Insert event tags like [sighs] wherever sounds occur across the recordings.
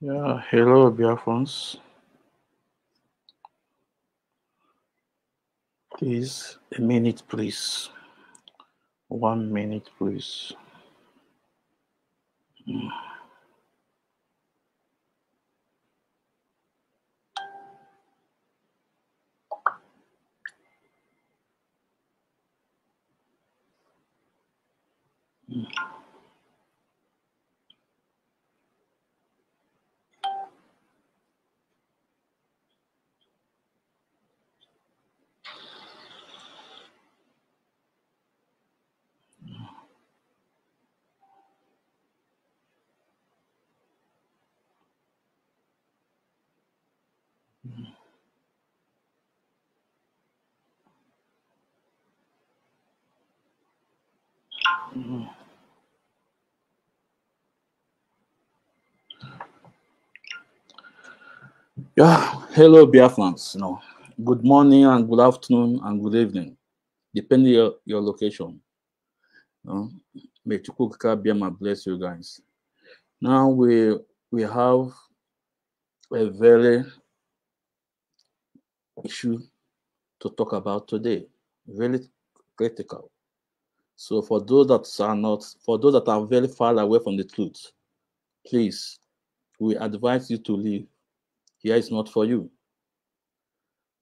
Yeah, hello, Biafrans. Please, a minute, please. One minute, please. Mm. Yeah, hello, Biafrans. You know, good morning and good afternoon and good evening, depending your your location. You know, may Chukwuka Biama bless you guys. Now we we have a very issue to talk about today, very critical. So for those that are not, for those that are very far away from the truth, please, we advise you to leave. Here is not for you.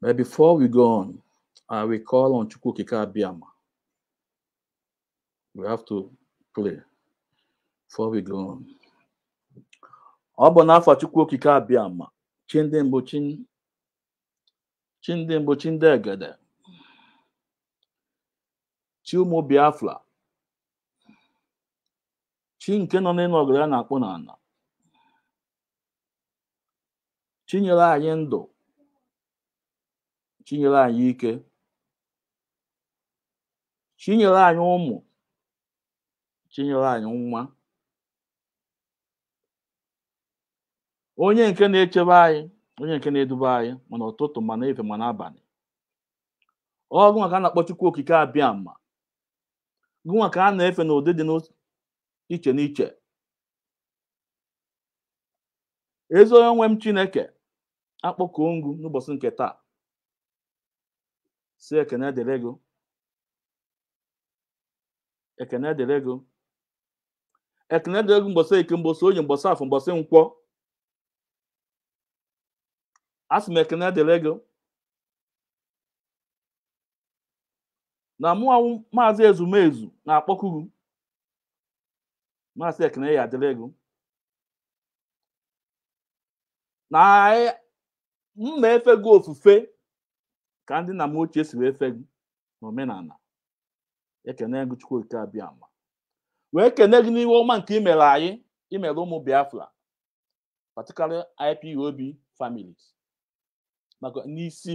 But before we go on, I will call on Chukwukika Biama. We have to play before we go on. Ọ bụ n'afọ Chukwukika Abiama, chi chi ụmụ Biafra, chi nke nọ n'ịnụ ọgụ ya na-akpụ n'ala, chi nyere anyị ndụ, chi nyere anyị ike, chi nyere anyị ụmụ, chi nyere anyị nwa. Onye nke na-echebe anyị, onye nke na-edube anyị ma n'ụtụtụ ma n'efe ma n'abalị. Ọ gụnwa ka a na-akpọ Chukwu Okike Abiama. Gụnwa ka a na-efe n'ụdị dị n'iche n'iche. Ezi onye nwe m Chineke akpọkuo ngụ n'ụbọchị nke taa. Si ekene dịrị gị. Ekene dịrị gị. Ekene dịrị gị mbọsị eke mbọsị onye mbọsị afọ mbọsị nkwọ. Asị m ekene dịrị gị. Na mụọ maazị ezumezu na-akpọku gị. Maazị ekene ya dịrị gị. Na mma efe gị ofufe ka ndị nna m ochie si wee fe gị n'omenala. Ekene gị Chukwu Okike Abiama. Wee kene gị n'ihe ọma nke imere anyị, imere ụmụ Biafra, particularly IPOB families. maka n'isi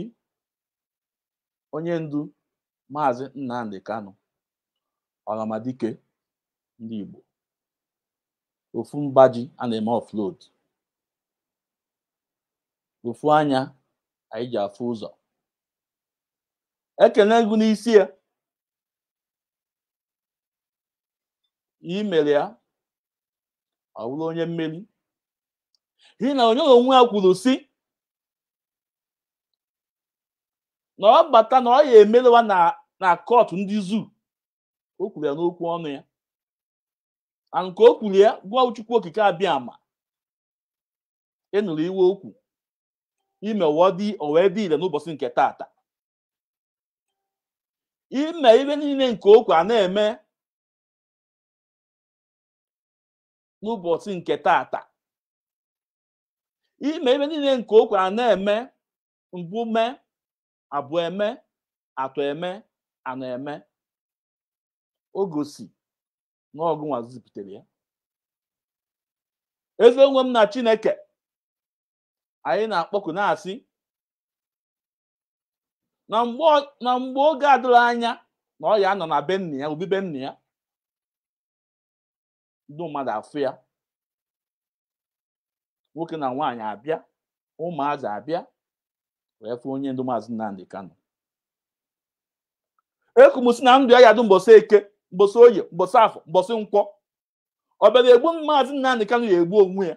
onye ndu maazị Nnamdi Kanu Ọramadike ndị Igbo. Ofu mgbaji a na-eme offload. Ofu anya anyị ji afụ ụzọ. Ekene gị n'isi ya. Imere ya ọ bụrụ onye mmeri. N'ihi na onye onwe ya kwuru si na ọ bata na ọ ya emelewa na na kọtụ ndị zuu o kwuru ya n'okwu ọnụ ya. Na nke o kwuru ya gwa Chukwu Okike Abiama ịnụrụ iwe okwu. Ime owee dị ire n'ụbọchị nke tata ime ihe niile nke okwu a na-eme n'ụbọchị nke tata ime ihe niile nke okwu a na-eme mbụ mee abụọ eme atọ eme anọ eme o gosi na ọgụnwa zipụtara ya. Eze onwe m na chineke anyị na-akpọku na-asị na mgbe oge adịrị anya na ọ ya anọ na be nna ya obibe nna ya ndị mmadụ afụ ya. Nwoke na nwaanyị abịa ụmụazị abịa wee fụ onye ndu maazị Nnamdi Kanu. Ekwumusi na ndụ ya yadụ mbọsị eke mbọsị oye mbọsị afọ mbọsị nkwọ. Ọ bịara egbu maazị Nnamdi Kanu ya egbu onwe ya.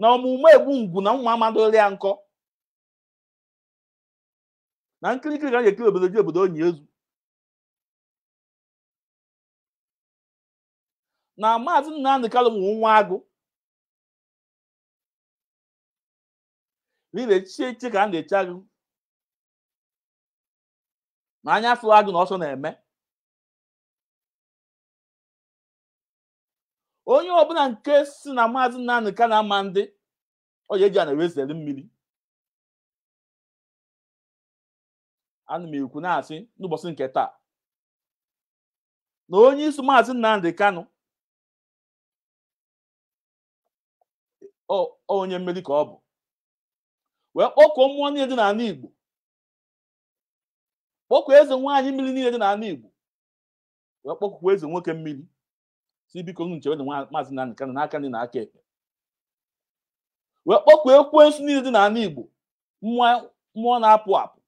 Na ọmụmụ egbu ngwu na nwa amadụrụ ya nkọ. Na nkirikiri ga-ekiri obodo ji obodo onyi ezu. Na maazị Nnamdi Kanu bụ nwa agụ. Niile echiche echiche ka a na-eche agụ. Na anya fụrụ agụ na ọsọ na-eme. Onye ọbụla nke si na maazị Nnamdi Kanu ama ndị ọ ga-eji a na-ewezere mmiri. Ana m ekwu na-asị n'ụbọchị nke taa na onye isi maazị Nnamdi Kanu onye mmeri ka ọ bụ. Wee kpọkuo mmụọ niile dị n'ala Igbo. Kpọkuo eze nwaanyị mmiri niile dị n'ala Igbo. Wee kpọkuo eze nwoke mmiri. Si biko unu nchewe na maazị Nnamdi Kanu n'aka ndị na aka ekpe. Wee kpọkuo ekwensu niile dị n'ala Igbo. Mmụọ na-apụ apụ.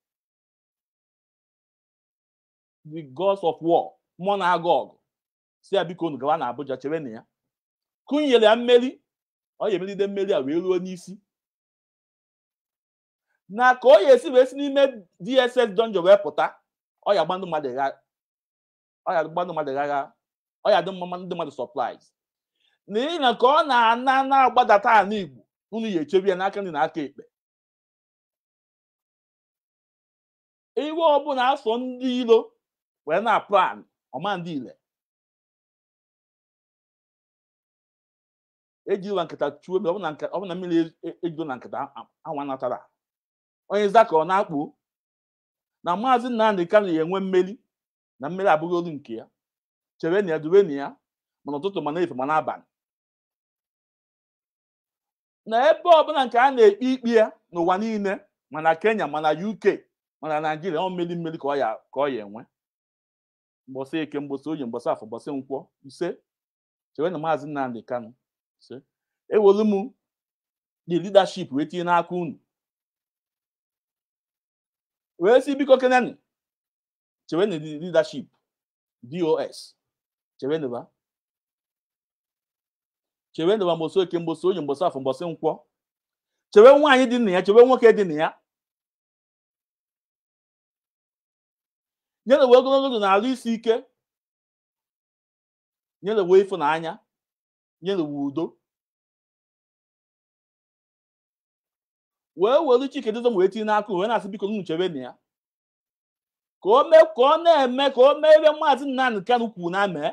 The gods of war. Mmụọ na-aga ọgụ. Si ya biko unu gawa na Abuja chere na ya. Kụnyere ya mmeri. Ọ ya emeride mmeri a wee ruo n'isi. Na ka ya esi wee si n'ime DSS dungeon wee pụta ọ ya mmadụ ghagha ọ ya dị mma ndị mmadụ surprise n'ihi na ka ọ na-ana na-agbadata ala Igbo unu ya echebe ya n'aka ndị na-aka ekpe iwe ọbụla afọ ndị ilo wee na plan ọma ndị ile ejila nkịta chuo ebe ọ bụ na mmiri ejido na nkịta anwa natara onye zaka ọ na-akpụ na maazị Nnamdi Kanu ya enwe mmeri na mmeri abụghị olu nke ya. Chere na ya na ya mana ụtụtụ mana efe ma n'abalị. Na ebe ọbụla nke a na-ekpe ikpe ya n'ụwa niile mana Kenya mana UK mana Naijiria ọ mmeri mmeri ka ọ ya ka ọ ya enwe. Mbọsị eke mbọsị oyi mbọsị afọ mbọsị nkwọ ise. Chere na maazị Nnamdi Kanu ise. Ewelu m the leadership wee tinye n'aka unu. wee si biko kenani cheweni leadership dos chewenụba chewenụba mbosi oke mbosi onye mbosi afọ mbosi nkwọ. Chewe nwaanyị dị na ya chewe nwoke dị na ya. Nyere wee ogologo ndụ na-alụ isi ike. Nyere wee ịfụnanya. Nyere wee udo. Wee were Chikedozie wee tinye n'aka wee na-asị biko unu chebe na ya ka o mee ka ọ na-eme ka o mee ebe maazị Nnamdi Kanu kwuru na mee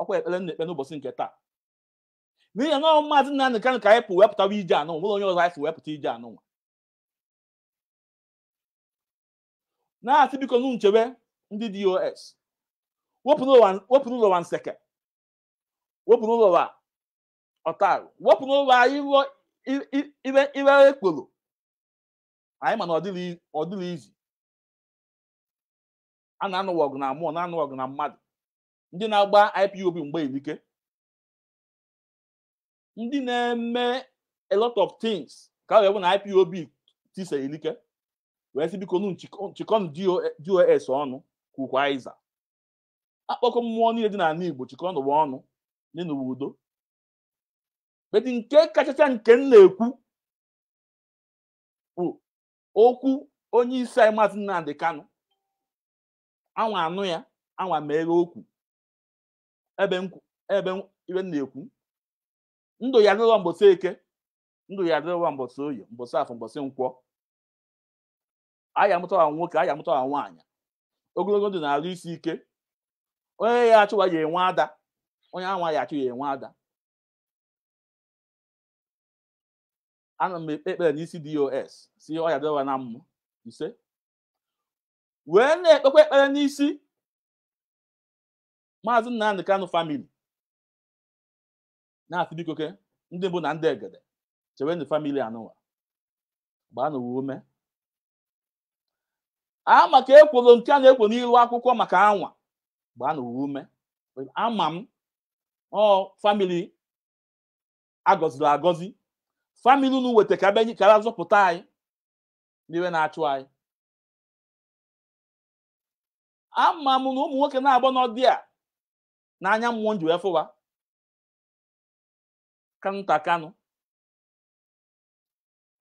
ọkwa ekpere na-ekpe n'ụbọchị nke taa n'ihi na ọ maazị Nnamdi Kanu ka anyị pụ wepụtawa ije anụ nwere onye ọzọ anyị si wepụta ije nwa na-asị biko unu chebe ndị DOS wepụ n'ụlọ wa nseke wepụ n'ụlọ wa ọtarụ wepụ n'ụlọ ire ekporo. Anyị ma na ọ dịrị izi a na-anụwa ọgụ na mmụọ na-anụwa ọgụ na mmadụ. Ndị na-agba IPOB mgbe erike ndị na-eme a lot of things ka ọ bụ na IPOB tisa erike. Wee sị biko chịkọnụ DOS ọnụ kwukwa iza akpọkọ mmụọ niile dị n'ala Igbo chịkọnụ ọnụ dị n'ụwa beti nke kachacha nke m na-ekwu bụ okwu onye isi anyị maazị Nnamdi Kanu anwa anụ ya anwa mere okwu ebe ibe na-ekwu ndụ ya dịrọ mbọsị eke ndụ ya dịrọ mbọsị oyi mbọsị afọ mbọsị nkwọ. Aya amụtawa nwoke aya amụtawa nwaanyị. Ogologo ndụ na-alụ isi ike. Onye ya achụwa ya enwe ada onye anwa ya achụ ya enwe ada. Ana m ekpe ekpere n'isi dos si ọya dịwa na mmụ ise. Wee na-ekpekwa ekpere n'isi maazị Nnamdi Kanu famili na-asị biko ke ndị mbụ na ndị egede chere ndị famili anụwa gbaa n'uwe ume. A maka ekworo nke a na-ekwo n'iru akwụkwọ maka anwa. Gbaa n'uwe ume. Ama m ọ famili agọziri agọzi. Famili unu weta ka abịa ka azọpụta anyị n'iwe na-achụ anyị. Ama m na ụmụ nwoke na-agba n'ọdị a n'anya mmụọ nji wee fụwa. Kanta Kanu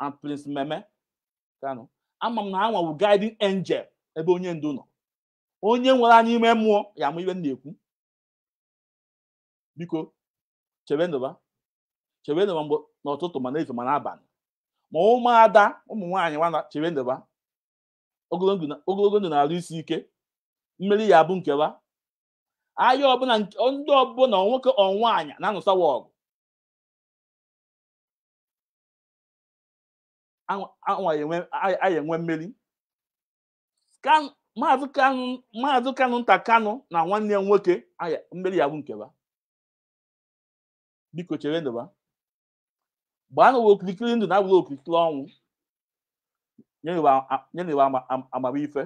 and Prince Meme Kanu ama m na ha nwawu guiding angel ebe onye ndu nọ. Onye nwere anya ime mmụọ ya ama ibe na-ekwu. Biko chebe ndụba. Chebe ndụba mgbe n'ụtụtụ ma n'efu ma n'abalị. Ma ụmụada ụmụ nwaanyị nwana chebe ndụba ogologo ndụ na-arụ isi ike. Mmeri ya bụ nkewa ahịa ọbụla ndị ọbụla nwoke ọ nwaanyị na-anụsawa ọgụ. Ya enwe- mmeri. Maazị kanụ nta kanụ na nwanne ya nwoke mmeri ya bụ nkewa biko chere ndụba gbaa n'ụwa okirikiri ndụ na-abụghị okirikiri ọnwụ nyerewa amamife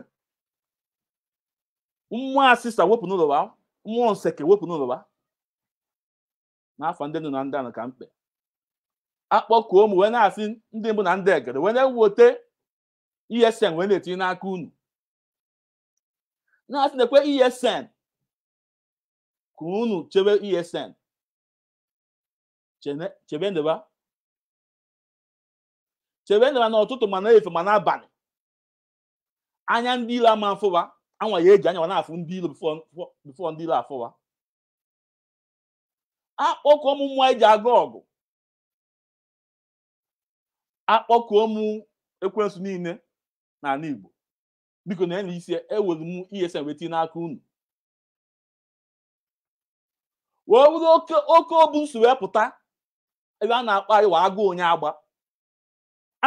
mmụọ asịsa wepụ n'ụlọwa mmụọ nseke wepụ n'ụlọwa n'afọ ndị nụ na ndị anụ ka mkpe akpọkuo ụmụ wee na-asị ndị mbụ na ndị egede wee na-eweta esn wee na-etinye n'aka unu. Na-asị na-ekwe esn ka unu chebe esn chebe ndeba chebe ndeba n'ụtụtụ ma na-efe ma n'abalị. Anya ndị ilo ama afụwa anwa ya eji anya wa na-afụ ndị ilo bifo ndị ilo afụwa. Akpọkọ ụmụ mmụọ eji aga ọgụ. Akpọkuo mụ ekwensu niile n'ala Igbo. Biko na isi ewere m ESN wee tinye n'aka unu. Wee bụrụ oke obu nsu wee pụta ebe a na-akpọ anyị wa agụ onye agba.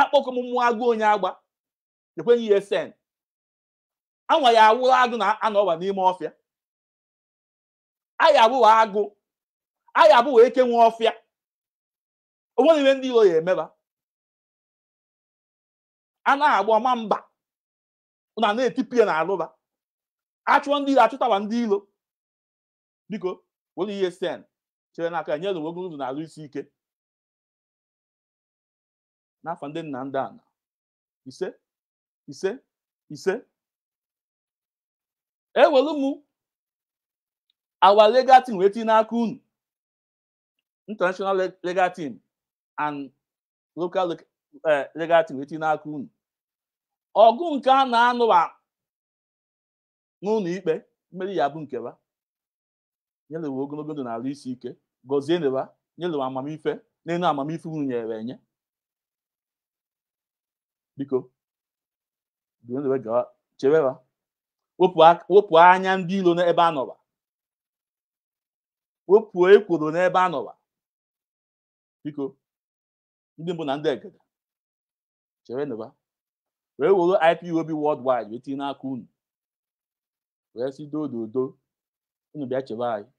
Akpọkọ m mmụọ agụ onye agba ekwenye ESN anwa ya awụrụ agụ na anọ ọba n'ime ọfịa. Anyị abụwa agụ anyị abụwa eke nwe ọfịa. O nwere ihe ndị iro ya emeba. A na-agba ọma mba na na-etipụ ya na alụba achụọ ndị ilo achụtaba ndị ilo biko were ihe sen chere n'aka nyere nwoke ndụ na-alụ isi ike. N'afọ ndị nna ndị ana ise ise ise ewelu mụ awa legal team wee tinye n'aka unu international leg- legal team and local eh, legal team wee tinye n'aka unu ọgụ nke a na-anụwa n'ụlọ ikpe mmeri ya bụ nkewa nyelewa ogologo ndụ na-alụ isi ike gọzie neba nyelewa amamife n'elu amamife unu nyere enye biko gawa chewewa wepụ anya ndị ilo n'ebe a nọwa. Wepụ ekworo n'ebe a nọwa. Biko ndị mbụ na ndị egede chere neba wee were IPOB worldwide wee tinye n'aka unu. Wee si dododo unu bịa chebe anyị.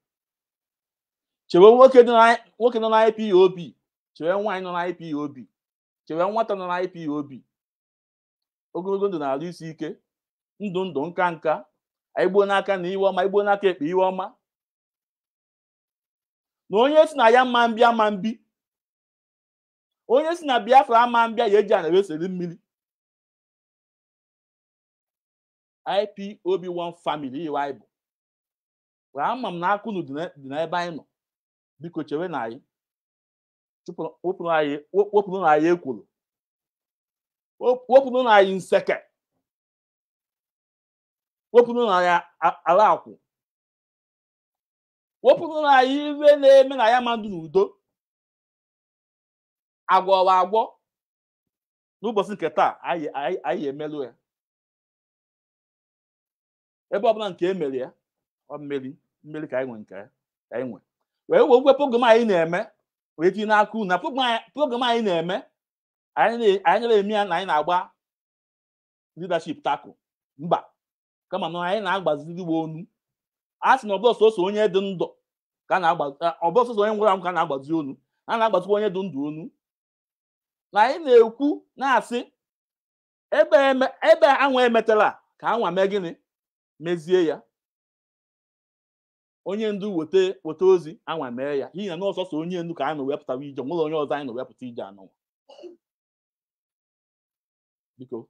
Chebe nwoke nọ na IPOB chebe nwaanyị nọ na IPOB chebe nwata nọ na IPOB ogologo ndụ na-alụ isi ike ndụ ndụ nka nka gbuo n'aka na iwe ọma igbuo n'aka ekpe iwe ọma. Na onye si na ya mma mbịa ma mbi. Onye si na Biafra ama mbịa ya eji ana weseri mmiri. IPOB one family iwe anyị bụ. Ama m na aka unu dị n'ebe anyị nọ. Biko chewe na anyị. Wepụrụ anyị ekworo. Wep- wepụrụ na anyị nseke. Wepụrụ na ya a- ala akwụ. Wepụrụ na anyị iwe na-eme na ya mmadụ n'udo. Agwọwa agwọ. N'ụbọchị nke taa anyị anyị- anyị emelụ ya. Ebe ọbụla nke emere ya ọ mmeri mmeri ka anyị nwe nke ya ka anyị nwe wee wee program anyị na-eme wee tinye n'aka unu na anyị- program anyị na-eme anyị na- anyị na-eme ya na anyị na-agba leadership tackle. Mba. Kama na anyị na-agbaziri iwe onu. A sị na ọbụla onye dị ndụ ka ọbụla sọsọ onye nwụrụ anwụ ka na-agbazi onu. A na-agbazikwa onye dị ndụ onu. Na anyị na-ekwu na-asị ebe ebe anwa emetela ka anwa mee gịnị? Mezie ya. Onye ndu weta weta ozi anwa mee ya. N'ihi na n'ọsọsọ onye ndu ka anyị na-ewepụtawa ije nwere onye ọzọ anyị na-ewepụta ije anụnwa biko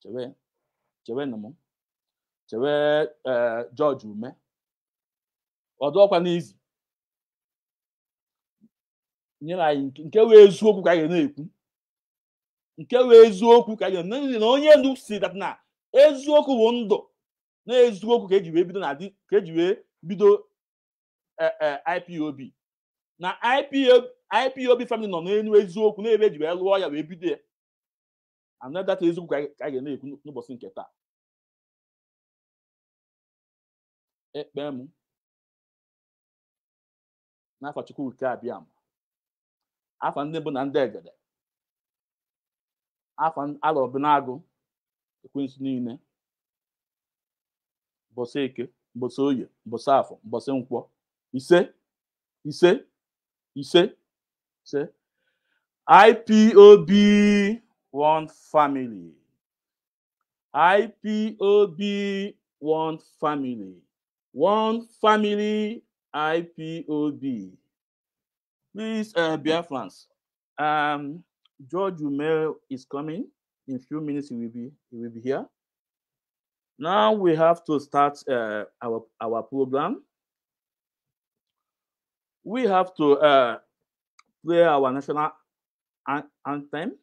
chewe chewe nụ m chewe ee George ume. Ọdụ ọkwa n'izi nyere anyị nke- wee eziokwu ka anyị na-ekwu. Nke wee eziokwu ka anyị na onye ndu si dat na eziokwu bụ ndụ na eziokwu ka eji wee bido na ka eji wee bido eh, eh, IPOB na IPOB family nọ n'elu eziokwu n'ebe eji wee lụọ ya wee bido ya. Ana data eziokwu ka anyị ka anyị ga na-ekwu n'ụbọchị nke taa ekpe m n'afọ chukwu nke abịa m afọ ndị bụ na ndị egede afọ alọbinagụ ekwensu niile mbọsị eke mbọsị oye mbọsị afọ mbọsị nkwọ. Ise ise ise ise. IPOB one family. IPOB one family. One family IPOB please uh, Biafrans um George Umeh is coming. In a few minutes he will be he will be here. Now we have to start uh, our our program. We have to uh, play our national an- anthem.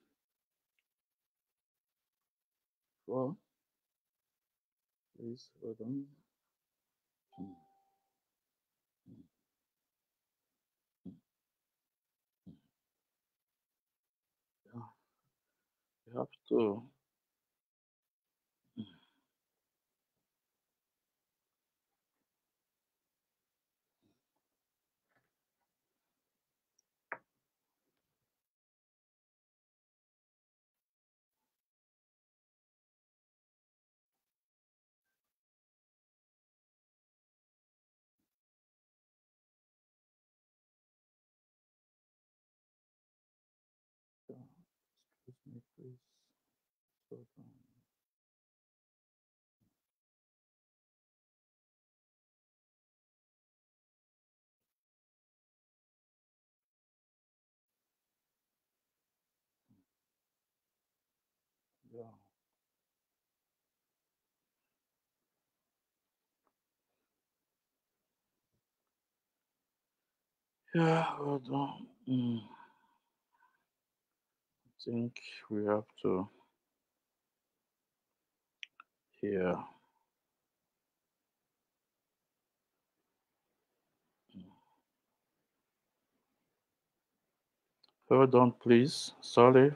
So, please hold on. Yeah, We have to. yeah, Excuse me, please. Hold on. Yeah. Yeah, hold on. Mm. I think we have to here. Hold on, please. Sorry.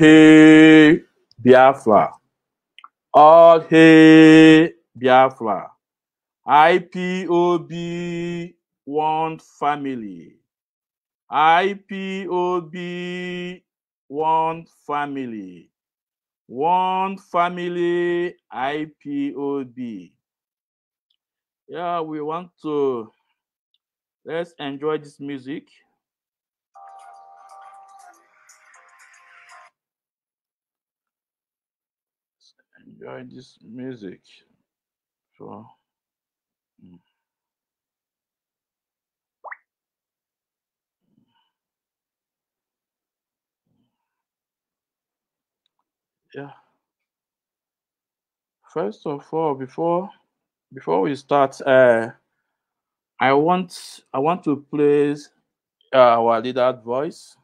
Hey, Biafra. All hey, Biafra. IPOB one family. IPOB one family. One family IPOB. Yeah, we want to let's enjoy this music. Enjoy this music. So mm. yeah. First of all, before before we start, uh, I want I want to praise uh, our leader voice.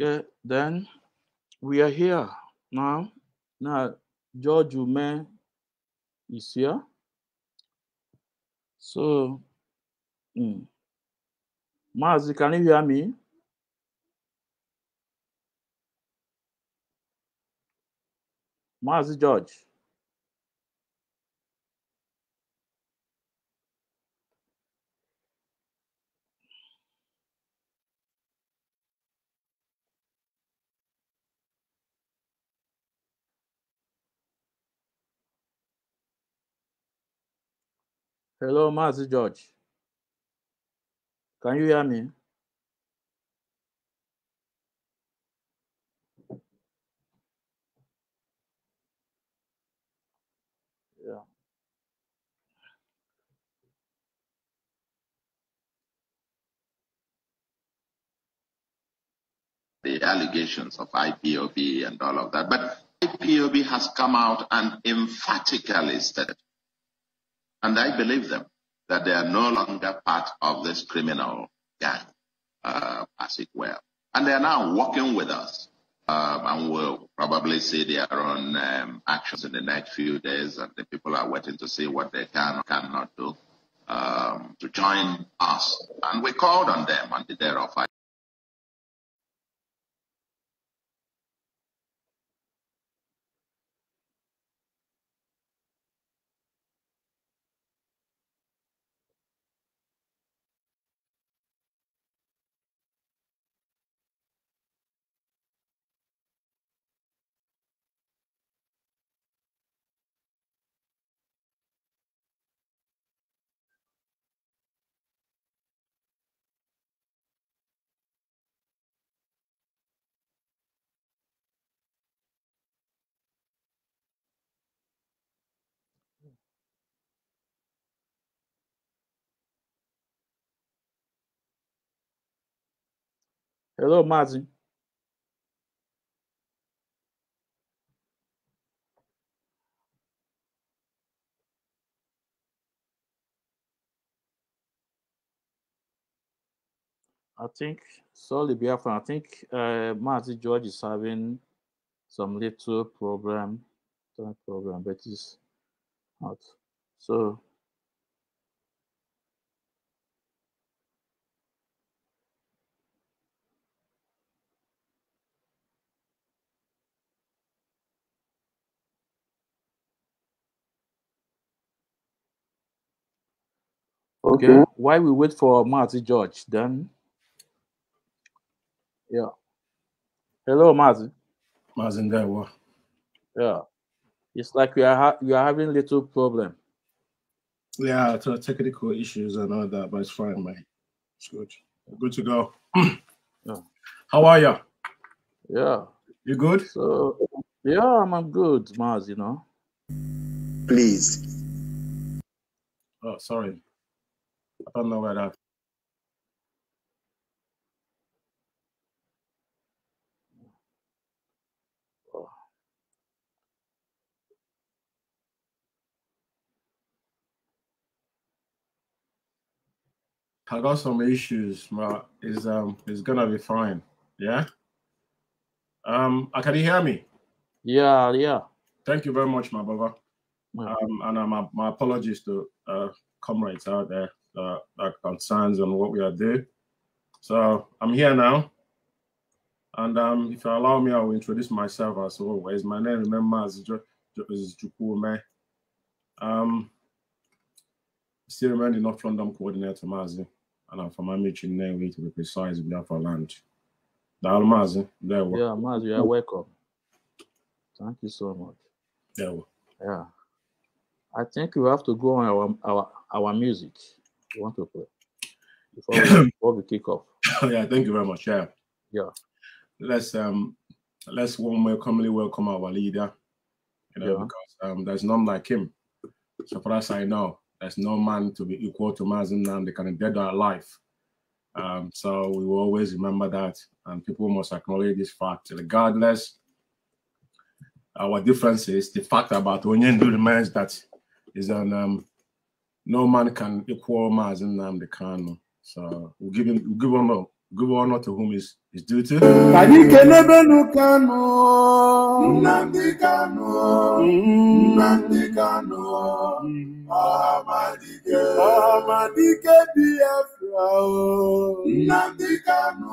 Okay, then we are here now. Now George Ume is here. So, mm. Mazi, can you hear me? Mazi George. Hello, Mazi George. Can you hear me? Yeah. the allegations of IPOB and all of that. But IPOB has come out and emphatically said, and I believe them, that they are no longer part of this criminal gang, uh, as it were. And they are now working with us. Um, and we'll probably see their own um, actions in the next few days. And the people are waiting to see what they can or cannot do um, to join us. And we called on them on the day of Hello, Mazi. I think sorry, Biafra. I think uh, George is having some little problem, problem, but it's not. So okay, while we wait for Mazi George, then yeah. Hello, Mazi. Mazindewa. Yeah, it's like we are ha- we are having little problem. Yeah, so technical issues and all that, but it's fine, mate. It's good. Good to go. [clears throat] Yeah. How are you? Yeah. You good? So yeah, I'm, I'm good, Maz. You know. Please. Oh, sorry. I don't know where that. I got some issues, but it's um it's gonna be fine. Yeah. Um, uh, can you hear me? Yeah, yeah. Thank you very much, my brother. Um, and uh, my, my apologies to uh, comrades out there uh, that concerns on what we are doing. So I'm here now. And um, if you allow me, I will introduce myself as always. My name, remember, is, jo- Jo- is Jukwume. Um, still remain the North London coordinator, Mazi, and I'm from Amici Newi to be precise, Biafra land. Daalụ Mazi, there we Yeah, Maz, you are welcome. Thank you so much. there we Yeah. I think we have to go on our our, our music. You want to play before we, [coughs] before we kick off. yeah, thank you very much. Yeah. Yeah. Let's um let's warm welcomely welcome our leader. You know, Yeah. because um there's none like him. So far as I know, there's no man to be equal to Mazin and they can dead or alive. Um, so we will always remember that, and people must acknowledge this fact, regardless our differences. The fact about Onyendu remains that is an um, no man can equal Mazi Nnamdi Kanu. So we'll give him we'll give honor, give honor to whom is is due to. Ka anyị kelebenu mm. Kanu Nnamdi Kanu mm. Nnamdi Kanu Ọhamadike mm. Ọhamadike Biafra oh. o Nnamdi Kanu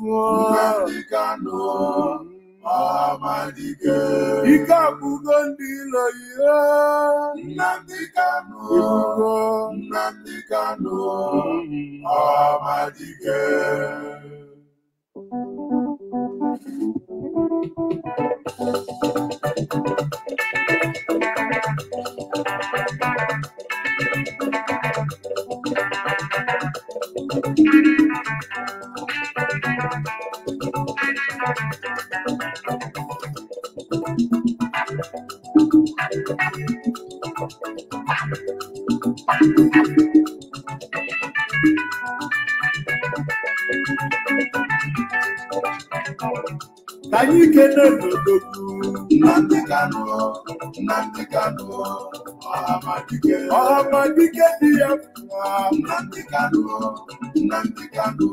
Nnamdi oh. Kanu Ọhamadike Ike abụgo ndị ilo ihe Nnamdi Kanu Ebugo Nnamdi Kanu Ọhamadike mm-hmm. Ka anyị kene n'odogwu Nnamdi Kanu Nnamdi Kanu Ọhamadike Ọhamadike mma Nnamdi Kanu Nnamdi Kanu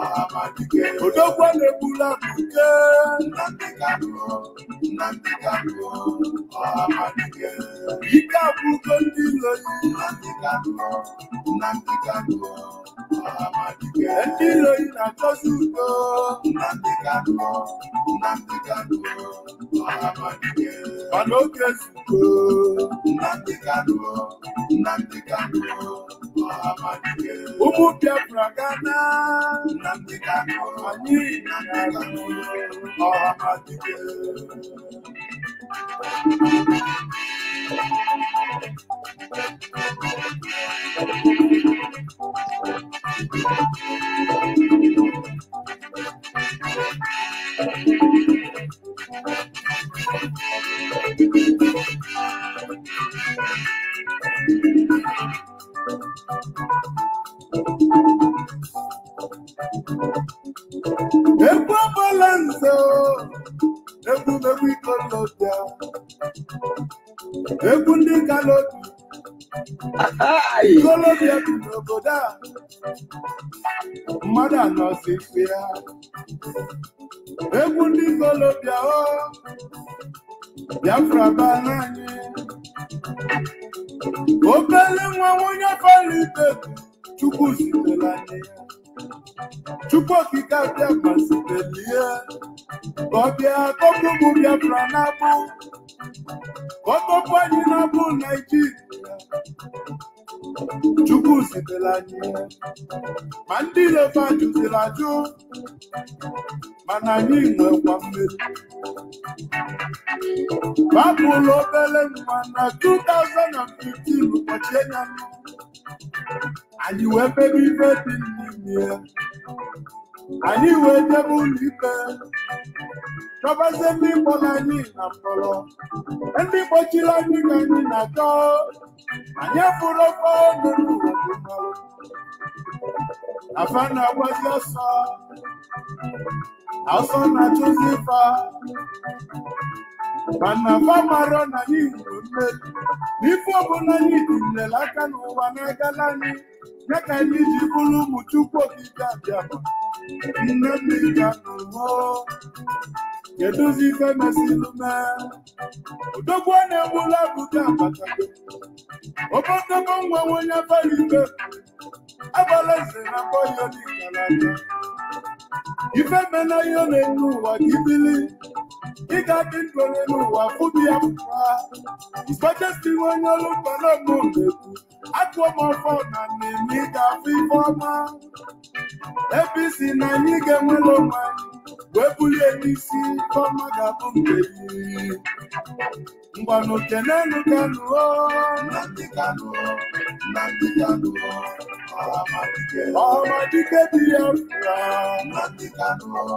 Ọhamadike Odogwu na-egbula mbuke Nnamdi Kanu Nnamdi Kanu Ọhamadike Ike abụgo ndị iloyi Nnamdi Kanu Nnamdi Kanu Ọhamadike Ndị iloyi na-achọzi udo Nnamdi Kanu Nnamdi Kanu Ọhamadike Ọhamadike egwu Ekwu balanse egwu megbu ikoloja egwu ndị kalodi ikolobịa bi n'obodo a mmadụ anọzi mfe ya. Egwu ndị ikolobịa o biafra bana anyị. Obele nwa nwunye falibe chukwu zitere anyị ya Chukwu okike abịa gbazitelie ka ọ bịa kpọpụ ụmụ Biafra n'abụ ka ọ kpọpụ anyị n'abụ Naijiria Chukwu zitere anyị. Ma ndị ilofe ajụziri ajụ. Mana anyị nwekwa mmeri. Bapụlụ obere nwa na 2015 ụbọchị enyanụ anyị you ife dị n'ime ya anyị wee jebe ụlọ ikpe. Chọbazie ndị kpọrọ anyị na mkpọrọ. Ndị kpọchiri anyị ka anyị na-achọ anyị fụrụ ofe ọnụ afa na-agbazi ọsọ. Ọsọ na-achụzi fa mana fa marọ na anyị nwere mmeri n'ife ọbụla anyị tinyere aka n'ụwa n'agala anyị ya ka anyị ji bụrụ ụmụ chukwu okike abịa nne mmiri ga n'ụwa kedụzi ife mesịrị mee odogwu na-egbula abụja abatago obodobo nwa onye abalị ibe agbala eze na bọyọ n'ikara aka ife mena ihe na-enu ụwa gị bili. Ị ga-adị ndụ n'elu ụwa fụbi ya pụta Majesty onye ọrụ mkpana mụ na-ekwu. Akụọ m ọfọ na mmemme ị ga-afụ ife ọma. Ebe isi na anyị ga-enwere onwe anyị wee bulie n'isi ife ọma ga-abụ nke gị. Ngwanụ kenenu kanụ o. Na ndị kanụ o na ndị kanụ o ọhamadike ọhamadike dị ya fura na ndị kanụ o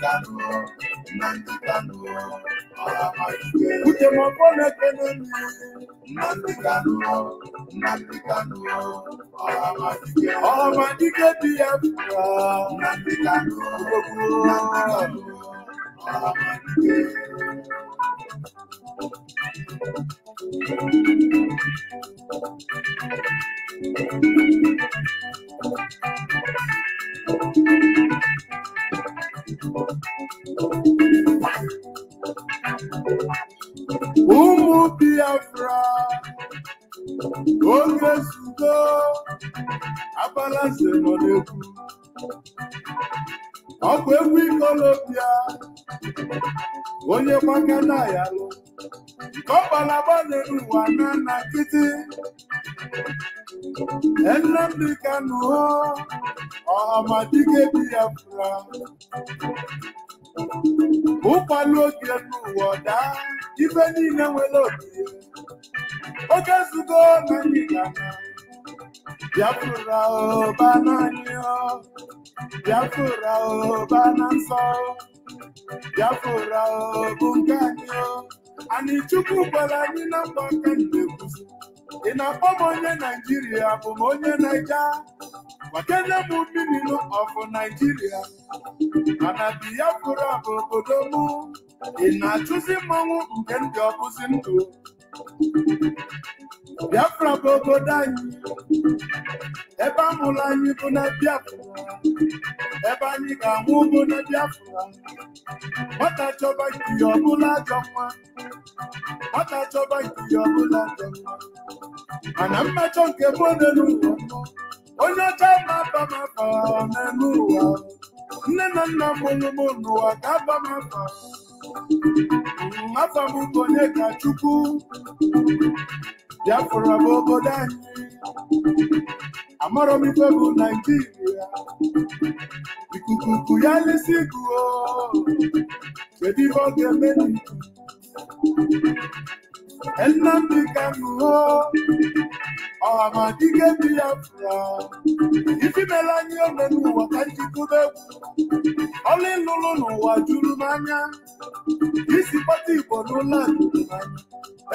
kanụ o ụmụ biafra oge zugo abala semọnegwu ọkụ egwu ikolobia onye gbakana ya lụ. Ọgbalagba n'elu ụwa na na nkịtị. Nnamdị kanụ ọhamadike biafra ụkwalụ oge n'ụwa daa ife niile nwere obiye oge zugo na anyị biafra ụba n'anyị biafra ụba na nsọ biafra bụ nke anyị anyị na mba aka na-ekwuzi ị na-akpọ m onye naijiria bụ m onye naija. Gwakene m mmiri ọfụ naijiria mana biafra bụ obodo m ị na-achụzi mmanwụ nke ndị ọbụzi ndụ biafra bụ obodo anyị. Ebe a mụrụ anyị bụ na biafra. Ebe anyị ga-anwụ bụ na biafra. Nwata chọba nke ọbụla ajọ nwa nwata chọba nke ọbụla ajọ nwa mana mmejọ nke bụ n'elu ụwa. Onye ọcha ma aba m afa na nna mụrụ m n'ụwa ka aba m afa. Afa m bụ onye ka chukwu. Biafra bụ obodo anyị. Amarọ m ife bụ naijiria ikuku ya lisi guo kedu ife ọ ga-eme n'iku nnamdị kanụ ọhamadike biafra ifi mere anyị ome n'ụwa ka njikọba egwu ọlụ ịlụlụ n'ụwa juru m anya isi kpata igbo n'ụlọ juru m anya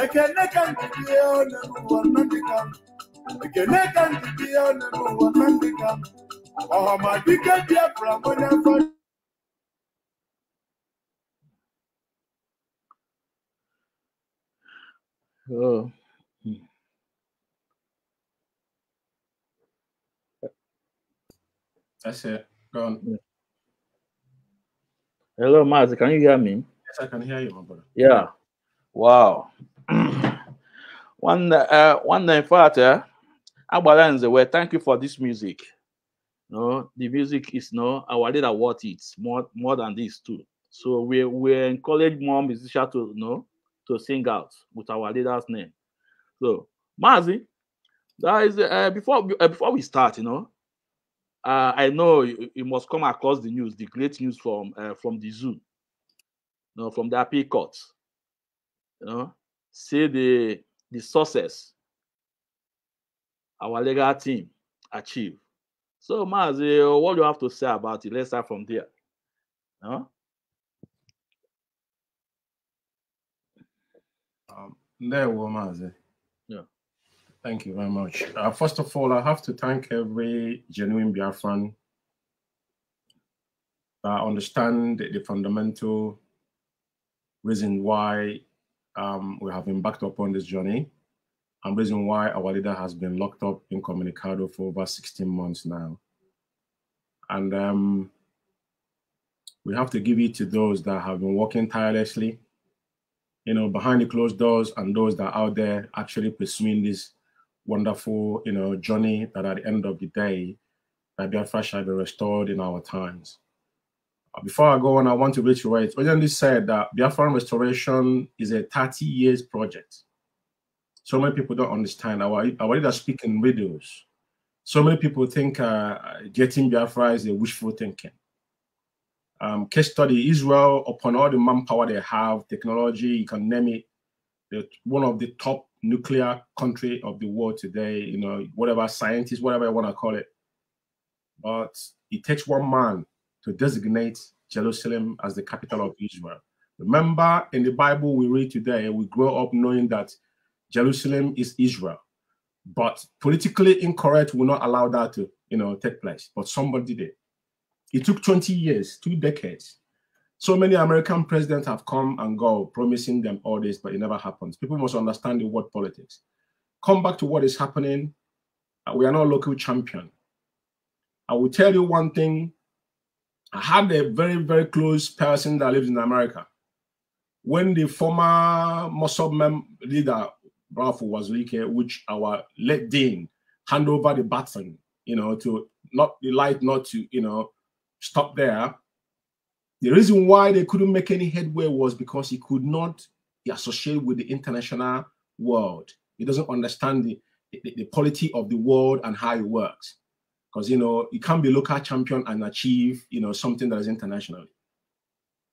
ekene ka njide one n'ụwa nnamdị kanụ ekene ka njide one n'ụwa nnamdị ọhamadike Oh. That's it. Go on. Hello, Mazi, can you hear me? Yes, I can hear you, my brother. Yeah. Wow. [clears throat] one, uh, one, in fact, uh, Agbalanze, well, thank you for this music. No, the music is no our leader what it's more more than this too. So we we encourage more musicians to you know to sing out with our leader's name. So Mazi, that is uh, before uh, before we start, you know, uh, I know you, you must come across the news, the great news from uh, from the zoo, you know, from the appeal court. You know, see the the success our legal team achieve. So Mazi, what do you have to say about it? Let's start from there. No? Um, there, Mazi. Yeah. Thank you very much. Uh, first of all, I have to thank every genuine Biafran that understand the, the fundamental reason why um, we have embarked upon this journey and reason why our leader has been locked up in Comunicado for over 16 months now. And um, we have to give it to those that have been working tirelessly, you know, behind the closed doors and those that are out there actually pursuing this wonderful, you know, journey that at the end of the day, that Biafra shall be restored in our times. Uh, Before I go on, I want to reiterate, Onyendu said that Biafran restoration is a 30 years project. So many people don't understand. Our, our leaders speak in riddles. So many people think uh, getting Biafra is a wishful thinking. Um, case study Israel, upon all the manpower they have, technology, you can name it, they're one of the top nuclear country of the world today, you know, whatever scientists, whatever you want to call it. But it takes one man to designate Jerusalem as the capital of Israel. Remember, in the Bible we read today, we grow up knowing that Jerusalem is Israel. But politically incorrect will not allow that to, you know, take place. But somebody did. It took 20 years, two decades. So many American presidents have come and go, promising them all this, but it never happens. People must understand the word politics. Come back to what is happening. Uh, We are not local champion. I will tell you one thing. I had a very, very close person that lives in America. When the former MASSOB mem- leader, Ralph Uwazuruike, which our late dean, hand over the baton, you know, to not the light, not to, you know, stop there. The reason why they couldn't make any headway was because he could not be associated with the international world. He doesn't understand the, the, the polity of the world and how it works because you know you can't be local champion and achieve you know something that is internationally.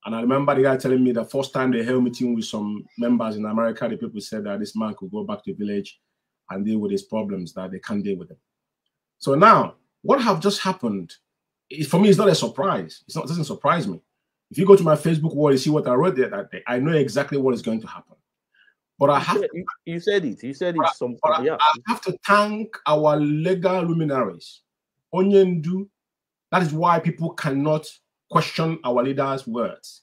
And I remember the guy telling me the first time they held meeting with some members in America, the people said that this man could go back to the village and deal with his problems that they can't deal with them. So now, what have just happened? It, for me, it's not a surprise. It's not it doesn't surprise me. If you go to my Facebook wall, you see what I wrote there that day. I know exactly what is going to happen. But I You have said, you, you said it. You said it. Some but I, yeah. I have to thank our legal luminaries. Onyendu. That is why people cannot question our leaders' words.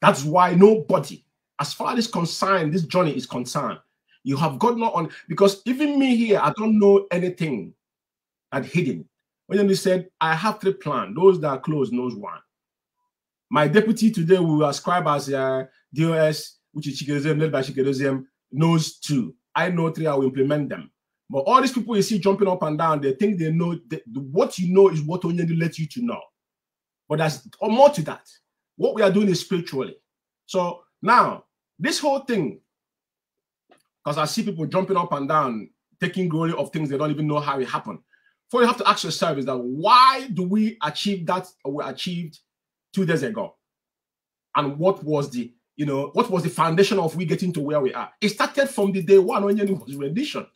That's why nobody, as far as concerned, this journey is concerned, you have got no on because even me here, I don't know anything that hidden. Onyendu said, I have three plans. Those that are close knows one. My deputy today will ascribe as uh, DOS, which is Chika Edoziem, led by Chika Edoziem, knows two. I know three, I will implement them. But all these people you see jumping up and down, they think they know that what you know is what Onyendu lets you to know. But there's more to that. What we are doing is spiritually. So now, this whole thing, because I see people jumping up and down, taking glory of things they don't even know how it happened. What you have to ask yourself is that why do we achieve that we achieved two days ago? And what was the, you know, what was the foundation of we getting to where we are? It started from the day one when it was rendition.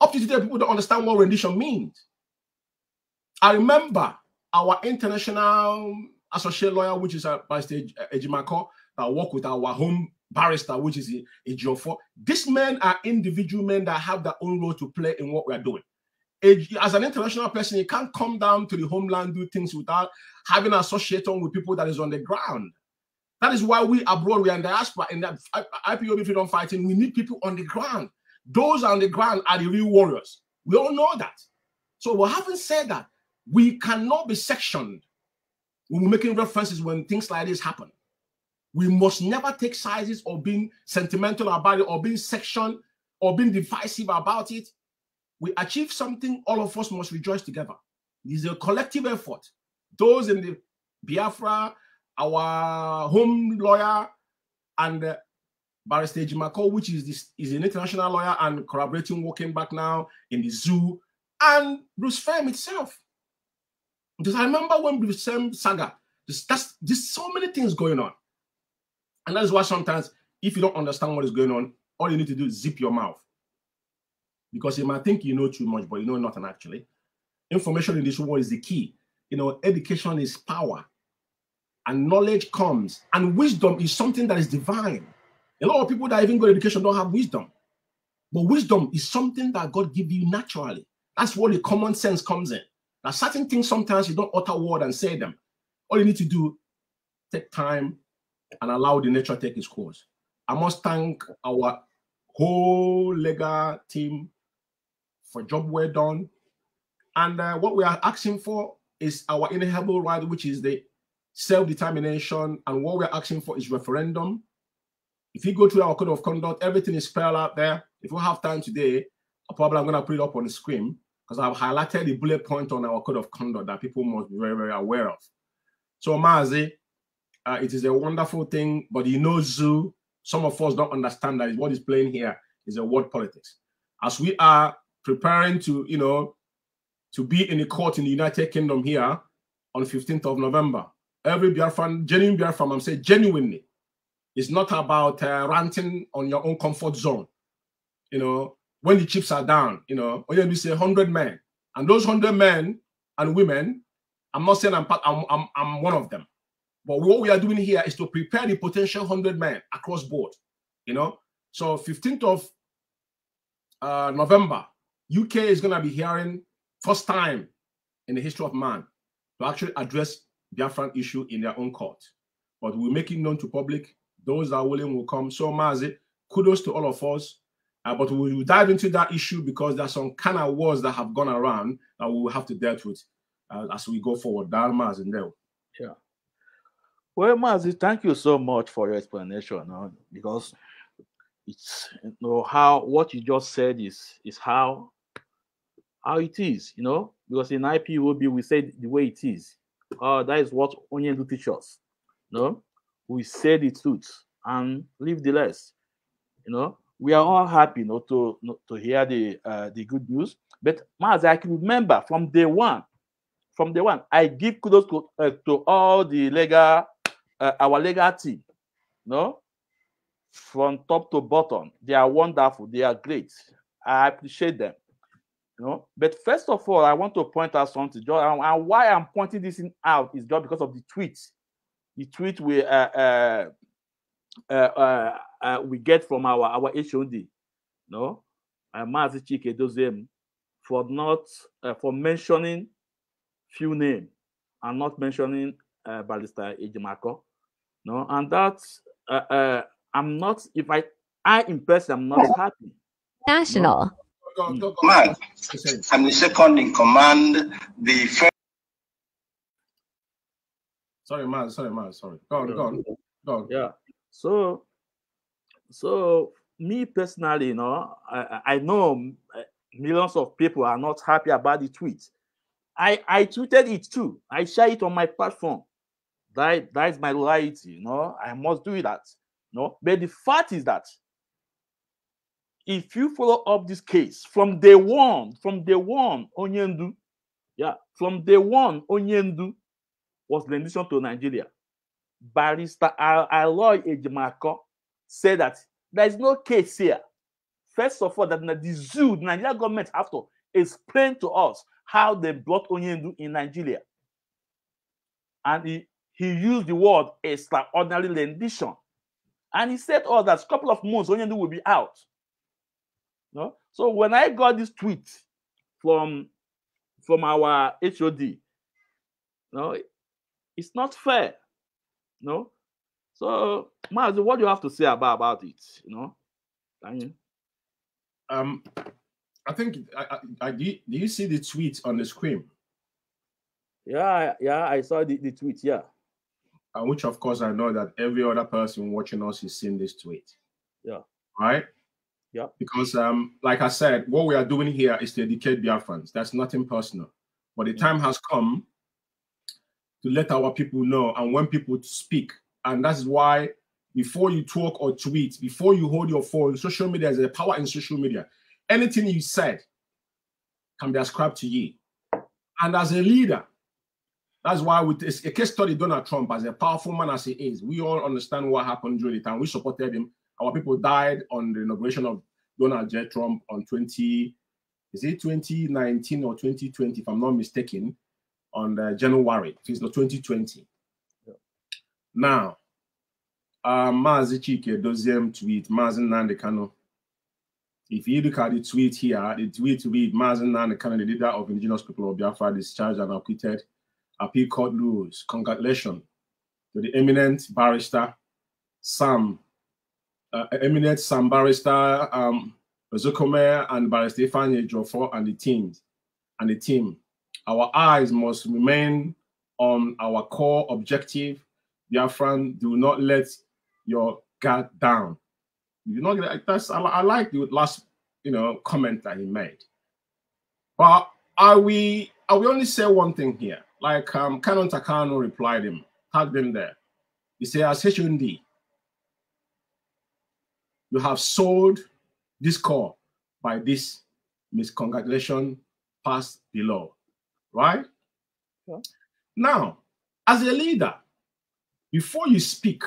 Up to today, people don't understand what rendition means. I remember our international associate lawyer, which is uh, by stage uh, Ejimakor, that work with our home barrister, which is uh, Ejiofor. These men are individual men that have their own role to play in what we are doing. As an international person, you can't come down to the homeland, do things without having association with people that is on the ground. That is why we abroad, we are in diaspora, in that IPOB freedom fighting, we need people on the ground. Those on the ground are the real warriors. We all know that. So, we haven't said that we cannot be sectioned when we're making references when things like this happen. We must never take sizes or being sentimental about it or being sectioned or being divisive about it. We achieve something, all of us must rejoice together. It is a collective effort. Those in the Biafra, our home lawyer, and uh, Barrister Jimako, which is this is an international lawyer and collaborating, working back now in the zoo, and Bruce Fein itself. Because I remember when Bruce Fein saga, that's, there's so many things going on. And that is why sometimes, if you don't understand what is going on, all you need to do is zip your mouth. Because you might think you know too much, but you know nothing actually. Information in this world is the key. You know, education is power, and knowledge comes, and wisdom is something that is divine. A lot of people that even got education don't have wisdom. But wisdom is something that God give you naturally. That's where the common sense comes in. Now, certain things sometimes you don't utter word and say them. All you need to do, take time and allow the nature take its course. I must thank our whole legal team for job well done. And uh, what we are asking for is our inalienable right, which is the self-determination. And what we're asking for is referendum. If you go through our code of conduct, everything is spelled out there. If we have time today, I'll probably I'm going to put it up on the screen because I've highlighted the bullet point on our code of conduct that people must be very, very aware of. So, Mazi, uh, it is a wonderful thing, but you know, Zoo, some of us don't understand that what is playing here is a word politics. As we are preparing to, you know, to be in the court in the United Kingdom here on 15th of November, every Biafran, genuine Biafran, I'm saying genuinely, it's not about uh, ranting on your own comfort zone. You know, when the chips are down, you know, when you say 100 men, and those 100 men and women, I'm not saying I'm, part, I'm, I'm, I'm one of them. But what we are doing here is to prepare the potential 100 men across board, you know. So 15th of uh, November, UK is going to be hearing first time in the history of man to actually address Biafran issue in their own court. But we'll make it known to public. Those that are willing will come. So Mazi, kudos to all of us. Uh, but we will dive into that issue because there's some kind of wars that have gone around that we will have to deal with uh, as we go forward. That Mazi, there. Yeah. Well, Mazi, thank you so much for your explanation. because it's you know how what you just said is is how how it is, you know, because in IPOB we say the way it is. Uh, that is what Onyendu teach us. No, we say the truth and leave the rest. You know, we are all happy you know, to to hear the uh, the good news. But as I can remember from day one, from day one, I give kudos to uh, to all the legal uh, our legal team. You No, from top to bottom, they are wonderful. They are great. I appreciate them. You know, but first of all, I want to point out something. And why I'm pointing this out is just because of the tweet. The tweet we uh, uh, uh, uh, uh, we get from our our HOD, no, uh, Mazi Chika Edoziem, for not uh, for mentioning few name and not mentioning uh, Barrister Ejimakor, no, and that's uh, uh, I'm not if I I in person I'm not happy. National. Go, go, go. Command. I'm the second in command. The first Sorry, man. Sorry, man. Sorry. Go on, go on. Go on. Yeah. So, so me personally, you know, I, I I know uh, millions of people are not happy about the tweet. I I tweeted it too. I share it on my platform. That that is my loyalty. You know, I must do that. No, but the fact is that if you follow up this case from day one, from day one, Onyendu, yeah, from day one, Onyendu was rendition to Nigeria. Barrister Al- Aloy Ejimakor said that there is no case here. First of all, that the zoo, the Nigerian government to explain to us how they brought Onyendu in Nigeria. And he, he used the word extraordinary rendition. And he said, oh, that couple of months, Onyendu will be out. No? So when I got this tweet from from our HOD, no, it's not fair. No. So, Mazi, what do you have to say about, about it? You know? You? Um, I think I, I, I do, you, do you see the tweet on the screen? Yeah, yeah, I saw the, the tweet. Yeah. Which of course I know that every other person watching us is seeing this tweet. Yeah. Right? Yeah. Because um, like I said, what we are doing here is to educate Biafrans. That's nothing personal. But the time has come to let our people know and when people speak. And that's why before you talk or tweet, before you hold your phone, social media is a power in social media. Anything you said can be ascribed to you. And as a leader, that's why with a case study Donald Trump as a powerful man as he is, we all understand what happened during the time we supported him. Our people died on the inauguration of Donald J. Trump on 20, is it 2019 or 2020, if I'm not mistaken, on uh, January, it's not 2020. Now, uh, Mazi Chika Edoziem tweet, Mazi Nnamdi Kanu. If you look at the tweet here, the tweet read Mazi Nnamdi Kanu, the leader of indigenous people of Biafra, discharged and acquitted appeal court rules. Congratulations to the eminent barrister Sam, uh, eminent Sam barrister um, Zokome and barrister Ifeanyi Ejiofor and the team and the team. Our eyes must remain on our core objective. Biafran, do not let your guard down. You know, that's I, I like the last you know comment that he made. But are we are we only say one thing here? Like um Kanunta Kanu replied him, tagged him there. He said, as HND, you have sold this core by this miscongratulation passed below. Right? Yeah. Now, as a leader, before you speak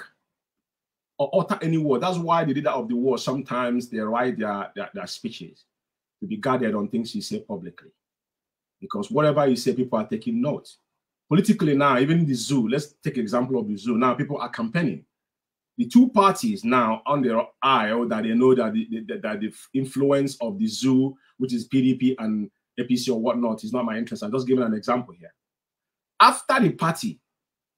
or utter any word, that's why the leader of the war sometimes they write their, their, their speeches to be guarded on things you say publicly. Because whatever you say, people are taking notes. Politically now, even the zoo, let's take example of the zoo. Now people are campaigning. The two parties now on their eye that they know that the, the- that the influence of the zoo, which is PDP and APC or whatnot, is not my interest. I'm just giving an example here. After the party,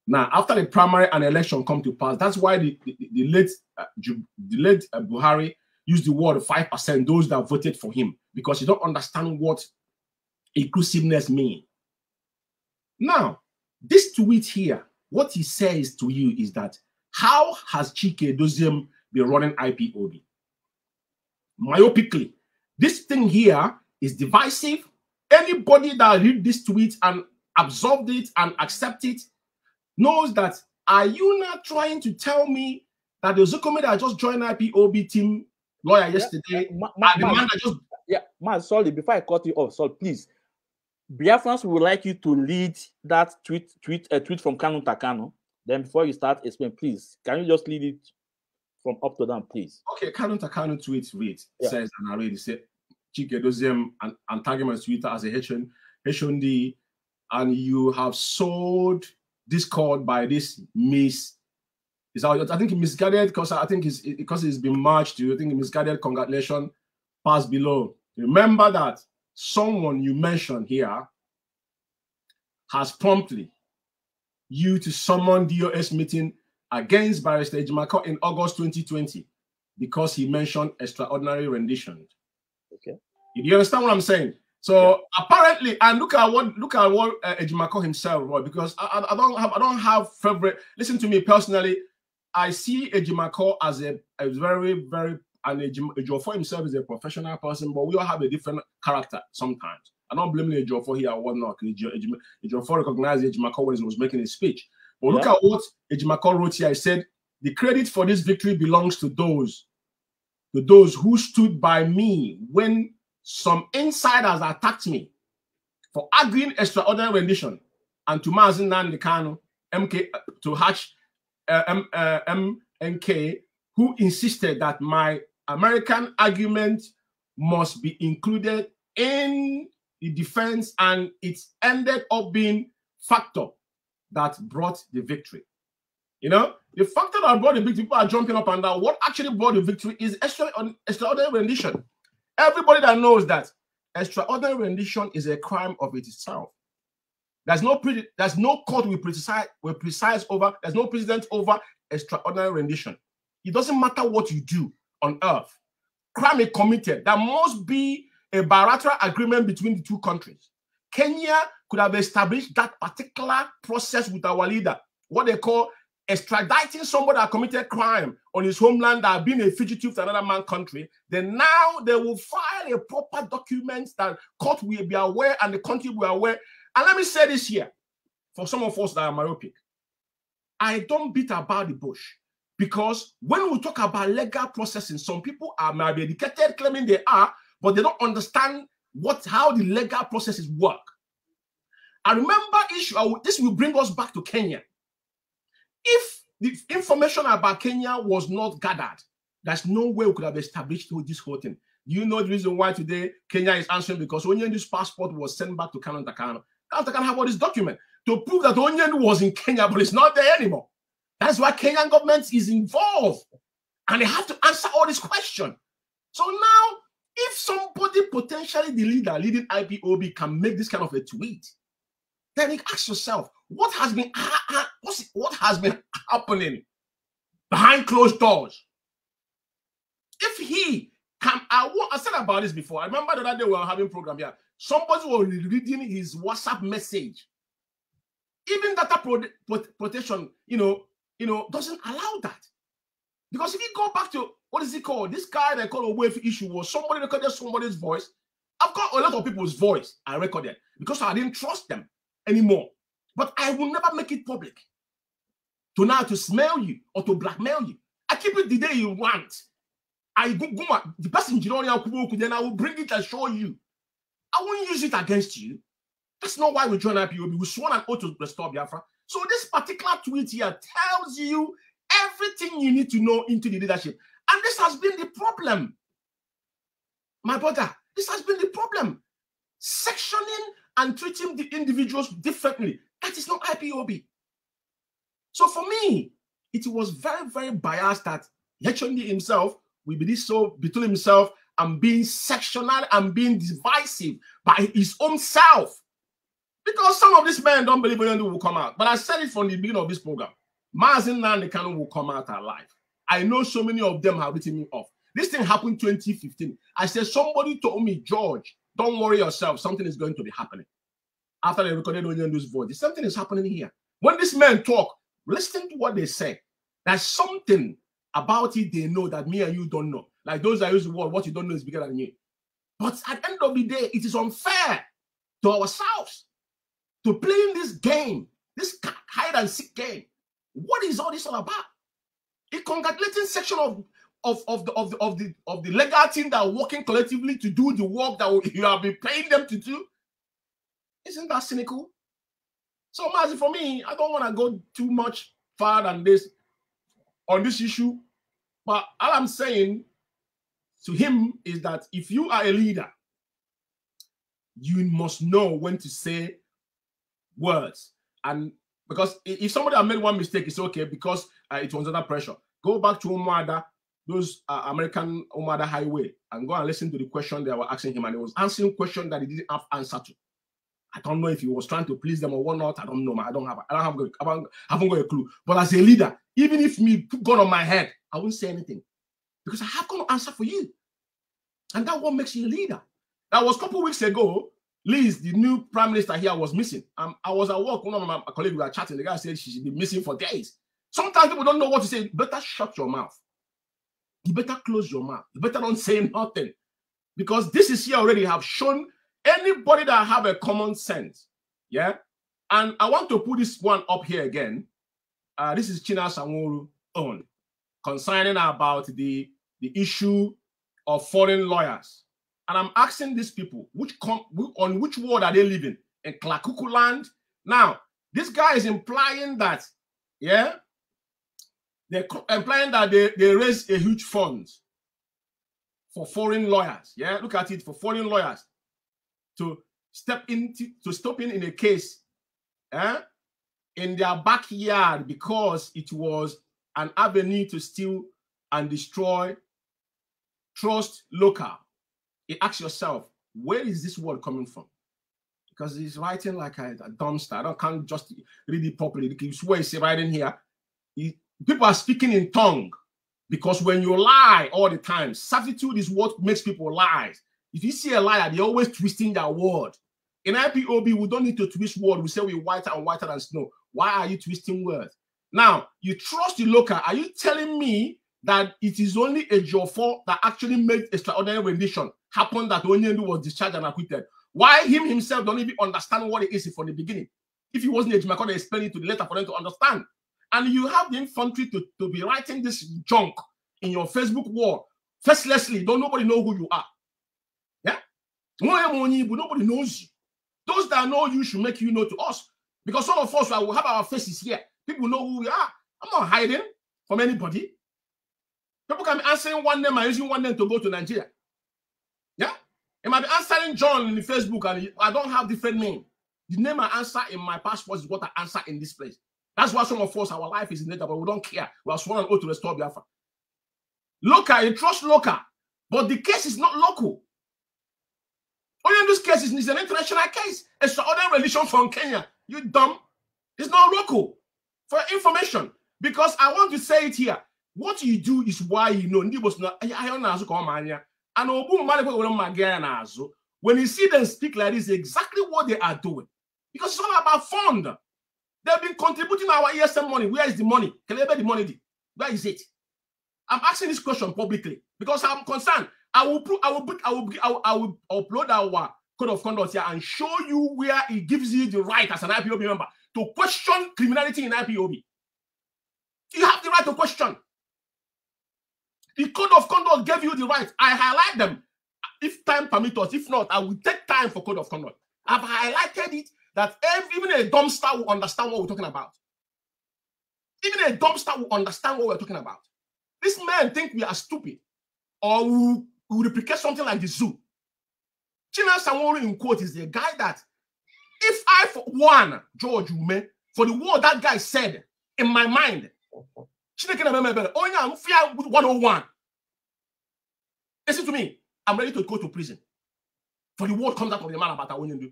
now after the primary and election come to pass, that's why the, the, the late uh, the late uh, Buhari used the word five percent. Those that voted for him because you don't understand what inclusiveness means. Now, this tweet here, what he says to you is that how has Chika Edoziem been running IPOB? Myopically, this thing here is divisive. Anybody that read this tweet and absorbed it and accept it knows that are you not trying to tell me that the Zukome that just joined IPOB team lawyer yesterday Ma- ma- and the ma- man that just yeah, man, sorry, before I cut you off, sorry, please. Biafrans would like you to lead that tweet, tweet, a tweet from Kanunta Kanu. Then before you start explain, please, can you just lead it from up to down, please? Okay, Kanunta Kanu tweets read Yeah. says and I read it said Chika Edoziem and, and tag him on Twitter as a HN, HND, and you have sold Discord by this miss. Is I think he misguided because I think it's because it's been marched to. You. Think misguided. Congratulations, pass below. Remember that someone you mentioned here has promptly you to summon DOS meeting against Barrister Ejimakor in August 2020 because he mentioned extraordinary rendition. Okay. Do you understand what I'm saying? So apparently, and look at what look at what uh, Ejimakor himself wrote because I, I, don't have I don't have favorite. Listen to me personally. I see Ejimakor as a, a very very and Ejim- himself is a professional person, but we all have a different character sometimes. I'm not blaming Ejiofor here or whatnot. Ejiofor recognized Ejimakor when he was making his speech. But look Yeah. at what Ejimakor wrote here. He said, the credit for this victory belongs to those, to those who stood by me when some insiders attacked me for arguing extraordinary rendition, and to Mazi Nnamdi Kanu, MK, to Hatch, uh, M, uh, MNK, who insisted that my American argument must be included in the defense, and it ended up being factor that brought the victory. You know, the factor that brought the victory, people are jumping up and down. What actually brought the victory is extra, extraordinary rendition. Everybody that knows that extraordinary rendition is a crime of itself. There's no pre- there's no court we precise we precise over. There's no precedent over extraordinary rendition. It doesn't matter what you do on earth. Crime is committed. There must be a bilateral agreement between the two countries. Kenya could have established that particular process with our leader, what they call extraditing somebody that committed crime on his homeland that been a fugitive to another man country. Then now they will file a proper document that court will be aware and the country will be aware. And let me say this here for some of us that are myopic. I don't beat about the bush because when we talk about legal processing, some people are might educated claiming they are, but they don't understand what how the legal processes work. I remember issue. This will bring us back to Kenya. If the information about Kenya was not gathered, there's no way we could have established this whole thing. You know the reason why today Kenya is answering? Because Onyendu's passport was sent back to Kanunta Kanu. Kanunta Kanu have all this document to prove that Onyendu was in Kenya, but it's not there anymore. That's why Kenyan government is involved. And they have to answer all these questions. So now, if somebody potentially the leader leading IPOB can make this kind of a tweet, then you ask yourself, what has been what has been happening behind closed doors? If he can, I, I said about this before. I remember the other day we were having program here. Somebody was reading his WhatsApp message. Even data pro- pro- protection, you know, you know, doesn't allow that. Because if you go back to what is it called? This guy they call a wave issue was somebody recorded somebody's voice. I've got a lot of people's voice I recorded because I didn't trust them anymore. But I will never make it public to now to smell you or to blackmail you. I keep it the day you want. I go, go the person then I will bring it and show you. I won't use it against you. That's not why we join IPOB. We sworn an oath to restore Biafra. So this particular tweet here tells you everything you need to know into the leadership. And this has been the problem. My brother, this has been the problem. Sectioning and treating the individuals differently. That is not IPOB. So for me, it was very, very biased that HND himself will be this so between himself and being sectional and being divisive by his own self. Because some of these men don't believe Onyendu will come out. But I said it from the beginning of this program. Mazi Nnamdi Kanu will come out alive. I know so many of them have written me off. This thing happened 2015. I said, somebody told me, George, don't worry yourself. Something is going to be happening. After they recorded Onyendu's voice, something is happening here. When these men talk, listen to what they say. There's something about it they know that me and you don't know. Like those that use the word, what you don't know is bigger than you. But at the end of the day, it is unfair to ourselves to playing this game, this hide and seek game. What is all this all about? A congratulating section of of, of the of the of the of the legal team that are working collectively to do the work that you have been paying them to do. Isn't that cynical? So, Mazi, for me, I don't want to go too much far than this on this issue. But all I'm saying to him is that if you are a leader, you must know when to say words. And because if somebody had made one mistake, it's okay because uh, it was under pressure. Go back to Umada, those uh, American Umada Highway, and go and listen to the question they were asking him, and he was answering question that he didn't have answer to. I don't know if he was trying to please them or whatnot. I don't know. man. I don't have. I don't have. I haven't, got a clue. But as a leader, even if me put gun on my head, I won't say anything because I have got to answer for you, and that what makes you a leader. That was a couple weeks ago. Liz, the new prime minister here, was missing. Um, I was at work. One of my colleagues were chatting. The guy said she should be missing for days. Sometimes people don't know what to say. Better shut your mouth. You better close your mouth. You better don't say [laughs] nothing. Because this is here already have shown anybody that have a common sense. Yeah. And I want to put this one up here again. Uh, this is Chinasa Nworu own concerning about the, the issue of foreign lawyers. And I'm asking these people, which com- on which world are they living? In Klakuku land? Now, this guy is implying that, yeah, they're implying that they, they raise a huge funds for foreign lawyers. Yeah, look at it for foreign lawyers to step into to step in in a case eh, in their backyard because it was an avenue to steal and destroy trust local. You ask yourself, where is this word coming from? Because he's writing like a, a dumpster. I don't can't just read it properly. You swear he's writing here. He- people are speaking in tongue because when you lie all the time, substitute is what makes people lie. If you see a liar, they're always twisting their word. In IPOB, we don't need to twist word. We say we're whiter and whiter than snow. Why are you twisting words? Now, you trust the local. Are you telling me that it is only a Jofor that actually made extraordinary rendition happen that Onyendu was discharged and acquitted? Why him himself don't even understand what it is from the beginning? If he wasn't a Jimakon, explain it to the letter for them to understand. And you have the infantry to, to be writing this junk in your Facebook wall. Facelessly, don't nobody know who you are. Yeah? Nobody knows you. Those that know you should make you know to us. Because some of us will have our faces here. People know who we are. I'm not hiding from anybody. People can be answering one name and using one name to go to Nigeria. Yeah? It might be answering John in the Facebook, and I don't have different name. The name I answer in my passport is what I answer in this place. That's why some of us, our life is in danger, but we don't care. We are sworn an oath to restore Biafra. Local, you trust local, but the case is not local. Only in this case is an international case. It's other religion from Kenya. You dumb. It's not local. For information, because I want to say it here. What you do is why you know. Gaa. When you see them speak like this, exactly what they are doing. Because it's all about fund. They've been contributing our ESN money. Where is the money? Can you the money? Where is it? I'm asking this question publicly because I'm concerned. I will I will I will, I will, I will upload our code of conduct here and show you where it gives you the right as an IPOB member to question criminality in IPOB. You have the right to question. The code of conduct gave you the right. I highlight them. If time permits us, if not, I will take time for code of conduct. I've highlighted it that every, even a dumpster will understand what we're talking about. Even a dumpster will understand what we're talking about. These men think we are stupid or we will replicate something like the zoo. China Samori in quote is the guy that if I for one George Umeh for the word that guy said in my mind, Chineke na a mfia 101. Listen to me. I'm ready to go to prison for the word comes out of the man about Awonyendu.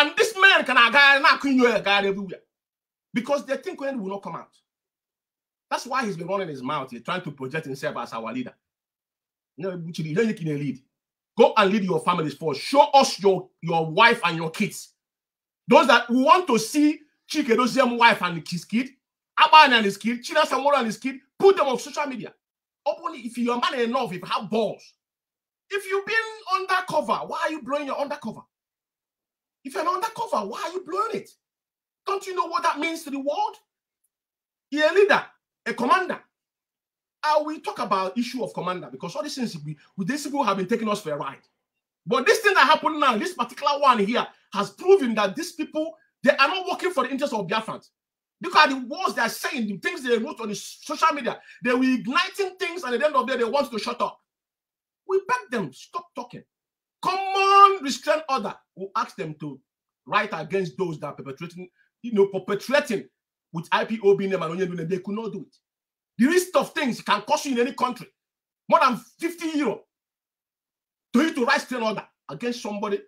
And this man can guy now you a guy everywhere because they think Onyendu will not come out. That's why he's been running his mouth. He's trying to project himself as our leader. No, you don't to lead. Go and lead your families first. Show us your, your wife and your kids. Those that want to see Chika Edoziem wife and his kid, Aban and his kid, China Samora and his kid, put them on social media. Openly, if you're a man enough, if you have balls. If you've been undercover, why are you blowing your undercover? If you're undercover, why are you blowing it? Don't you know what that means to the world? You're a leader, a commander. I will talk about issue of commander because all these things we, with these people have been taking us for a ride. But this thing that happened now, this particular one here, has proven that these people they are not working for the interest of Biafrans. Look at the words they are saying, the things they wrote on the social media. They were igniting things, and at the end of the day, they want to shut up. We beg them, stop talking. Common restraint order will ask them to write against those that are perpetrating, you know, perpetrating with IPOB name and. They could not do it. The list of things can cost you in any country more than 50 euro to you to write restraint order against somebody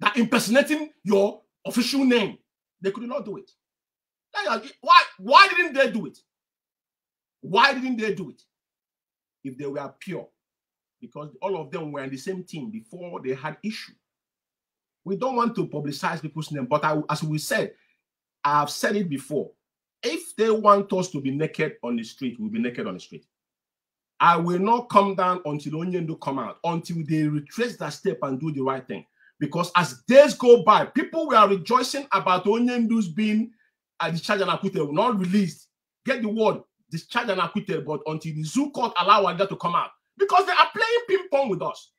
that impersonating your official name. They could not do it. Why, why didn't they do it? Why didn't they do it? If they were pure, because all of them were in the same team before they had issue. We don't want to publicize people's name, but I, as we said, I've said it before. If they want us to be naked on the street, we'll be naked on the street. I will not come down until Onyendu come out, until they retrace that step and do the right thing. Because as days go by, people were rejoicing about Onyendu's being uh, discharged and acquitted, not released. Get the word, discharged and acquitted, but until the zoo court allow Wanda to come out. Because they are playing ping pong with us.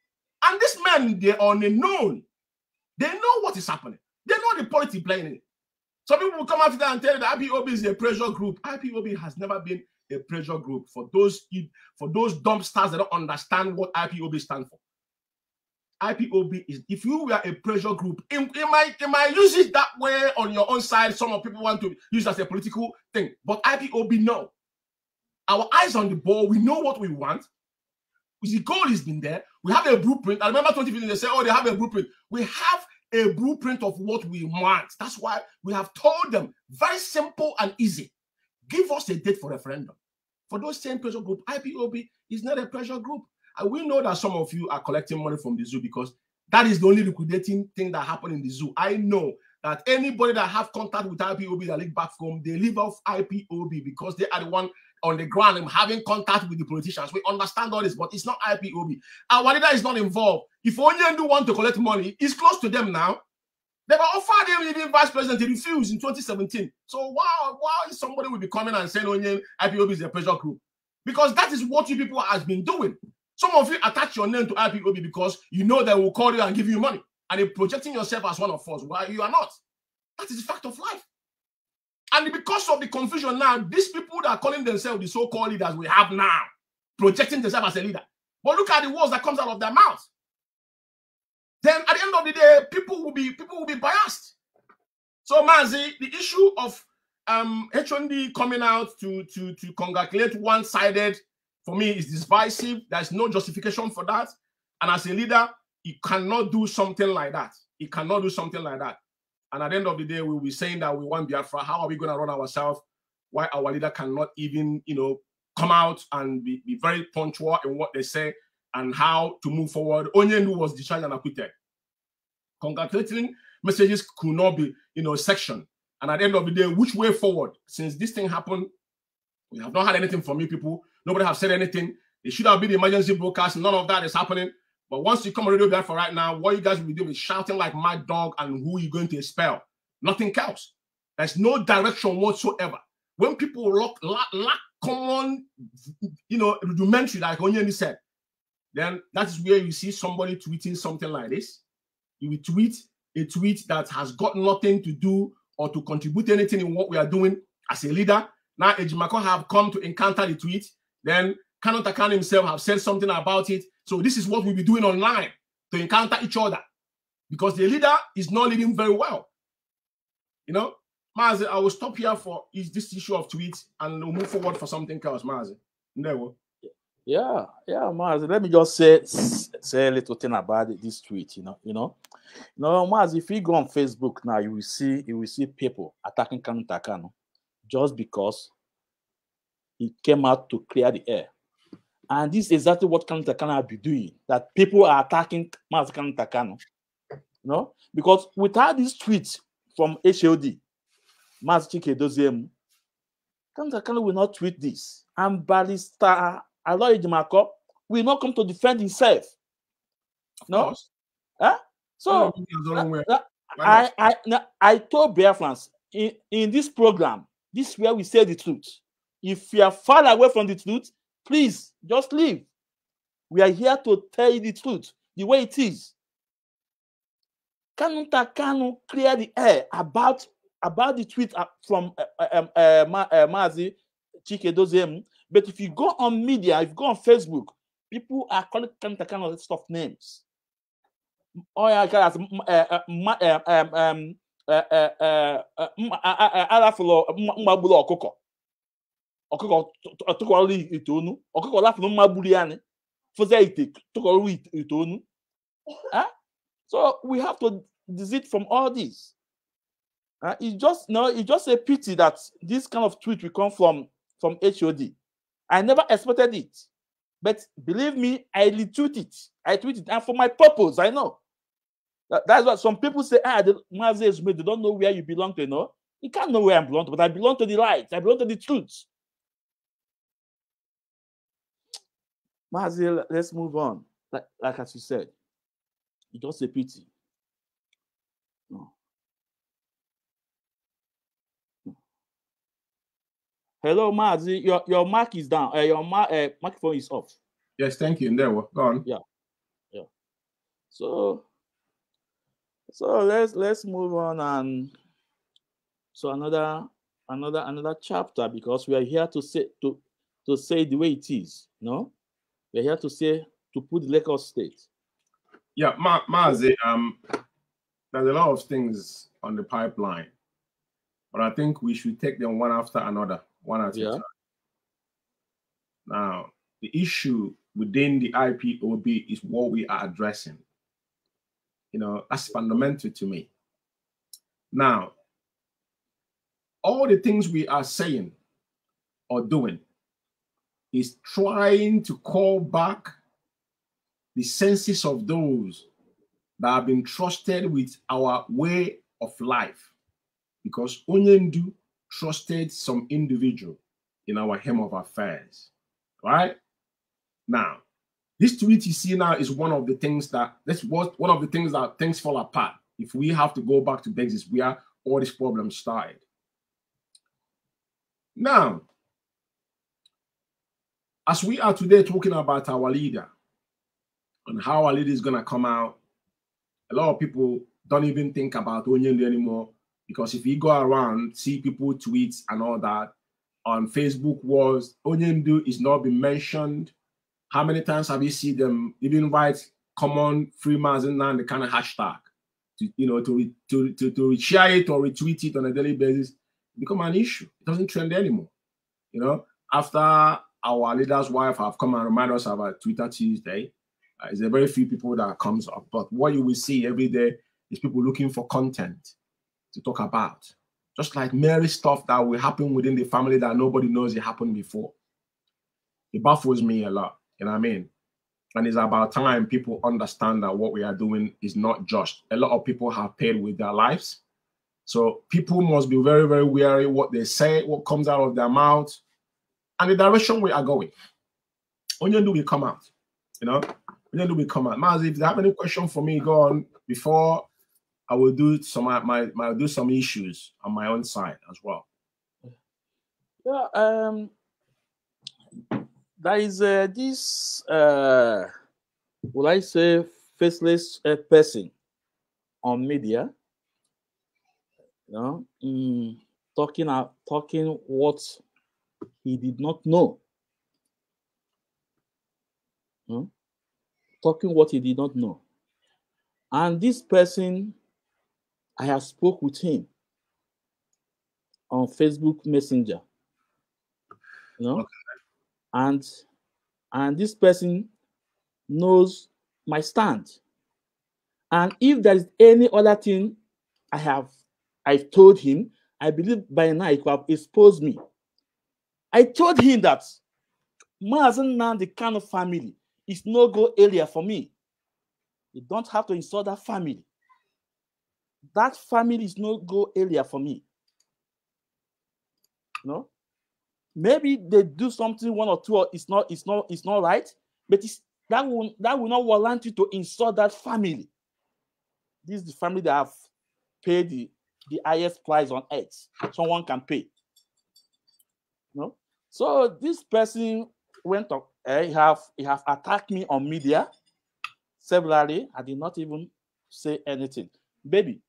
And these men, they're on a known. They know what is happening. They know the politics playing in it. Some people will come after that and tell you that IPOB is a pressure group. IPOB has never been a pressure group for those for those dumpsters that don't understand what IPOB stands for. IPOB is if you were a pressure group, it, it might it might use it that way on your own side. Some of people want to use as a political thing, but IPOB no. Our eyes on the ball. We know what we want. The goal has been there. We have a blueprint. I remember 2015 they said, "Oh, they have a blueprint." We have a blueprint of what we want. That's why we have told them very simple and easy. Give us a date for referendum. For those same pressure group, IPOB is not a pressure group. And we know that some of you are collecting money from the zoo because that is the only liquidating thing that happened in the zoo. I know that anybody that have contact with IPOB that live back home, they leave off IPOB because they are the one on the ground and having contact with the politicians. We understand all this, but it's not IPOB. Our leader is not involved. If Onyendu want to collect money, he's close to them now. They were offered him even vice president. He refused in 2017. So why, why is somebody will be coming and saying Onyen IPOB is a pressure group? Because that is what you people has been doing. Some of you attach your name to IPOB because you know they will call you and give you money. And you're projecting yourself as one of us. Why you are not. That is the fact of life. And because of the confusion now, these people that are calling themselves the so-called leaders we have now, projecting themselves as a leader. But look at the words that comes out of their mouths. Then at the end of the day, people will be people will be biased. So Mazi, the issue of um H1D coming out to to to congratulate one-sided for me is divisive. There's no justification for that. And as a leader, he cannot do something like that. He cannot do something like that. And at the end of the day, we'll be saying that we want Biafra. How are we going to run ourselves? Why our leader cannot even, you know, come out and be, be very punctual in what they say and how to move forward. Onyendu was discharged and acquitted. Congratulating messages could not be, you know, section. And at the end of the day, which way forward? Since this thing happened, we have not had anything from you people. Nobody have said anything. It should have been the emergency broadcast. None of that is happening. But once you come on radio for right now, what you guys will be doing is shouting like mad dog and who you're going to expel. Nothing else. There's no direction whatsoever. When people lack, lack, lack common, you know, rudimentary, like Onyeni said, then that is where you see somebody tweeting something like this. You will tweet a tweet that has got nothing to do or to contribute anything in what we are doing as a leader. Now Ejimakor have come to encounter the tweet. Then Kanunta Kanu himself have said something about it. So this is what we'll be doing online to encounter each other because the leader is not leading very well. You know, Mazi, I will stop here for is this issue of tweets and we'll move forward for something else, Mazi. No. Yeah, yeah, Maz. Let me just say say a little thing about this tweet. You know, you know, you know, Maz. If you go on Facebook now, you will see you will see people attacking Kanunta Kanu just because he came out to clear the air, and this is exactly what Kanunta Kanu will be doing. That people are attacking Maz Kanunta Kanu, you know, because without this tweet from HOD, Maz Chika Edoziem, Kanunta Kanu will not tweet this, and Barrister Aloy Ejimakor will not come to defend himself. No? Huh? So uh, I, I, I, I told Biafrans in, in this program, this is where we say the truth. If you are far away from the truth, please just leave. We are here to tell you the truth, the way it is. Kanu clear the air about about the tweet uh, from uh, uh, um, uh, Ma, uh, Mazi Chika Edoziem hmm? but if you go on media, if you go on Facebook, people are calling kind of stuff names. Oh yeah, guys, mm, uh, um alafụlụ mmagburu ọkụkọ ọkụkọ ọkụkọ lafụlụ mmagburu ya fụzie ite ite so we have to desist from all this uh, it's just no it's just a pity that this kind of tweet will come from from HOD I never expected it. But believe me, I retweet it. I tweet it. And for my purpose, I know. That, that's what some people say, ah, the Mazes, they don't know where you belong to, you know. You can't know where I belong to, but I belong to the light. I belong to the truth. Mazil, let's move on. Like, like as you said, it's just a pity. No. Hello, Mazi. Your your mic is down. Uh, your ma- uh, microphone is off. Yes, thank you. And there, go on. Yeah, yeah. So, so let's let's move on and so another another another chapter because we are here to say to to say the way it is. No, we're here to say to put the Lagos state. Yeah, Ma- Mazi. Um, there's a lot of things on the pipeline, but I think we should take them one after another one at Yeah. a time. Now, the issue within the IPOB is what we are addressing. You know, that's fundamental to me. Now, all the things we are saying or doing is trying to call back the senses of those that have been trusted with our way of life. Because Onyendu trusted some individual in our hem of affairs. Right? Now, this tweet you see now is one of the things that this was one of the things that things fall apart if we have to go back to basics where all these problems started. Now, as we are today talking about our leader and how our leader is gonna come out, a lot of people don't even think about Onyendu anymore because if you go around, see people tweets and all that on Facebook was Onyendu is not being mentioned. How many times have you seen them even write common Freemason and the kind of hashtag to you know to, to to to share it or retweet it on a daily basis? Become an issue. It doesn't trend anymore. You know, after our leader's wife have come and remind us about Twitter Tuesday, uh, it's a very few people that comes up. But what you will see every day is people looking for content to talk about. Just like Mary stuff that will happen within the family that nobody knows it happened before. It baffles me a lot. You know what I mean? And it's about time people understand that what we are doing is not just. A lot of people have paid with their lives. So people must be very, very wary what they say, what comes out of their mouth, and the direction we are going. When do we come out? You know, when do we come out? Maz, if you have any question for me, go on before I will do some my, my, do some issues on my own side as well. Yeah, um, there is uh, this, uh, will I say, faceless uh, person on media, you know, mm, talking out, talking what he did not know, Hmm? talking what he did not know, and this person, I have spoke with him on Facebook Messenger, you know, and and this person knows my stand. And if there is any other thing i have i've told him i believe by now he could have exposed me i told him that Mazen kind of family. Is no go area for me. You don't have to insult that family. That family is no go area for me. No maybe they do something one or two or it's not it's not it's not right but it's that will that will not warrant you to insult that family. This is the family that have paid the the highest price on earth. Someone can pay so this person went up uh, he have he have attacked me on media severally i did not even say anything baby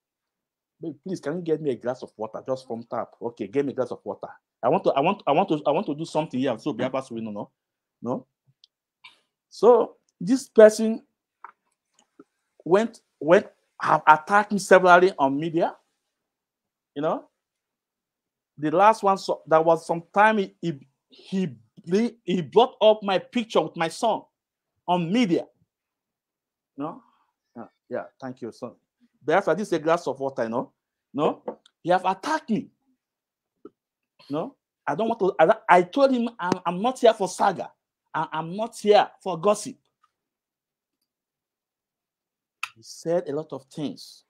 baby please can you get me a glass of water just from tap okay get me a glass of water I want to, I want, I want to, I want to do something here. So be able to no, no, no. So this person went, went, have attacked me severally on media. You know, the last one, so there was some time he, he brought up my picture with my son on media. No, yeah, yeah thank you, son. Therefore, this is a glass of water, you know. No, he have attacked me. No, I don't want to. I, I told him I'm, I'm, not here for saga. I, I'm not here for gossip. He said a lot of things.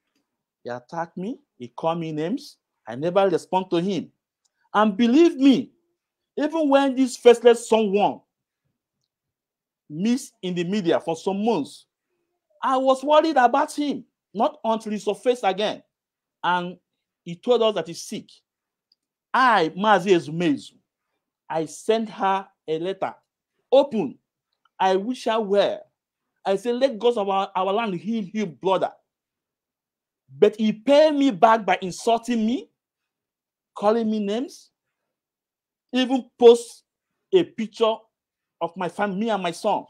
He attacked me. He called me names. I never respond to him. And believe me, even when this faceless someone missed in the media for some months, I was worried about him. Not until he surfaced again, and he told us that he's sick. I, Mazi Ezumezu, I sent her a letter, open. I wish her well. I said, let God of our, our land heal him, brother. But he paid me back by insulting me, calling me names, even post a picture of my family, me and my son.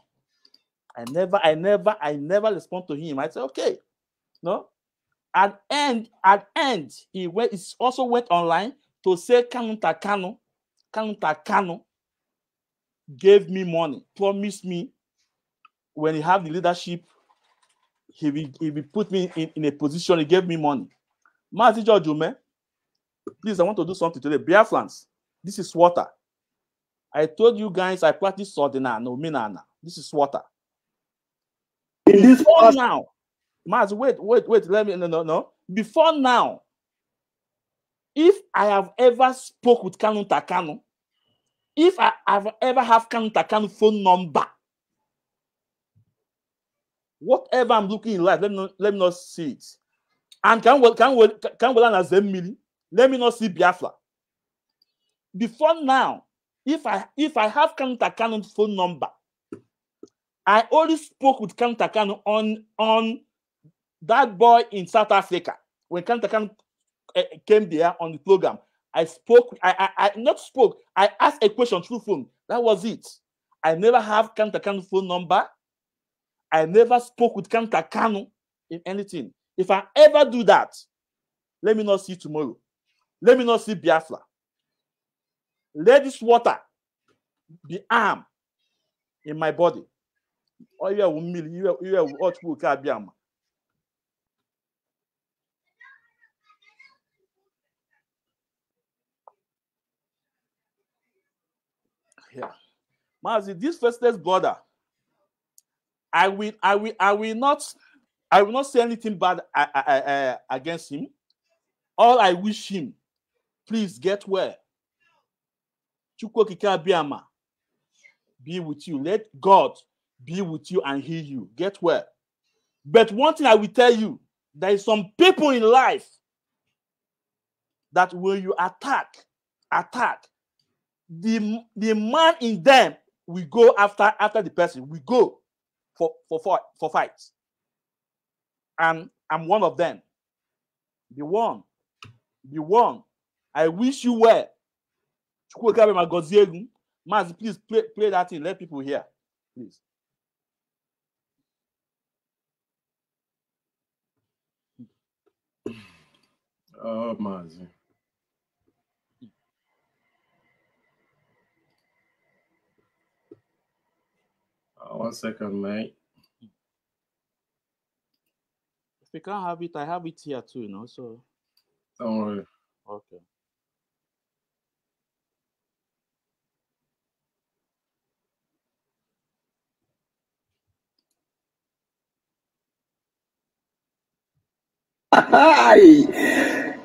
I never, I never, I never respond to him. I said, okay, no. At end, at end, he went, he also went online to say Kanunta Kanu, Kanunta Kanu gave me money, promised me when he have the leadership, he will, he will put me in, in a position, he gave me money. Marty George please, I want to do something today. Biafrans, this is water. I told you guys I practice Sordina, no Minana. This is water. In this Before now, Maz, wait, wait, wait, let me, no, no, no. Before now, if I have ever spoke with Kanu Takano, if I have ever have Kanu Takano phone number, whatever I'm looking in life, let me not, let me not see it. And can we can we can we learn as? Let me not see Biafra. Before now, if I if I have Kanunta Kanu's phone number, I only spoke with Kanunta Kanu on on that boy in South Africa when Kanunta Kanu uh, came there on the program. I spoke, I, I, I not spoke, I asked a question through phone. That was it. I never have Kanunta Kanu phone number. I never spoke with Kanunta Kanu in anything. If I ever do that, let me not see tomorrow. Let me not see Biafra. Let this water be arm in my body. Oh, Ọya wụ mmiri, iwe wụ ọchukwu oke be arm. Yeah. Mazi, this faceless brother, I will, I will, I will not, I will not say anything bad I, I, I, against him. All I wish him, please get well. Be with you. Let God be with you and heal you. Get well. But one thing I will tell you, there is some people in life that when you attack, attack, the, the man in them will go after after the person. We go for for for, for fights. And I'm one of them. The one. The one. I wish you well. Chukwuka Abiyama gọzie gị. Maazị, please play, play that thing. Let people hear. Please. Oh, Mazi. Uh, one second, mate. If you can't have it, I have it here too, you know. So Don't worry. okay.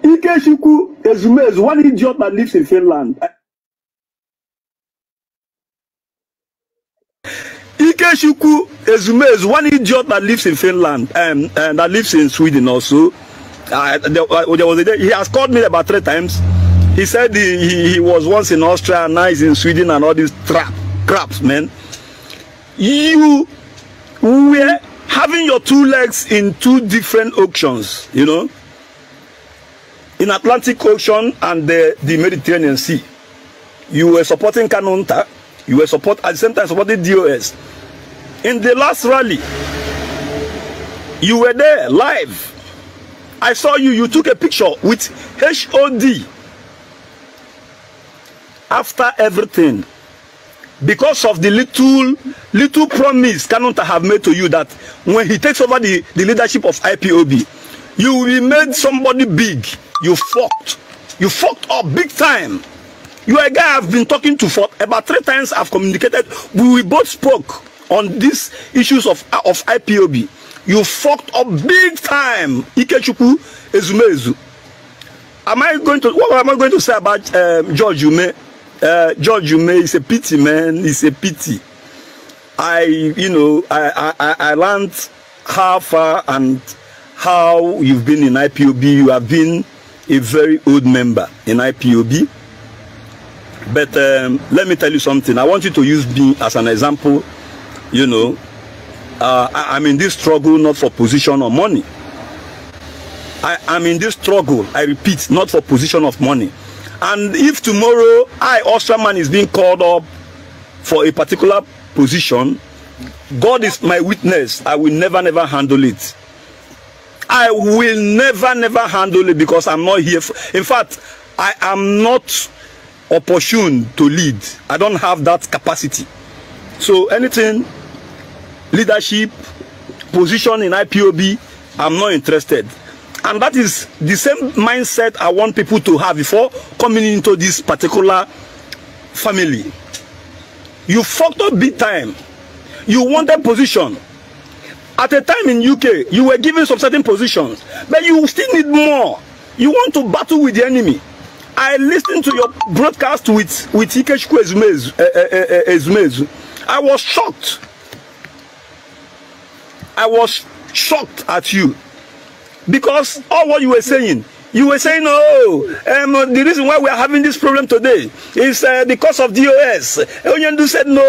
Ikechukwu Ezumezu, one idiot that lives in Finland. Ikechukwu Ezumezu, one idiot that lives in Finland um, and that lives in Sweden also. Uh, there, uh, there was a day, he has called me about three times. He said he, he, he was once in Austria and now he's in Sweden and all these trap craps, man. You were having your two legs in two different auctions, you know, in Atlantic Ocean and the, the Mediterranean Sea. You were supporting Kanunta, you were support at the same time supporting DOS. In the last rally, you were there live. I saw you, you took a picture with HOD. After everything, because of the little little promise Kanunta have made to you that when he takes over the, the leadership of IPOB, you will be made somebody big. You fucked. You fucked up big time. You are a guy I've been talking to for about three times. I've communicated. We, we both spoke on these issues of of IPOB. You fucked up big time. Ikechukwu Ezumezu. Am I going to what am I going to say about um, George Ume? Uh, George Ume is a pity, man. It's a pity. I, you know, I, I, I learned how far and how you've been in IPOB. You have been a very old member in IPOB. But um, let me tell you something. I want you to use me as an example. You know, uh, I, I'm in this struggle not for position or money. I am in this struggle, I repeat, not for position of money. And if tomorrow I, Ostraman, is being called up for a particular position, God is my witness. I will never, never handle it. I will never, never handle it because I'm not here. For, in fact, I am not opportune to lead. I don't have that capacity. So anything, leadership, position in IPOB, I'm not interested. And that is the same mindset I want people to have before coming into this particular family. You fucked up big time. You wanted position. At a time in UK, you were given some certain positions, but you still need more. You want to battle with the enemy. I listened to your broadcast with with Ikechukwu Ezumezu. Uh, uh, Ezumezu. I was shocked. I was shocked at you because all what you were saying you were saying oh um, the reason why we are having this problem today is uh, because of dos onyendu said no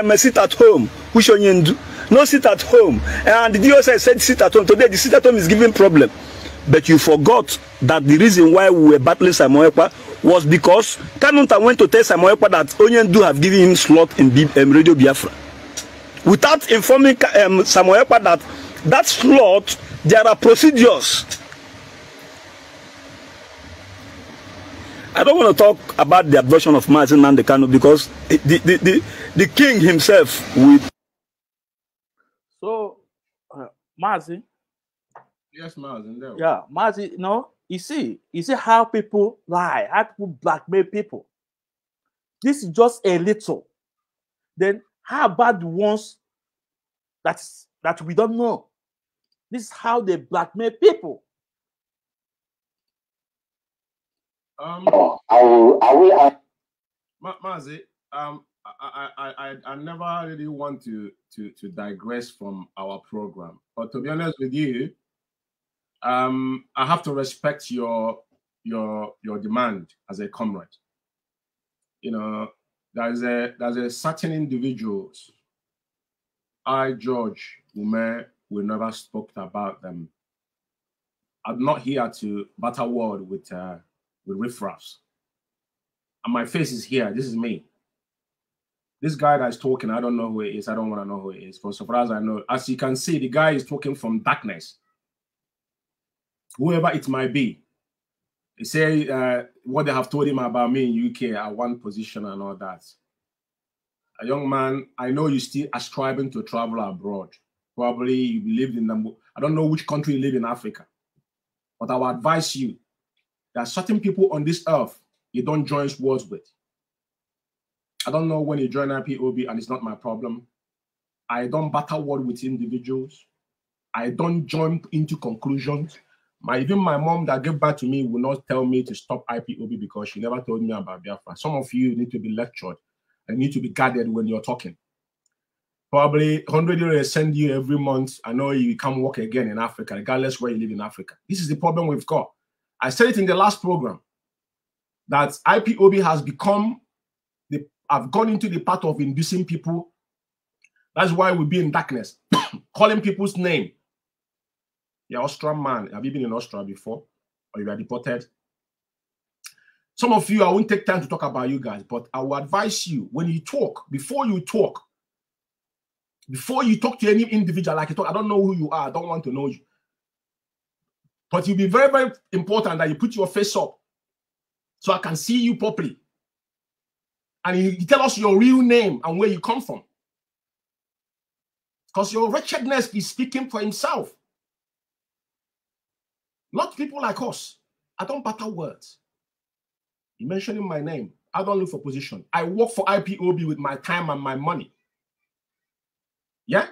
um, sit at home. Which onyendu? No sit at home. And the dos said sit at home. Today the sit at home is giving problem. But you forgot that the reason why we were battling Simon Ekpa was because Kanunta went to tell Simon Ekpa that onyendu have given him slot in B um, radio biafra. Without informing um, Samuel Ekpa that that slot there are procedures. I don't want to talk about the abduction of Mazin Nnamdi Kanu because the, the, the, the king himself will So, uh, Mazi, Yes, Mazi. there. yeah, Mazi, you know, you see, you see how people lie, how people blackmail people. This is just a little. then how about the ones that's that we don't know? This is how they blackmail people. Um, I will, I will Ma- Mazi, um, I, I, I, I- I never really want to, to, to digress from our program, but to be honest with you, um, I have to respect your, your, your demand as a comrade. You know, there's a, there's a certain individuals. I, George Umeh, will never spoke about them. I'm not here to battle world with, uh, with riffraffs and my face is here. This is me. This guy that's talking, I don't know who it is. I don't want to know who it is. For so far as I know, as you can see, the guy is talking from darkness. Whoever it might be. He say uh, what they have told him about me in UK at one position and all that. A young man, I know you still are striving to travel abroad. Probably you lived in the, I don't know which country you live in Africa, but I will advise you. Are certain people on this earth you don't join words with. I don't know when you join IPOB, and it's not my problem. I don't battle word with individuals. I don't jump into conclusions. My even my mom that gave birth to me will not tell me to stop IPOB because she never told me about Biafra. Some of you need to be lectured and need to be guarded when you're talking. Probably 100 euros send you every month. I know you come work again in Africa, regardless where you live in Africa. This is the problem we've got. I said it in the last program that IPOB has become the have gone into the path of inducing people. That's why we be in darkness, [coughs] calling people's name. You're Austrian man. Have you been in Austria before? Or you are deported? Some of you, I won't take time to talk about you guys, but I will advise you when you talk, before you talk, before you talk to any individual, like you talk, I don't know who you are, I don't want to know you. But it'll be very, very important that you put your face up so I can see you properly. And you, you tell us your real name and where you come from. Because your wretchedness is speaking for himself. Not people like us. I don't battle words. You mentioning my name. I don't look for position. I work for IPOB with my time and my money. Yeah?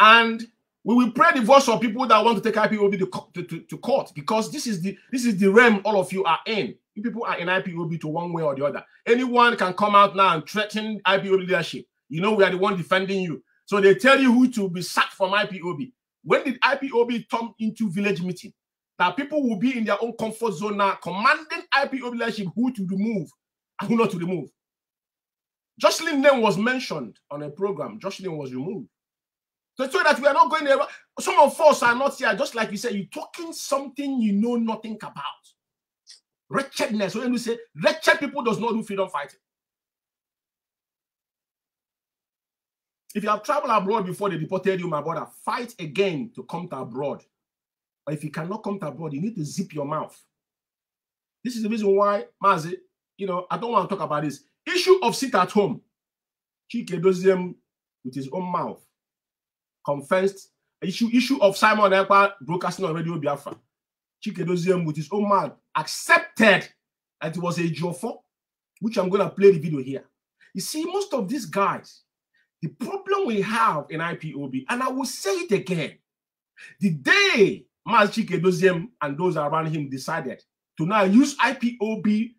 And we will pray the voice of people that want to take IPOB to, to, to, court because this is the this is the realm all of you are in. You people are in IPOB to one way or the other. Anyone can come out now and threaten IPOB leadership. You know we are the one defending you. So they tell you who to be sacked from IPOB. When did IPOB turn into village meeting? That people will be in their own comfort zone now, commanding IPOB leadership who to remove and who not to remove. Jocelyn name was mentioned on a program. Jocelyn was removed. So, so that we are not going there. Some of us are not here, just like you said, you're talking something you know nothing about. Wretchedness. When you say wretched people does not do freedom fighting. If you have traveled abroad before they deported you, my brother, fight again to come to abroad. But if you cannot come to abroad, you need to zip your mouth. This is the reason why, Mazi, you know, I don't want to talk about this. Issue of sit at home. Chike with his own mouth confessed issue issue of Simon Ekpa broadcasting on Radio Biafra. Chike with his own mouth accepted that it was a Jofo, which I'm going to play the video here. You see, most of these guys, the problem we have in IPOB, and I will say it again, the day Maz Chike and those around him decided to now use IPOB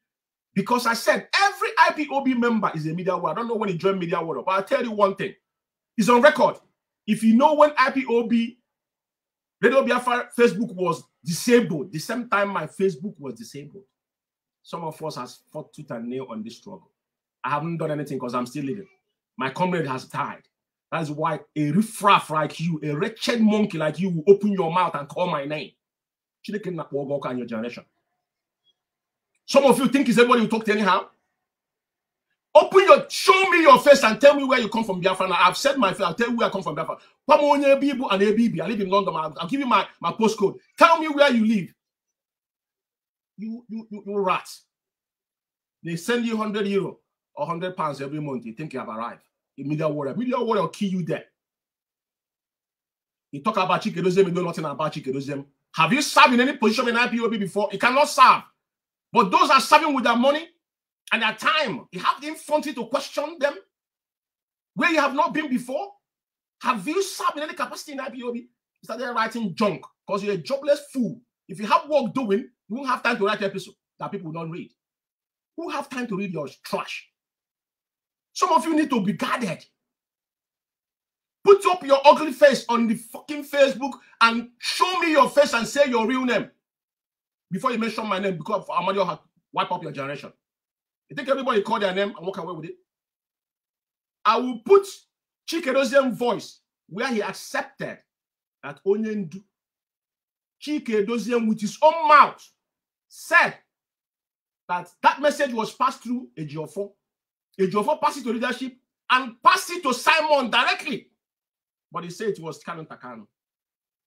because I said every IPOB member is a media world. I don't know when he joined media world, but I'll tell you one thing. It's on record. If you know when IPOB Radio Biafra Facebook was disabled, the same time my Facebook was disabled. Some of us has fought tooth and nail on this struggle. I haven't done anything because I'm still living. My comrade has died. That's why a riffraff like you, a wretched monkey like you, will open your mouth and call my name. Chineke na kpọọ gị ọkụ in your generation. Some of you think it's everybody you talk to anyhow. Open your, show me your face and tell me where you come from, Biafra. Now, I've said my face, I'll tell you where I come from, Biafra. I live in London. I'll, I'll give you my, my postcode. Tell me where you live. You, you, you, you rat. They send you 100 euro or 100 pounds every month. You think you have arrived. In media warrior. Media warrior will kill you there. You talk about Chikedozem, you know nothing about Chikedozem. Have you served in any position in IPOB before? You cannot serve. But those are serving with their money and their time. You have the infantry to question them. where you have not been before? Have you served in any capacity in IPOB? You started writing junk because you're a jobless fool. If you have work doing, you won't have time to write episode that people will not read. Who have time to read your trash? Some of you need to be guarded. Put up your ugly face on the fucking Facebook and show me your face and say your real name before you mention my name because Amadio wipe up your generation. You think everybody call their name and walk away with it? I will put Chikedozian voice where he accepted that Onyendu, Chikedozian with his own mouth said that that message was passed through Ejiofor. Ejiofor passed it to leadership and passed it to Simon directly. But he said it was Kanunta Kanu.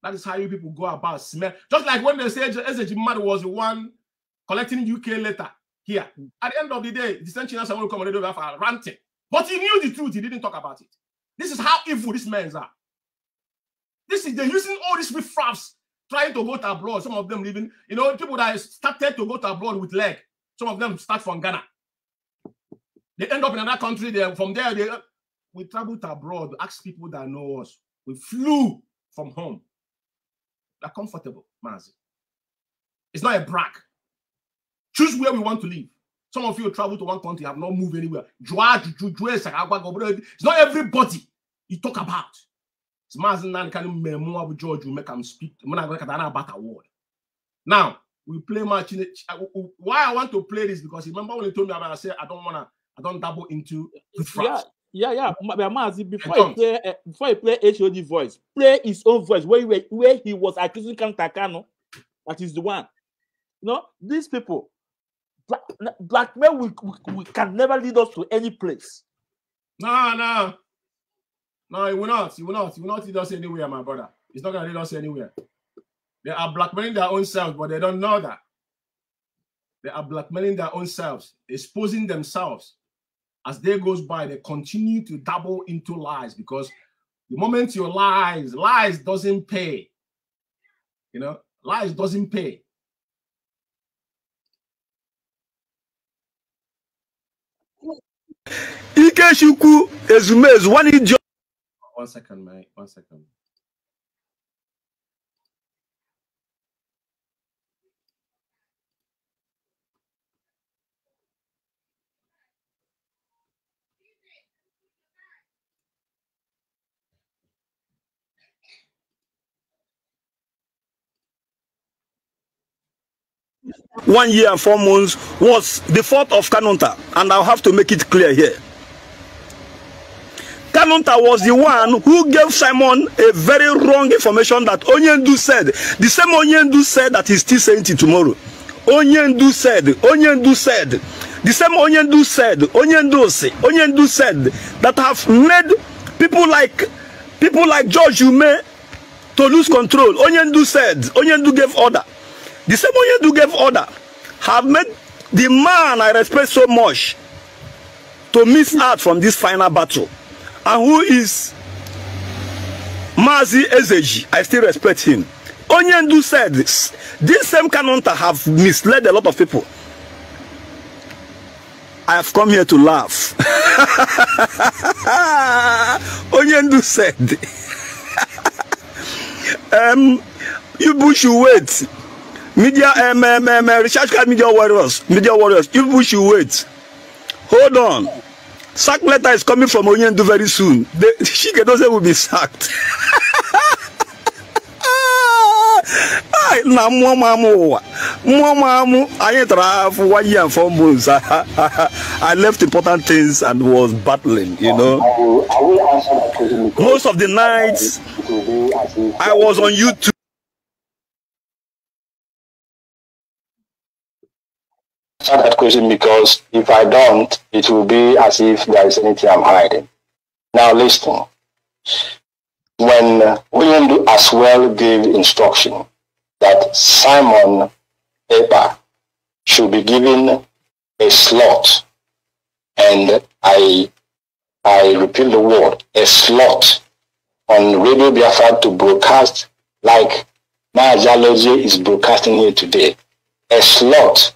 That is how you people go about smell. Just like when they say Ezejimad was the one collecting UK letter here. At the end of the day, the same China will come on radio for ranting. But he knew the truth. He didn't talk about it. This is how evil these men are. This is they're using all these riffraffs trying to go to abroad. Some of them living, you know, people that started to go to abroad with leg. Some of them start from Ghana. They end up in another country. They from there. They we traveled abroad. Ask people that know us. We flew from home. They're comfortable, Mazi. It's not a brag. Choose where we want to live. Some of you travel to one country, have not moved anywhere. It's not everybody you talk about. It's Mazi Nan kind of memo of George will make them speak. I'm not going to about a word. Now we play match. In it. Why I want to play this because remember when you told me about I said I don't wanna I don't dabble into France. Yeah, yeah, yeah. Mazi, before don't. play, uh, before I play HOD voice, play his own voice where, he where he was accusing Kanunta Kanu. That is the one. You know, these people, black, blackmail we, we, we can never lead us to any place. No, no. No, it will not. It will not. It will not lead us anywhere, my brother. It's not gonna lead us anywhere. They are blackmailing their own selves, but they don't know that. They are blackmailing their own selves, exposing themselves. As day goes by, they continue to dabble into lies because the moment you lies, lies doesn't pay. You know, lies doesn't pay. Ikechukwu ezumezu one idiot One second, mate. One second. One year and four months was the fault of Kanunta, and I'll have to make it clear here. Kanunta was the one who gave Simon a very wrong information that Onyendu said. The same Onyendu said that he's still saying it tomorrow. Onyendu said, Onyendu said, the same Onyendu said, Onyendu say, Onyendu said that have made people like people like George Umeh to lose control. Onyendu said, Onyendu gave order. The same Onyendu gave order have made the man I respect so much to miss out from this final battle. And who is Mazi Ezeji? I still respect him. Onyendu said this. This same Kanonta have misled a lot of people. I have come here to laugh. [laughs] Onyendu said, [laughs] um, you people should wait. Media, um, um, um, research card media warriors, media warriors, you people should wait. Hold on. Sack letter is coming from Onyendu very soon. The Shigedoze will be sacked. [laughs] Na mmụọ m amụ ụwa mmụọ m amụ anyị tara afọ one year and four months I left important things and was battling you know most of the nights if I was on YouTube answer that question because if I don't, it will be as if there is anything I'm hiding. Now listen. When William as well gave instruction that Simon Ekpa should be given a slot, and I I repeat the word, a slot on Radio Biafra to broadcast like Majaloji is broadcasting here today. A slot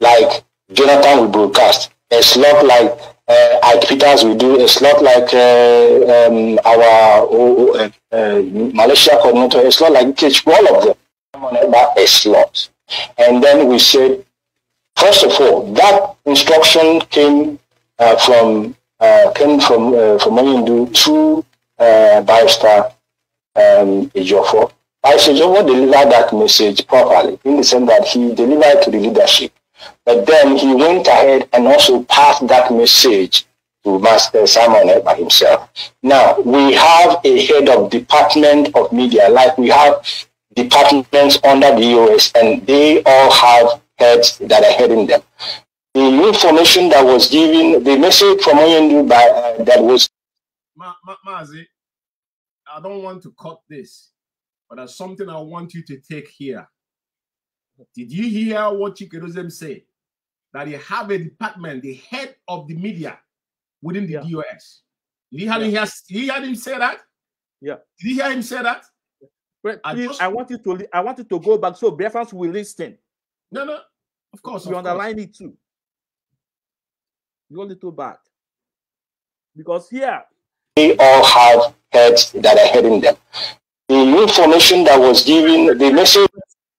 like Jonathan will broadcast, a slot like uh, Peters will do a slot like uh, um, our uh, uh, Malaysia coordinator, a slot like Kitch, all of them about a slot. And then we said, first of all, that instruction came uh, from uh, came from uh, from Oyindu to uh, Barrister um, Ejiofor. Barrister Ejiofor delivered that message properly in the sense that he delivered to the leadership. But then he went ahead and also passed that message to Master Simon by himself. Now, we have a head of department of media, like we have departments under the US, and they all have heads that are heading them. The information that was given, the message from Oyendu by, uh, that was Ma- Ma- Mazi, I don't want to cut this, but there's something I want you to take here. Did you hear what Chikerozem say? That they have a department, the head of the media within the Yeah. DOS. Did you hear, him, hear, did you hear him say that? Yeah. Did you hear him say that? But I please, just- I want you to I want you to go back so Biafrans will listen. No, no. Of course. You of course. underline it too. Go a little back. Because here, they all have heads that are heading them. The information that was given, the message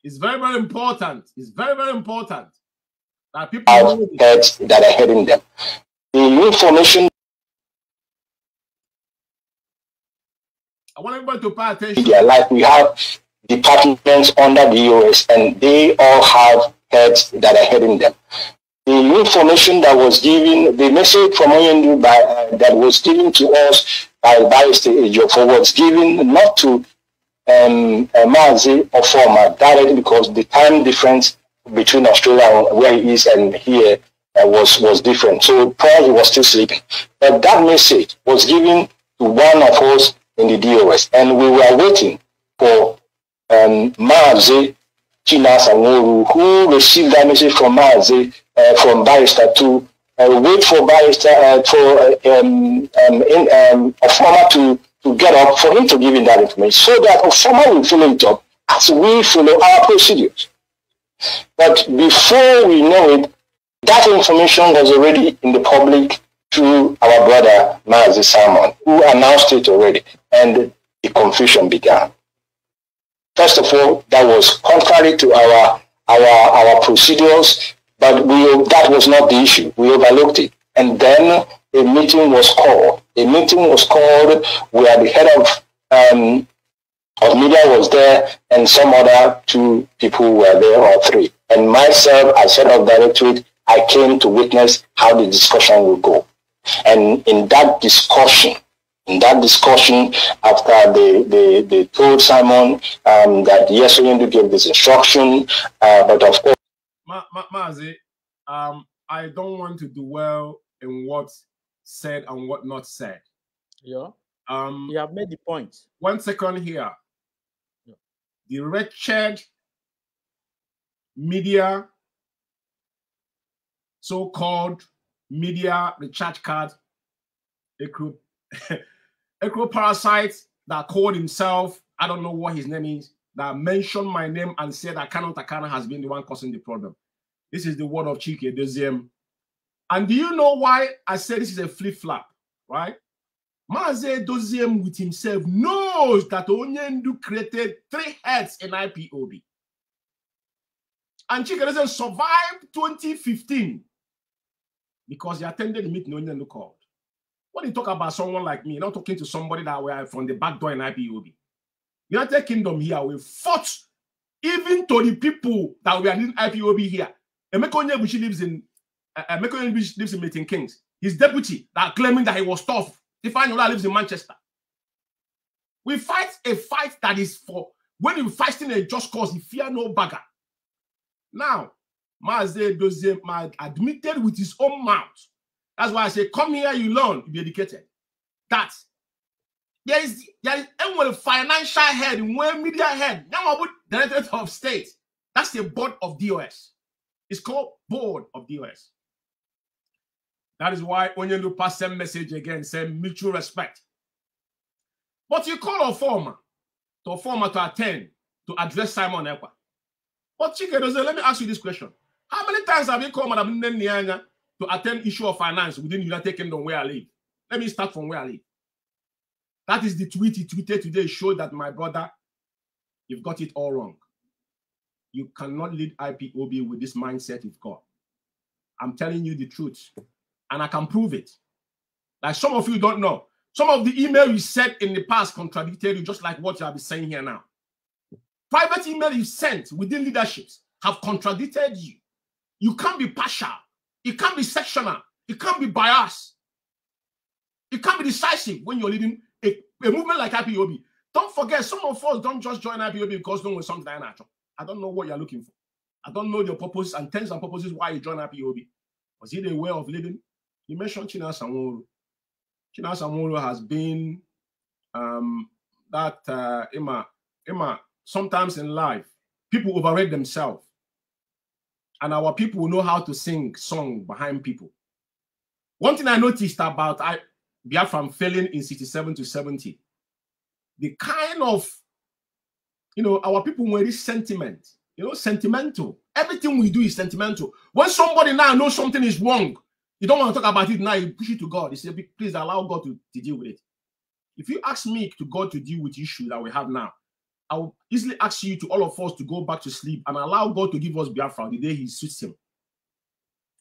It's very, very important. It's very, very important that people have know this. heads that are heading them. The information I want everybody to pay attention. media, like we have departments under the US, and they all have heads that are heading them. The information that was given, the message from Oyendu by, uh, that was given to us by Barrister Ejiofor was given not to um, uh, Mazi or former directly because the time difference between Australia and where he is and here uh, was was different. So probably was still sleeping. But that message was given to one of us in the DOS, and we were waiting for um, Mazi Chinasa Nworu, who received that message from Mazi uh, from Barrister to uh, wait for Barrister uh, for uh, um, um, in, um, Ofoma to to get up for him to give him that information, so that Ofoma will follow it up as we follow our procedures. But before we know it, that information was already in the public through our brother Mazi Simon, who announced it already, and the confusion began. First of all, that was contrary to our our our procedures, but we that was not the issue. We overlooked it, and then a meeting was called. A meeting was called where the head of um, of media was there, and some other two people were there, or three. And myself, as head of directorate, I came to witness how the discussion will go. And in that discussion, in that discussion, after they, they, they told Simon um, that yes, to give this instruction, uh, but of course, Ma- Ma- um, I don't want to dwell in what said and what not said. yeah, Um, you have made the point. one second here. Yeah. The wretched media, so-called media recharge card, a group, [laughs] a Ekro parasite that called himself, I don't know what his name is, that mentioned my name and said that Kanunta Kanu has been the one causing the problem. This is the word of Chika Edoziem. And do you know why I said this is a flip flop, right? Maze Doziem with himself knows that Onyendu created three heads in IPOB. And Chike survived 2015 because he attended the meeting Onyendu called. When you talk about someone like me, not talking to somebody that were from the back door in IPOB. United Kingdom here, we fought even to the people that were in IPOB here. Emeka Onyebuchi lives in Eh, eh, Emeka Onyebuchi lives in Milton Keynes. His deputy that claiming that he was tough. Stefan Yola lives in Manchester. We fight a fight that is for when you fighting a just cause, you fear no bagger. Now, Maze Dozie Ma admitted with his own mouth. That's why I say, come here, you learn, you be educated. That there is there is a financial head, one media head, now about director of state. That's the board of DOS. It's called board of DOS. That is why Onyelu pass same message again, same mutual respect. But you call a former to former to attend to address Simon Ekpa. But Chike does let me ask you this question. How many times have you called Madam Nenianya to attend issue of finance within United Kingdom where I live. Let me start from where I live. That is the tweet he tweeted today. Showed that my brother, you've got it all wrong. You cannot lead IPOB with this mindset you've got. I'm telling you the truth, and I can prove it. Like some of you don't know. Some of the email you sent in the past contradicted you, just like what you have been saying here now. Private email you sent within leaderships have contradicted you. You can't be partial. It can't be sectional. It can't be biased. It can't be decisive when you're leading a, a movement like IPOB. Don't forget, some of us don't just join IPOB because no one something natural. I don't know what you're looking for. I don't know your purpose and intents and purposes why you join IPOB. Was it a way of living? You mentioned Chinasa Nworu. Chinasa Nworu has been um, that uh, Emma, Emma, sometimes in life, people overrate themselves. And our people know how to sing song behind people. One thing I noticed about I Biafran failing in 67 to 70, the kind of, you know, our people were this sentiment, you know, sentimental. Everything we do is sentimental. When somebody now knows something is wrong, you don't want to talk about it now, you push it to God. You say, please allow God to, to deal with it. If you ask me to God to deal with the issue that we have now, I will easily ask you to all of us to go back to sleep and allow God to give us Biafra the day He suits Him.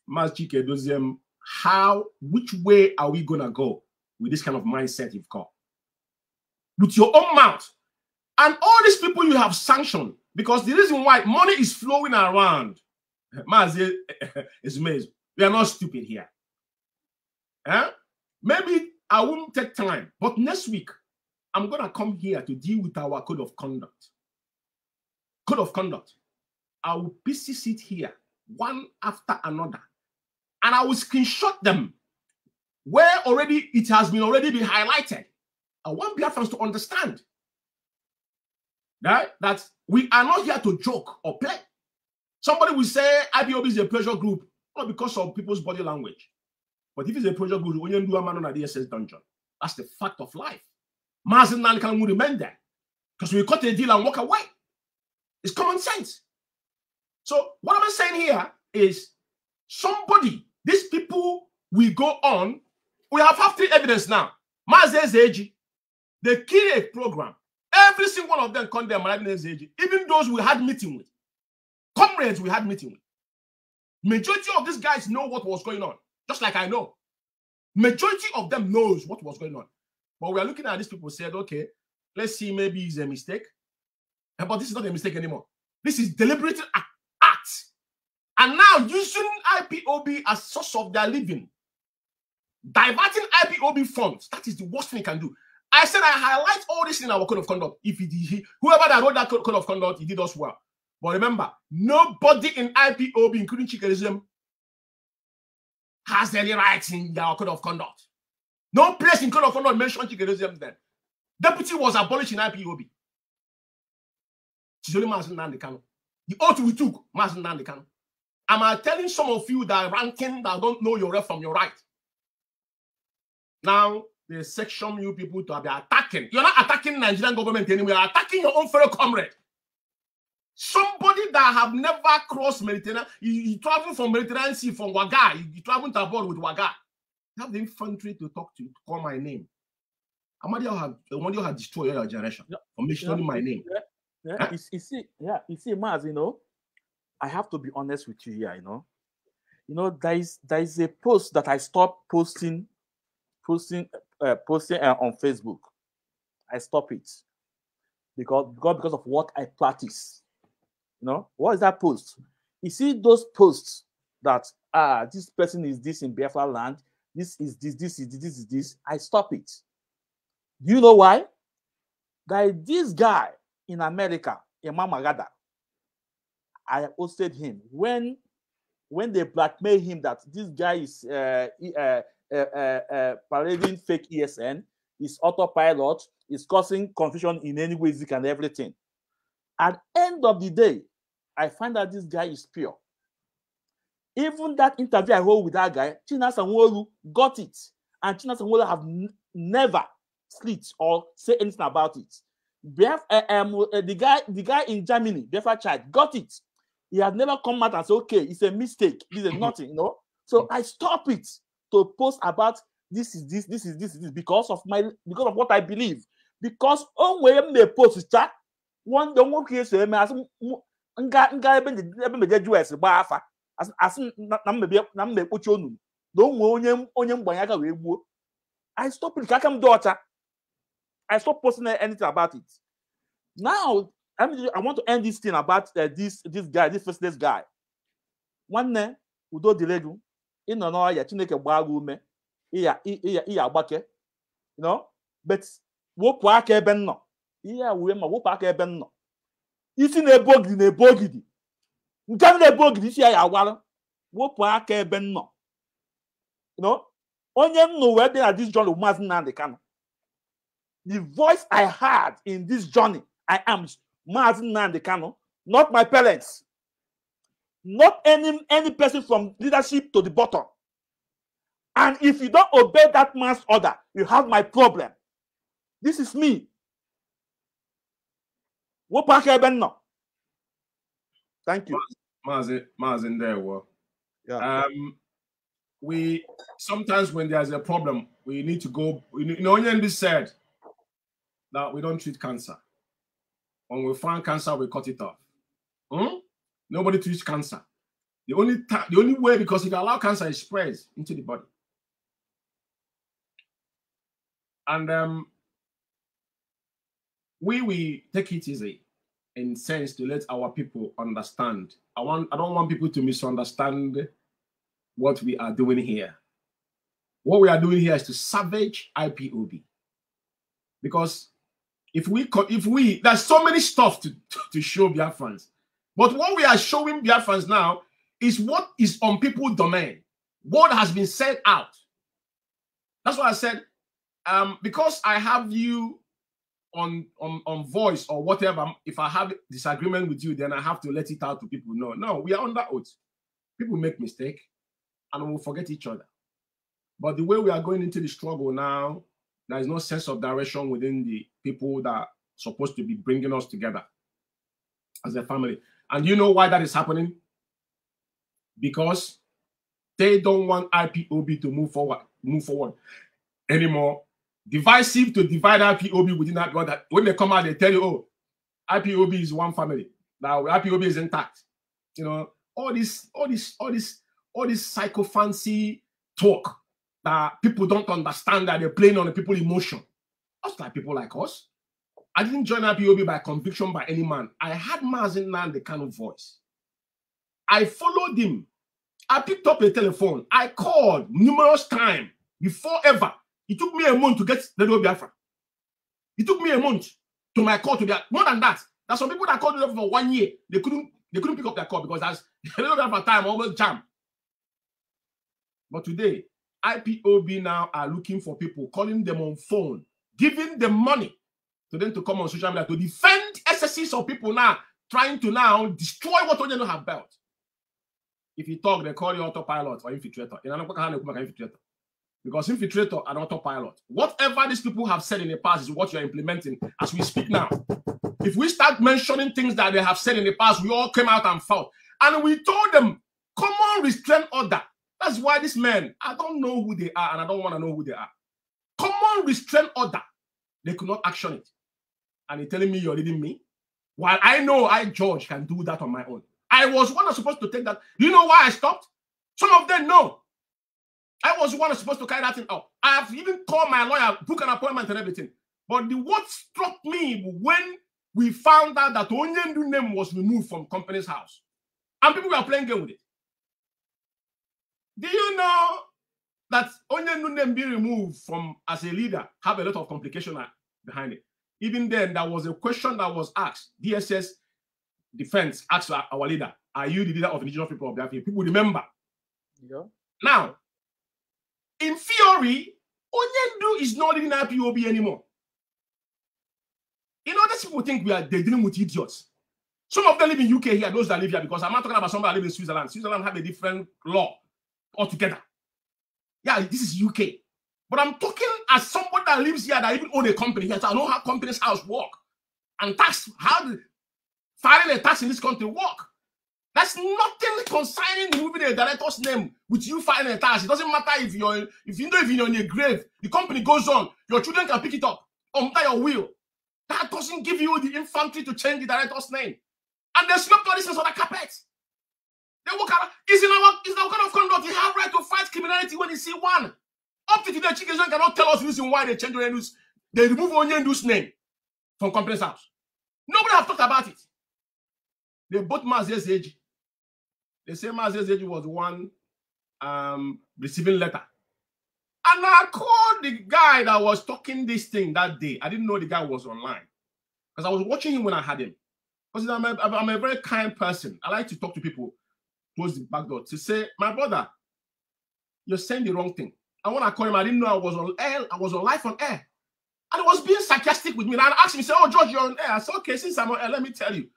Mas Chika Edoziem, how, which way are we gonna go with this kind of mindset you've got? With your own mouth. And all these people you have sanctioned, because the reason why money is flowing around, Mazi is amazing. We are not stupid here. Huh? Maybe I won't take time, but next week I'm gonna come here to deal with our code of conduct. Code of conduct. I will pieces it here, one after another, and I will screenshot them where already it has been already been highlighted. I want Biafrans to understand that, that we are not here to joke or play. Somebody will say IPOB is a pressure group, not because of people's body language. But if it's a project do a man on a DSS dungeon, that's the fact of life. Mazin Nankan will remain there because we cut a deal and walk away. It's common sense. So, what am I saying here is somebody, these people will go on. We have half three evidence now. Mazezeji, they kill a program. Every single one of them condemn Mazezeji, even those we had meeting with. Comrades we had meeting with. Majority of these guys know what was going on, just like I know. Majority of them knows what was going on. But we are looking at these people said, okay, let's see, maybe it's a mistake. Eh, but this is not a mistake anymore. This is deliberate act. And now using IPOB as source of their living, diverting IPOB funds. That is the worst thing you can do. I said I highlight all this in our code of conduct. If he did, whoever that wrote that code of conduct, he did us well. But remember, nobody in IPOB, including Chikerism, has any rights in their code of conduct. No place in code of conduct mentioned Chikerism then. Deputy was abolished in IPOB. Mazin Nandekano. The oath we took, Mazin Nandekano. Am I telling some of you that ranking that don't know your left from your right? Now, they section you people to be attacking. You're not attacking Nigerian government anymore. You're attacking your own fellow comrade. Somebody that have never crossed Mediterranean, you, you travel from Mediterranean Sea from Waga, you, you travel to abroad with Waga. You have the infantry to talk to, to call my name. Amadio have Amadio have destroyed your generation Yeah. for mentioning my name. Yeah, yeah. Huh? You, you see, yeah, you see, Maz, you know, I have to be honest with you here, you know. You know, there is there is a post that I stopped posting, posting, uh, posting uh, on Facebook. I stop it because because because of what I practice. You know, what is that post? You see those posts that ah, this person is this in Biafra land, this is this, this is this, this is this. I stop it. Do you know why? Is this guy in America, Imam Magada. I hosted him when when they blackmail him that this guy is uh, uh, uh, uh, uh, parading fake ESN, is autopilot, is causing confusion in any ways and everything. At end of the day, I find that this guy is pure. Even that interview I hold with that guy, Chinasa Nworu got it, and Chinasa Nworu have never slit or say anything about it. Biaf- uh, um, uh, the guy, the guy in Germany, Biafra child, got it. He has never come out and say, "Okay, it's a mistake. It's a [laughs] nothing." You know. So I stop it to post about this is this, this is this is this because of my because of what I believe. Because o nwere m na-epost one day nwoke eso eme asị m- nga nga ebe ebe meje US gbaa afa. Asị na m na-ekpochi onunu na o onye onye mgbanye aka wee gbuo. I stop it ka aka m dị ọcha. I stop posting anything about it. Now I, want to end this thing about uh, this this guy, this faceless guy. Nwanne udo dịrị gị ịnọ n'ọya Chineke gbaa gị ume. Ịya ịya ịya agbake know? But wepụ aka ebe m ihe a wee ma wepụ aka ebe m nọ. Isi na-ebo ogidi na-ebo ogidi nke m na-ebo ogidi isi ya ya agwara wepụ aka ebe m onye m wee dị na this journey Maazị Nnamdi Kanu. The voice I had in this journey I am Maazị Nnamdi Kanu not my parents. Not any any person from leadership to the bottom. And if you don't obey that man's order you have my problem. This is me wepụ aka ebe m nọ thank you Mazi, Mazi Ndewo. Yeah. Um, we sometimes when there's a problem, we need to go. You know, Onyendu said that we don't treat cancer. When we find cancer, we cut it off. Hmm? Nobody treats cancer. The only the only way because if you allow cancer, it spreads into the body. And um, we we take it easy in sense to let our people understand. I want I don't want people to misunderstand what we are doing here. What we are doing here is to savage IPOB. Because if we if we there's so many stuff to, to show Biafrans, but what we are showing Biafrans now is what is on people's domain, what has been said out. That's why I said, um, because I have you on on on voice or whatever if i have disagreement with you then i have to let it out to people. No no we are under oath. People make mistake and we'll forget each other. But the way we are going into the struggle now there is no sense of direction within the people that are supposed to be bringing us together as a family. And you know why that is happening? Because they don't want ipob to move forward move forward anymore divisive to divide IPOB within that because that when they come out, they tell you, oh, IPOB is one family. Now IPOB is intact. You know, all this, all this, all this, all this psycho fancy talk that people don't understand that they're playing on the people emotion. Just like people like us. I didn't join IPOB by conviction by any man. I had Mazin Nan the kind of voice. I followed him. I picked up the telephone. I called numerous times before ever. It took me a month to get the Radio Biafra. It took me a month to my call to be more than that. There's some people that called me for one year. They couldn't they couldn't pick up their call because that's Radio [laughs] Biafra time always jam. But today, IPOB now are looking for people, calling them on phone, giving them money to them to come on social media to defend SSCs of people now trying to now destroy what Onyeno have built. If you talk, they call you autopilot or infiltrator. Infiltrator because infiltrator and autopilot. Whatever these people have said in the past is what you're implementing as we speak now. If we start mentioning things that they have said in the past, we all came out and fought. And we told them, come on, restraint order. That's why these men, I don't know who they are and I don't want to know who they are. Come on, restraint order. They could not action it. And you're telling me you're leading me? While I know I, George, can do that on my own. I was one that's supposed to take that. You know why I stopped? Some of them know. I was the one supposed to carry that thing out. I have even called my lawyer, book an appointment and everything. But the what struck me when we found out that Onyendu name was removed from company's house. And people were playing game with it. Do you know that Onyendu name being removed from as a leader have a lot of complication behind it? Even then, there was a question that was asked. DSS defense asked our, our leader, Are you the leader of the indigenous people of Biafra? People remember. Yeah. Now, in theory, Onyendu is not in IPOB anymore. You know, these people think we are they're dealing with idiots. Some of them live in UK here, those that live here, because I'm not talking about somebody that live in Switzerland. Switzerland have a different law altogether. Yeah, this is UK. But I'm talking as somebody that lives here that even own a company here, so I know how companies' house work. And tax, how the filing a tax in this country work. There's nothing concerning removing a director's name with you filing a tax. It doesn't matter if you're if you know if you're in a grave, the company goes on, your children can pick it up under your will. That doesn't give you the infantry to change the director's name. And they slept all this on the carpet. They walk around. Is in our our kind of conduct. You have right to fight criminality when you see one. Up to today, Chikezen cannot tell us the reason why they changed Onyendu's, they remove Onyendu's name from company's house. Nobody have talked about it. They both Mazes They as Mazes was one um, receiving letter. And I called the guy that was talking this thing that day. I didn't know the guy was online because I was watching him when I had him. Because I'm a, I'm a very kind person. I like to talk to people close the back door to say, my brother, you're saying the wrong thing. And when I called him, I didn't know I was on air. I was on live on air. And he was being sarcastic with me. And I asked him, he said, Oh, George, you're on air. I said, Okay, since I'm on air, let me tell you.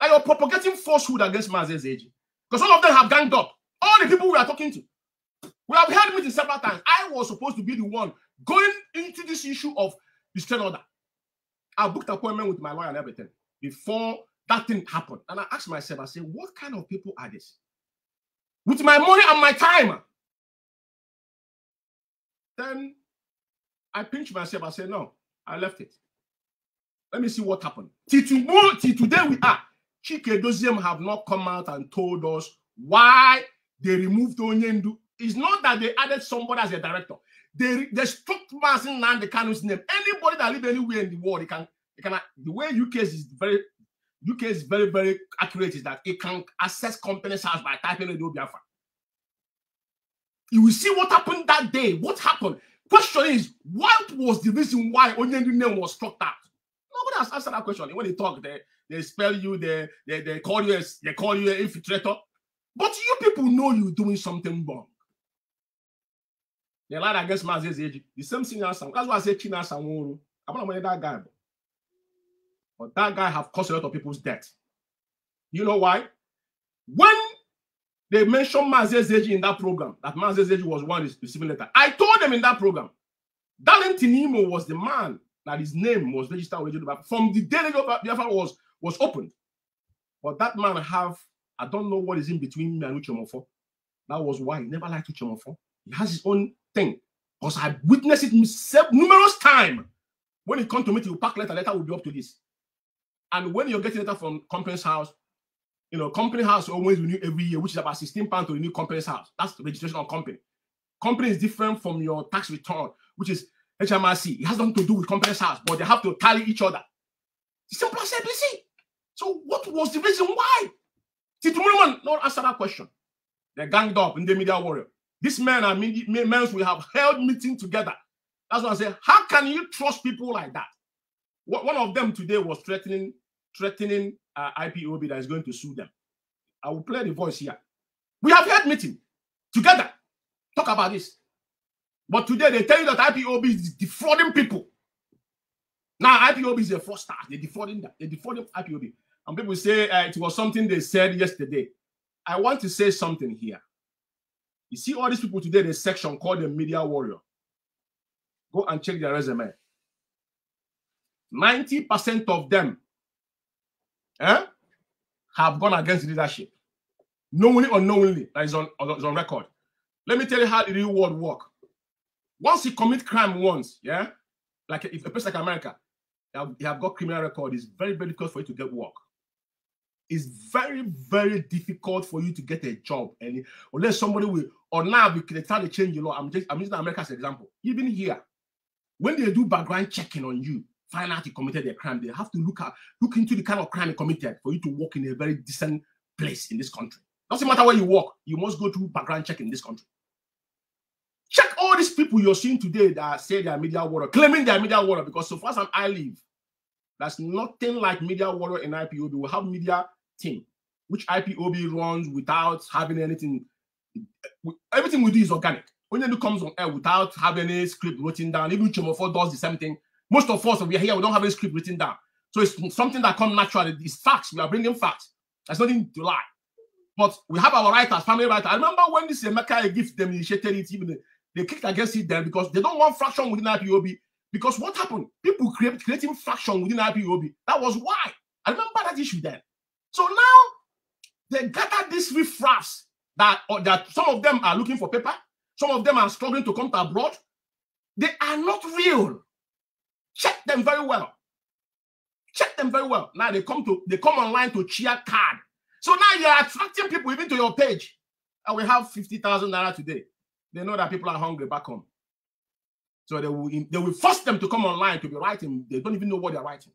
That you're propagating falsehood against Mazes Eji. Because all of them have ganged up. All the people we are talking to. We have had meetings several times. I was supposed to be the one going into this issue of the straight order. I booked appointment with my lawyer and everything before that thing happened. And I asked myself, I said, what kind of people are this? With my money and my time. Then I pinched myself. I said, no, I left it. Let me see what happened. Till, till today we are. Chika Edoziem have not come out and told us why they removed Onyendu. It's not that they added somebody as a director. They they struck Martin Nnamdi Kanu's name. Anybody that live anywhere in the world, they can they can the way UK is very UK is very very accurate is that it can access company's house by typing in Biafra. You will see what happened that day. What happened? Question is, what was the reason why Onyendu name was struck out? Nobody has answered that question. When they talk, they, they spell you, they, they, they call you they call you an infiltrator. But you people know you're doing something wrong. They lied against Mazes age. The same thing as That's why I say Chinasa Nworu. Oh. I don't know that guy. But that guy have caused a lot of people's death. You know why? When they mentioned Mazes age in that program, that Mazes age was one receiving letter. I told them in that program, Darlington Imo was the man that his name was registered with Yoruba from the day Biafra was was opened. But that man have I don't know what is in between me and Uchemofo. That was why he never liked Uchemofo. He has his own thing. Because I witnessed it myself numerous times. When it come to me, he will pack letter, letter will be up to this. And when you're getting letter from company's house, you know, company house always renew every year, which is about 16 pounds to renew company's house. That's the registration of company. Company is different from your tax return, which is HMRC. It has nothing to do with company's house, but they have to tally each other. Simple as ABC. So what was the reason why? See, tomorrow man, not answer that question. They ganged up in the media warrior. These men are men we have held meeting together. That's what I say. How can you trust people like that? One of them today was threatening, threatening uh, IPOB that is going to sue them. I will play the voice here. We have had meeting together. Talk about this. But today they tell you that IPOB is defrauding people. Now IPOB is a fraudster. They're defrauding them. They're defrauding IPOB. And people say uh, it was something they said yesterday. I want to say something here. You see all these people today, the section called the media warrior. Go and check their resume. 90% of them eh, have gone against leadership. Knowingly or unknowingly, that is on, is on record. Let me tell you how the real world work. Once you commit crime once, yeah, like if a place like America, you have, you have got criminal record, it's very, very difficult for you to get work it's very, very difficult for you to get a job. And unless somebody will, or now we can try to change the law. I'm just I'm using America as an example. Even here, when they do background checking on you, find out you committed a crime, they have to look at look into the kind of crime you committed for you to work in a very decent place in this country. Doesn't matter where you work, you must go through background check in this country. Check all these people you're seeing today that say they are media warrior, claiming they are media warrior, because so far as I live, that's nothing like media warrior in IPO. IPOB. We have media team, which IPOB runs without having anything. Everything we do is organic. You comes on air without having any script written down, even Chomofo does the same thing. Most of us, we are here, we don't have any script written down. So it's something that comes naturally. It's facts. We are bringing facts. There's nothing to lie. But we have our writers, family writers. I remember when this Emeka gift them initiated it, even they, they kicked against it then because they don't want fraction within IPOB. Because what happened? People create, creating fraction within IPOB. That was why. I remember that issue then. So now they gather these riffraffs that, or that some of them are looking for paper, some of them are struggling to come to abroad. They are not real. Check them very well. Check them very well. Now they come to they come online to cheer card. So now you're attracting people even to your page. And we have 50,000 naira today. They know that people are hungry back home. So they will they will force them to come online to be writing. They don't even know what they're writing.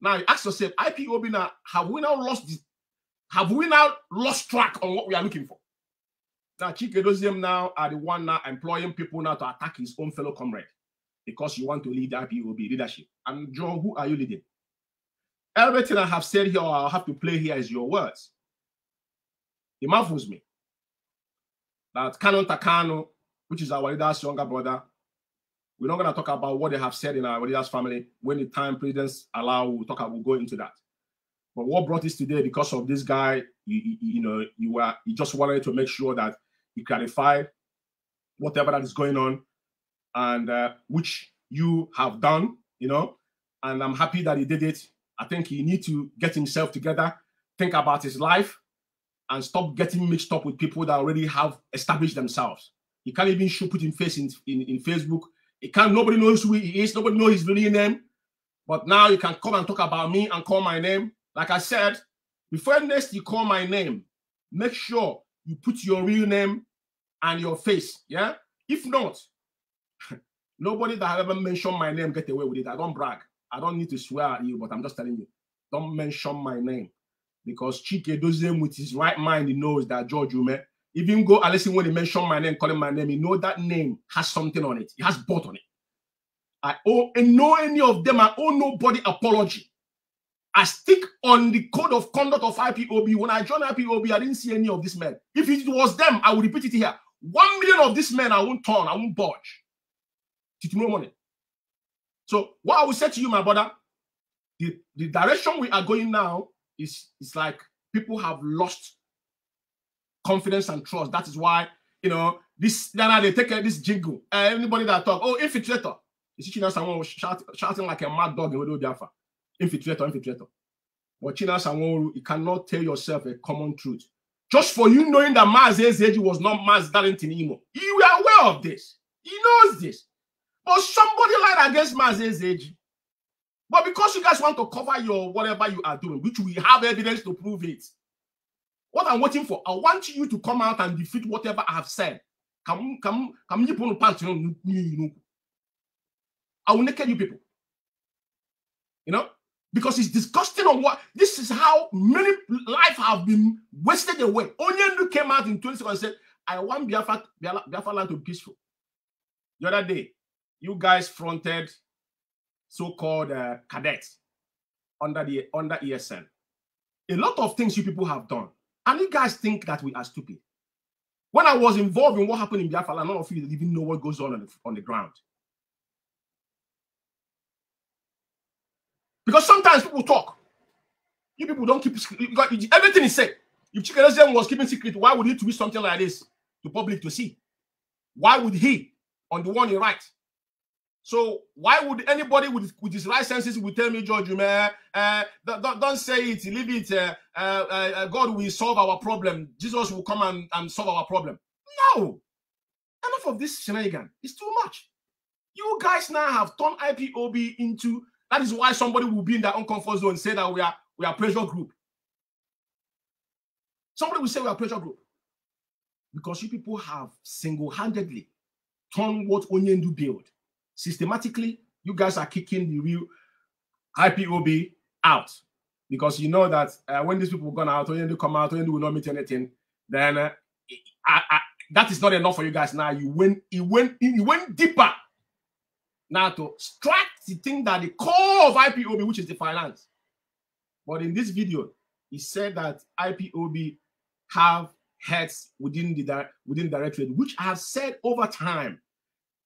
Now you ask yourself, IPOB now, have we now lost this? Have we now lost track on what we are looking for? Now, Chika Edoziem now are the one now employing people now to attack his own fellow comrade because you want to lead IPOB leadership. And Joe, who are you leading? Everything I have said here, or I'll have to play here is your words. It marvels me that Kanunta Kanu, which is our leader's younger brother, we're not going to talk about what they have said in our leader's family. When the time presidents allow, we'll talk. We'll go into that. But what brought this today because of this guy, you, you, you know, you were you just wanted to make sure that he clarified whatever that is going on, and uh, which you have done, you know. And I'm happy that he did it. I think he need to get himself together, think about his life, and stop getting mixed up with people that already have established themselves. He can't even show put in face in, in, in Facebook. He can't. Nobody knows who he is. Nobody knows his real name. But now you can come and talk about me and call my name. Like I said, before next you call my name, make sure you put your real name and your face. Yeah. If not, [laughs] nobody that have ever mentioned my name get away with it. I don't brag. I don't need to swear at you, but I'm just telling you, don't mention my name because Chika Edoziem with his right mind, he knows that George Umeh, even go and listen when he mention my name, calling my name, he know that name has something on it. It has bought on it. I owe and know any of them. I owe nobody apology. I stick on the code of conduct of IPOB. When I joined IPOB, I didn't see any of these men. If it was them, I would repeat it here. One million of these men, I won't turn, I won't budge. Till tomorrow morning. So what I will say to you, my brother, the, the direction we are going now is, is like people have lost confidence and trust. That is why, you know, this now they take uh, this jingle. Uh, anybody that talk, oh, infiltrator. You see China someone shout, shouting like a mad dog in Wedo Biafra. Infiltrator, infiltrator. But Chinasa Nworu, you cannot tell yourself a common truth. Just for you knowing that Maz Ezeji was not Maz Darlington anymore. You are aware of this. He knows this. But somebody lied against Maz Ezeji. But because you guys want to cover your whatever you are doing, which we have evidence to prove it, what I'm waiting for, I want you to come out and defeat whatever I have said. Come, come, come, you put you know. I will naked you people. You know, because it's disgusting on what this is how many life have been wasted away. Onyendu came out in 20 and said, I want Biafra, Biafra land to be peaceful. The other day, you guys fronted so-called uh, cadets under the under ESN. A lot of things you people have done, and you guys think that we are stupid. When I was involved in what happened in Biafra, none of you even know what goes on on the, on the ground. Because sometimes people talk. You people don't keep everything is said. If Chikelezem was keeping secret, why would he be something like this to public to see? Why would he, on the one he writes? So why would anybody with, with his licenses would tell me, George, man, uh, don't, don't say it, leave it. Uh, uh, God will solve our problem. Jesus will come and, and solve our problem. No, enough of this shenanigan. It's too much. You guys now have turned IPOB into that is why somebody will be in their own comfort zone and say that we are we are pressure group. Somebody will say we are pressure group because you people have single-handedly turned what Onyendu build systematically. You guys are kicking the real IPOB out because you know that uh, when these people gone out, Onyendu come out, they will not meet anything. Then uh, I, I, that is not enough for you guys. Now you went, you went, you went deeper now to strike the thing that the core of IPOB, which is the finance. But in this video, he said that IPOB have heads within the within the directorate, which I have said over time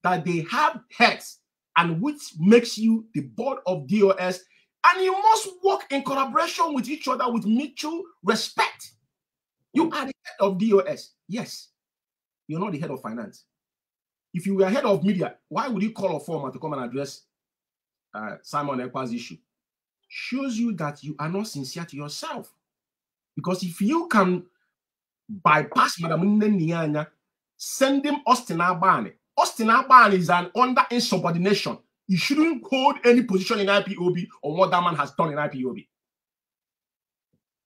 that they have heads, and which makes you the board of DOS, and you must work in collaboration with each other with mutual respect. You are the head of DOS, yes. You're not the head of finance if you were head of media, why would you call a former to come and address uh, Simon Ekpa's issue? Shows you that you are not sincere to yourself. Because if you can bypass Madam send him Austin Abani. Austin Abani is an under insubordination. He shouldn't hold any position in IPOB on what that man has done in IPOB.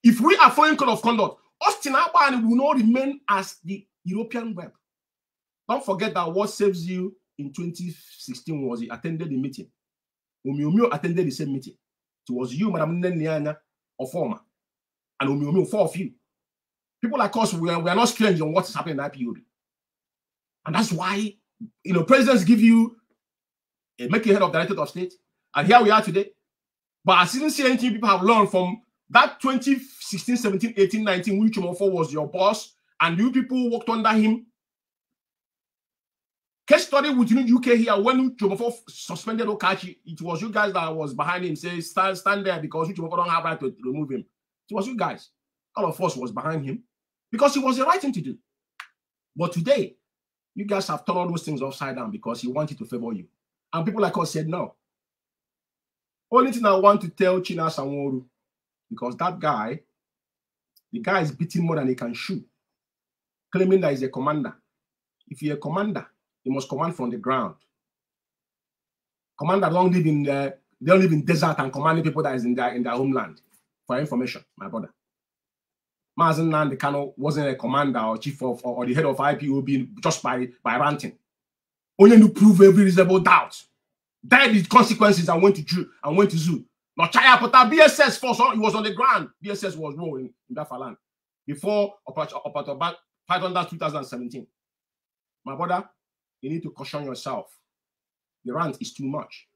If we are following code of conduct, Austin Abani will not remain as the European web. Don't forget that what saves you in 2016 was he attended the meeting. Omiomio attended the same meeting. It was you, Madam Neniana, or former, and Omiomio, four of you. People like us, we are, we are not strange on what is happening in IPOB. And that's why, you know, presidents give you a make you head of director of state. And here we are today. But I didn't see anything people have learned from that 2016, 17, 18, 19, which Chumofo was your boss, and you people worked under him. Case study within UK here when Chumofo suspended Okachi, it was you guys that was behind him, say stand, stand there because Chumofo don't have right to remove him. It was you guys. All of us was behind him because it was the right thing to do. But today, you guys have turned all those things upside down because he wanted to favor you. And people like us said no. Only thing I want to tell Chinasa Nworu, because that guy, the guy is beating more than he can shoot, claiming that he's a commander. If you're a commander, you must command from the ground. Commander don't live in the they don't live in desert and commanding people that is in their in their homeland. For information, my brother. Mazi Nnamdi Kanu wasn't a commander or chief of or, or the head of IPOB just by by ranting. Only to prove every reasonable doubt. Died with consequences and went to Jew and went to zoo. Now Chaya Pota BSS force on, he was on the ground. BSS was rolling in that land before Opato Python that 2017. My brother, you need to caution yourself. The rant is too much.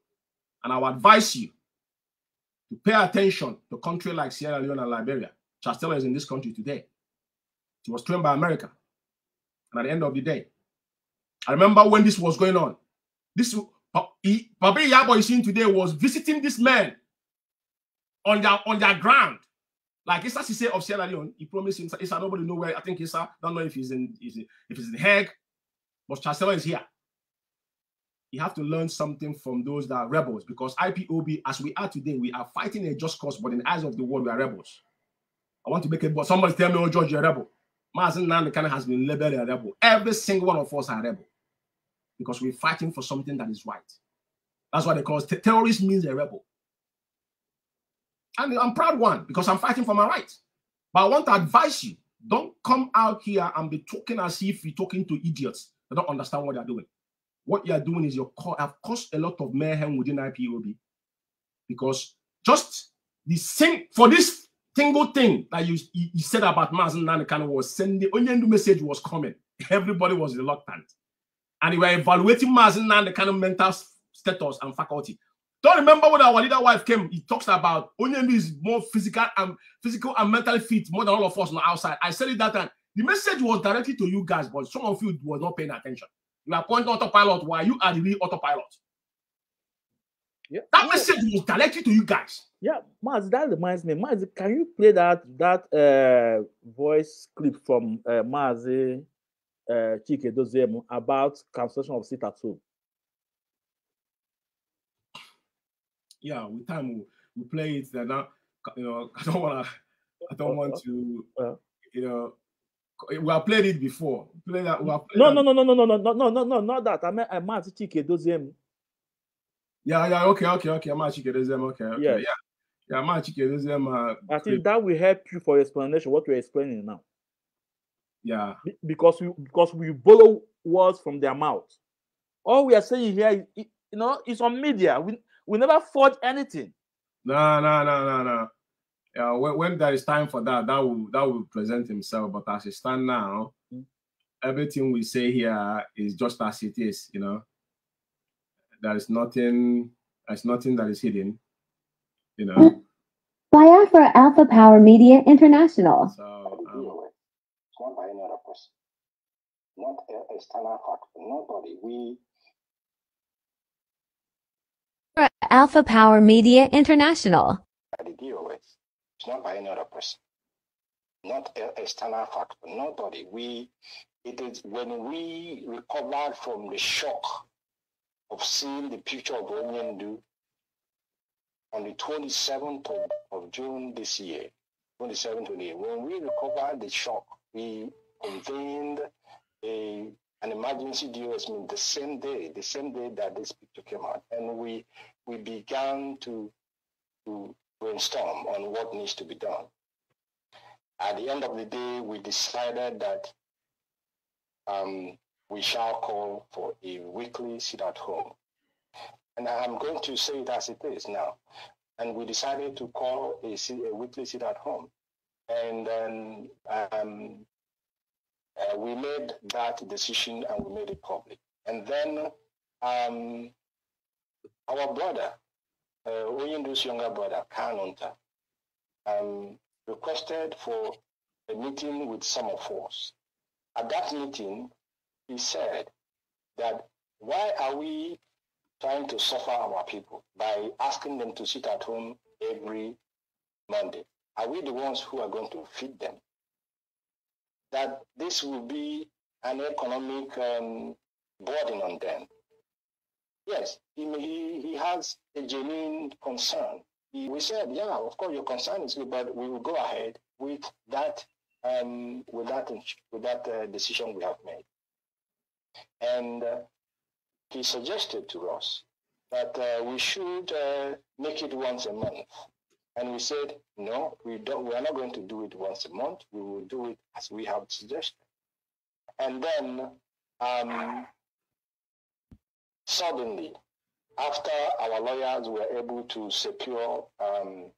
And I would advise you to pay attention to country like Sierra Leone and Liberia. Taylor is in this country today. He was trained by America. And at the end of the day, I remember when this was going on. This he, Yabo is seeing today was visiting this man on their on their ground. Like Issa Sise of Sierra Leone, he promised him Issa nobody know where. I think Issa don't know if he's in if he's in Hague, but Charles is here. You have to learn something from those that are rebels because IPOB, as we are today, we are fighting a just cause, but in the eyes of the world, we are rebels. I want to make it, but somebody tell me, oh, George, you're a rebel. Mazi Nnamdi Kanu has been labeled a rebel. Every single one of us are a rebel because we're fighting for something that is right. That's why they call te- terrorist means a rebel. And I'm proud one because I'm fighting for my rights. But I want to advise you don't come out here and be talking as if you're talking to idiots that don't understand what they're doing. What you're doing is you have caused a lot of mayhem within IPOB because just the same for this single thing that you, you, you said about Mazi Nnamdi Kanu was sending, only message was coming. Everybody was reluctant. And we were evaluating Mazi Nnamdi Kanu mental status and faculty. Don't remember when our leader wife came, he talks about Onyembi is more physical and physical and mentally fit more than all of us on the outside. I said it that time. The message was directly to you guys, but some of you were not paying attention. You are pointing autopilot while you are the real autopilot. Yeah. That yeah. message was directly to you guys. Yeah, Maz, that reminds me. Maz, can you play that that uh, voice clip from uh, Mazi uh, Chike Dozemu about cancellation of sit at home? Yeah, with time we we play it. Then now, you know, [laughs] I don't want to. I don't want to. Uh, You know, we have played it before. Play that. We have played no, that- no, no, no, no, no, no, no, no, no, not that. I meant uh, Mazi Chike Dozemu. Yeah, yeah. Okay, okay, okay. I'm actually getting them. Okay, okay. Yeah, yeah. I think that will help you for explanation what we're explaining now. yeah. Be- because we because we borrow words from their mouth. All we are saying here, is, it- you know, it's on media. We we never forge anything. No, no, no, no, no. Yeah, when, when there is time for that, that will that will present himself. But as it stand now, Mm. everything we say here is just as it is. You know, there is nothing. There's nothing that is hidden. You know. Biafra Alpha Power Media International. So um, It's not by any other person, not a external factor. Nobody. We Alpha Power Media International. the DOS. It's not by any other person, not a external factor. Nobody. We. It is when we recovered from the shock of seeing the picture of Onyendu on the 27th of, June this year, 27, 28. When we recovered the shock, we convened a an emergency DOS meeting the same day, the same day that this picture came out, and we we began to to brainstorm on what needs to be done. At the end of the day, we decided that um, we shall call for a weekly sit at home. And I'm going to say it as it is now. And we decided to call a, a weekly sit at home. And then um, uh, we made that decision and we made it public. And then um, our brother, uh, Onyendu's younger brother, Kanunta, um, requested for a meeting with some of us. At that meeting, he said that why are we trying to suffer our people by asking them to sit at home every Monday? Are we the ones who are going to feed them? That this will be an economic um, burden on them. Yes, he, he, he has a genuine concern. He, we said, yeah, of course, your concern is good, but we will go ahead with that um, with that with that uh, decision we have made. And uh, he suggested to us that uh, we should uh, make it once a month. And we said, no, we don't. We are not going to do it once a month. We will do it as we have suggested. And then um, suddenly, after our lawyers were able to secure um,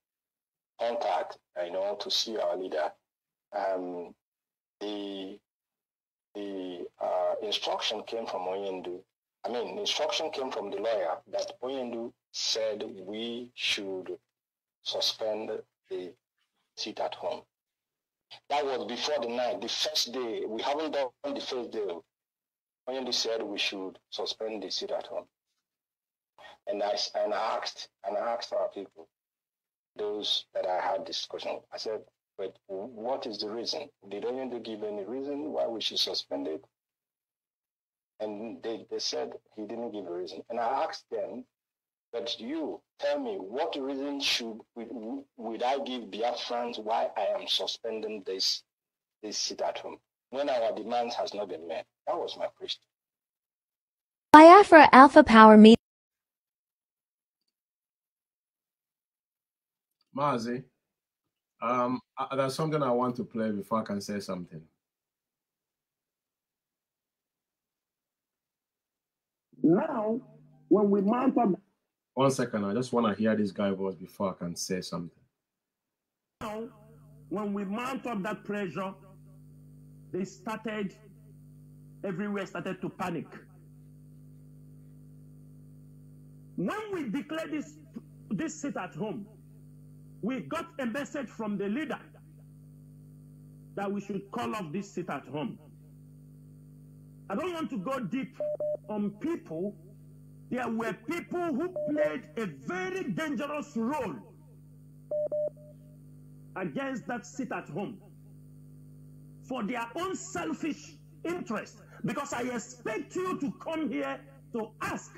contact, you know, to see our leader, um, the the uh, instruction came from Onyendu. I mean, instruction came from the lawyer that Onyendu said we should suspend the seat at home. That was before the night, the first day. We haven't done the first day. Onyendu said we should suspend the seat at home. And I, and I asked, and I asked our people, those that I had discussion, I said, but what is the reason? Did Onyendu give any reason why we should suspend it? And they, they said he didn't give a reason. And I asked them, but you tell me what reason should would, would I give Biafrans why I am suspending this this sit at home when our demands has not been met? That was my question. Biafra Alpha Power Media. Mazi, um, there's something I want to play before I can say something. Now, when we mount up One second, I just want to hear this guy voice before I can say something. now, when we mount up that pressure, they started everywhere started to panic. When we declared this this sit at home, we got a message from the leader that we should call off this sit at home. I don't want to go deep on people. There were people who played a very dangerous role against that sit at home for their own selfish interest. Because I expect you to come here to ask.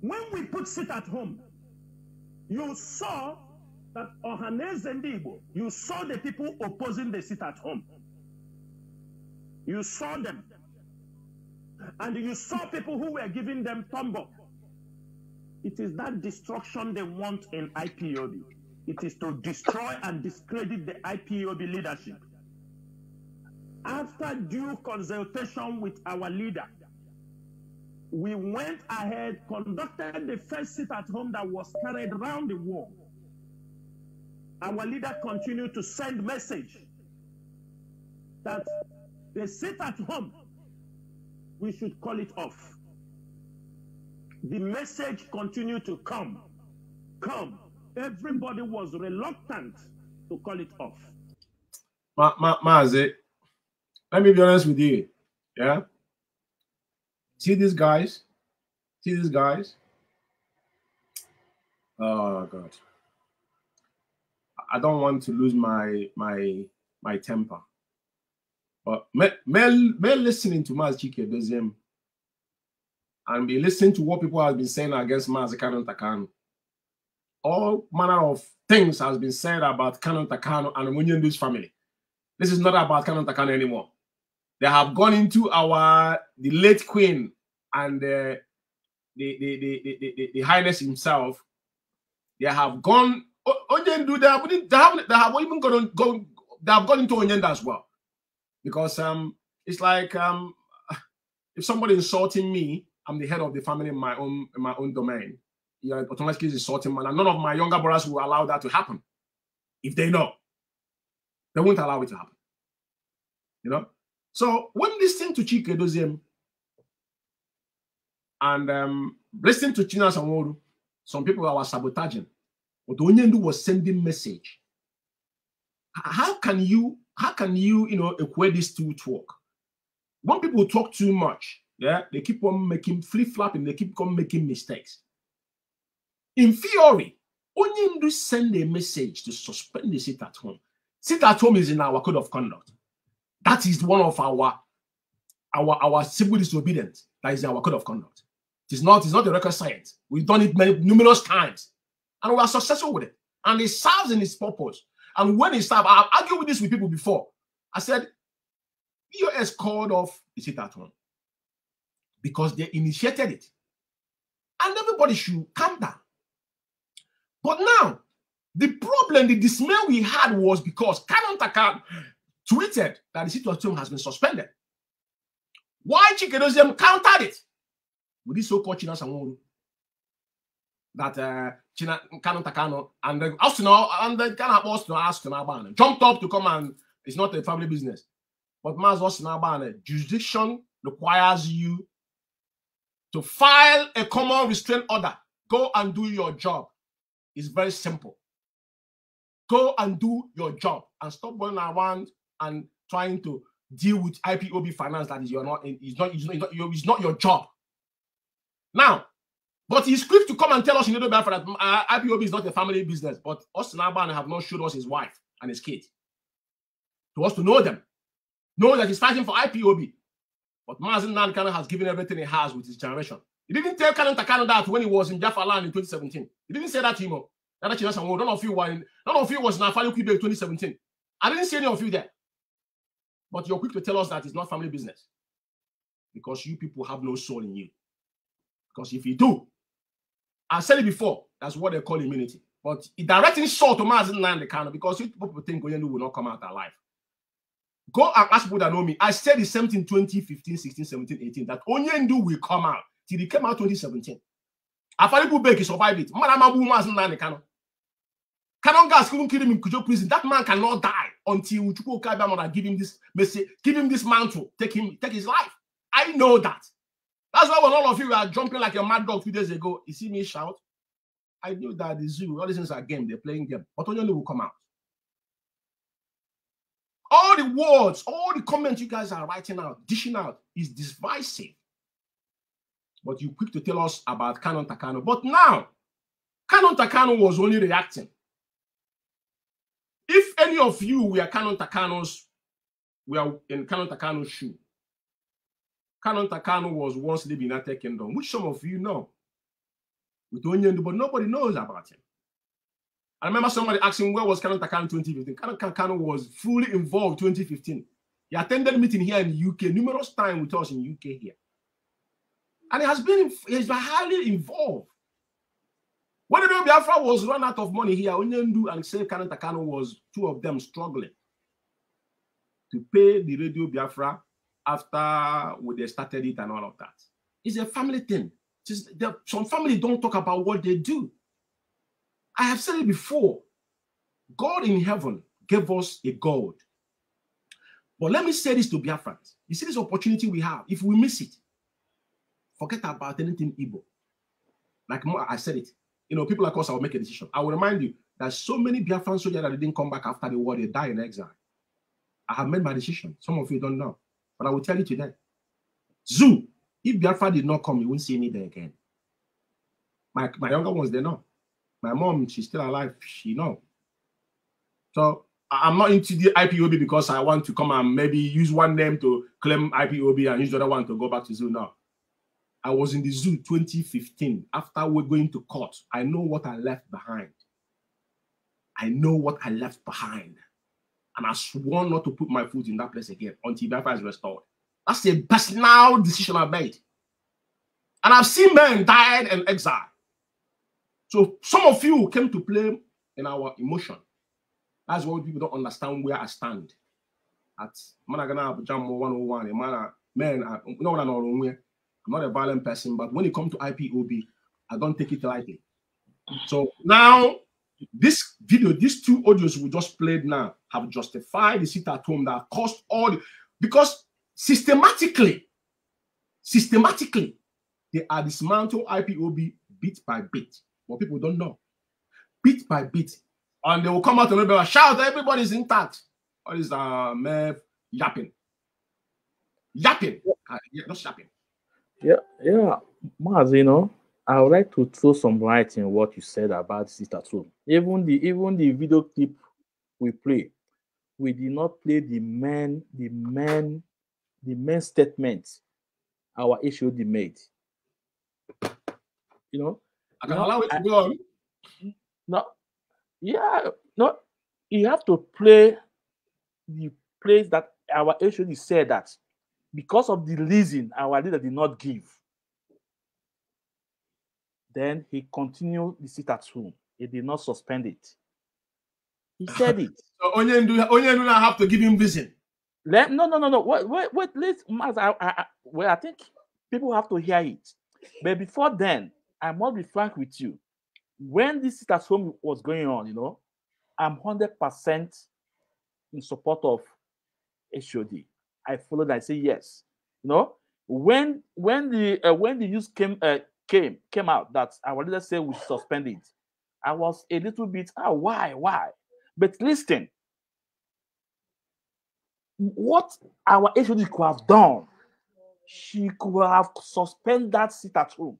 When we put sit at home, you saw that Ohanaeze Ndigbo, you saw the people opposing the sit at home. You saw them. And you saw people who were giving them thumb up. It is that destruction they want in IPOB. It is to destroy and discredit the IPOB leadership. After due consultation with our leader, we went ahead, conducted the first sit at home that was carried around the world. Our leader continued to send message that the sit at home, we should call it off. The message continued to come, come. Everybody was reluctant to call it off. Ma, ma, Mazi, let me be honest with you. Yeah. See these guys? See these guys? Oh God. I don't want to lose my my my temper. But me, me, me listening to Maz Chika Edoziem and be listening to what people have been saying against Maz Kanunta Kanu. all manner of things has been said about Kanunta Kanu and Munyendu's family. This is not about Kanunta Kanu anymore. They have gone into our the late queen and the, the, the, the, the, the, the highness himself. They have gone. Onyendu, they have, they have, they have even gone, gone they have gone into Onyendu as well. Because um, it's like um, [sighs] if somebody is insulting me, I'm the head of the family in my own in my own domain. You're automatically insulting me, and none of my younger brothers will allow that to happen. If they know, they won't allow it to happen. You know. So when listening to Chika Edoziem and um, listening to Chinasa Nworu, some people were sabotaging, but Onyendu was sending message. How can you how can you you know equate these two talk? When people talk too much, yeah, they keep on making flip flopping, they keep on making mistakes. In theory, Onyendu send a message to suspend the sit at home. Sit at home is in our code of conduct. That is one of our our our civil disobedience. That is our code of conduct. It is not, it's not a record science. We've done it many numerous times, and we are successful with it. And it serves in its purpose. And when it serves, I've argued with this with people before. I said, EOS called off the sit at home because they initiated it. And everybody should calm down. But now, the problem, the dismay we had was because Kanunta Kanu tweeted that the situation has been suspended. Why Chika Edoziem countered it with this so-called Chinasa Nworu that uh, China Kanunta Kanu and the Austin and the kind of Austin Austin Abane jumped up to come and it's not a family business. But Maz Austin Abane, jurisdiction requires you to file a common restraint order. Go and do your job. It's very simple. Go and do your job and stop going around and trying to deal with IPOB finance that is your not is not is not, it's not your job. Now, but he's quick to come and tell us in Biafra that uh, IPOB is not a family business. But Austin Aban have not showed us his wife and his kids. To us to know them, know that he's fighting for IPOB. But Mazi Nnamdi Kanu has given everything he has with his generation. He didn't tell Kanunta Kanu that when he was in Jaffa land in 2017. He didn't say that to him. oh. That actually, that's none of you were in, none of you was in Afali Kube 2017. I didn't see any of you there. But you're quick to tell us that it's not family business. Because you people have no soul in you. Because if you do, I said it before, that's what they call immunity. But it directing short to Mazi Nnamdi Kanu because people think Oyenu will not come out alive. Go and ask people that know me. I said the same thing 2015, 16, 17, 18 that Onyendu will come out till he came out 2017. Afaribu Beki survived it. Maramabu Mazi Nnamdi Kanu. Canon gas couldn't kill him in Kuje prison. That man cannot die until Uchukwu Kabamara give him this message, give him this mantle, take him, take his life. I know that. That's why when all of you were jumping like a mad dog two days ago, you see me shout. I knew that the zoo, all these things are game, they're playing game. But Onyoni will come out. All the words, all the comments you guys are writing out, dishing out, is divisive. But you quick to tell us about Kanunta Kanu. But now, Kanunta Kanu was only reacting. If any of you were Kanunta Kanu's, we are in Kanunta Kanu's shoe, Kanunta Kanu was once living in United Kingdom, which some of you know. With Onyendu, but nobody knows about him. I remember somebody asking where was Kanunta Kanu in 2015. Kanunta Kanu was fully involved 2015. He attended meeting here in the UK numerous times with us in UK here. And he has been he's been highly involved. When the Biafra was run out of money here, Onyendu and Save Kanunta Kanu was two of them struggling to pay the Radio Biafra after they started it and all of that. It's a family thing. Just there, some family don't talk about what they do. I have said it before. God in heaven gave us a God. But let me say this to Biafrans. You see this opportunity we have. If we miss it, forget about anything evil. Like I said it. You know, people like us, I will make a decision. I will remind you that so many Biafran soldiers that didn't come back after the war, they died in exile. I have made my decision. Some of you don't know. But I will tell you today. Zoo, if Biafra did not come, you won't see me there again. My, my younger ones, they know. My mom, she's still alive. She know. So I'm not into the IPOB because I want to come and maybe use one name to claim IPOB and use the other one to go back to Zoo now. I was in the zoo 2015 after we're going to court. I know what I left behind. I know what I left behind. And I swore not to put my foot in that place again until Biafra is restored. That's a personal decision I made. And I've seen men died and exiled. So some of you came to play in our emotion. That's why people don't understand where I stand. At Managana Jam 101, man, man. I'm not a violent person, but when it comes to IPOB, I don't take it lightly. So now, this video, these two audios we just played now have justified the sit at home that caused all the, because systematically, systematically, they are dismantled IPOB bit by bit. What people don't know, bit by bit, and they will come out and they'll shout, everybody's intact. All this uh man yapping, yapping, Uh, yeah, not yapping. Yeah, yeah, Maz, you know, I would like to throw some light in what you said about Sister Two. Even the even the video clip we play, we did not play the main the main the main statement our HOD made. You know, I can No, allow it to go on. no, yeah, no, you have to play the place that our HOD said that because of the reason our leader did not give, then he continued the sit at home. He did not suspend it. He [laughs] said it. So Onyendu, Onyendu now have to give him vision. Let, no, no, no, no. Wait, wait, wait. Let's. I, I, I, well, I think people have to hear it. But before then, I must be frank with you. When this sit at home was going on, you know, I'm hundred percent in support of HOD. I followed. I say yes. You know, when when the uh, when the news came uh, came came out that our leader said we suspend it, I was a little bit ah why why? But listen, what our HOD could have done, she could have suspended that seat at home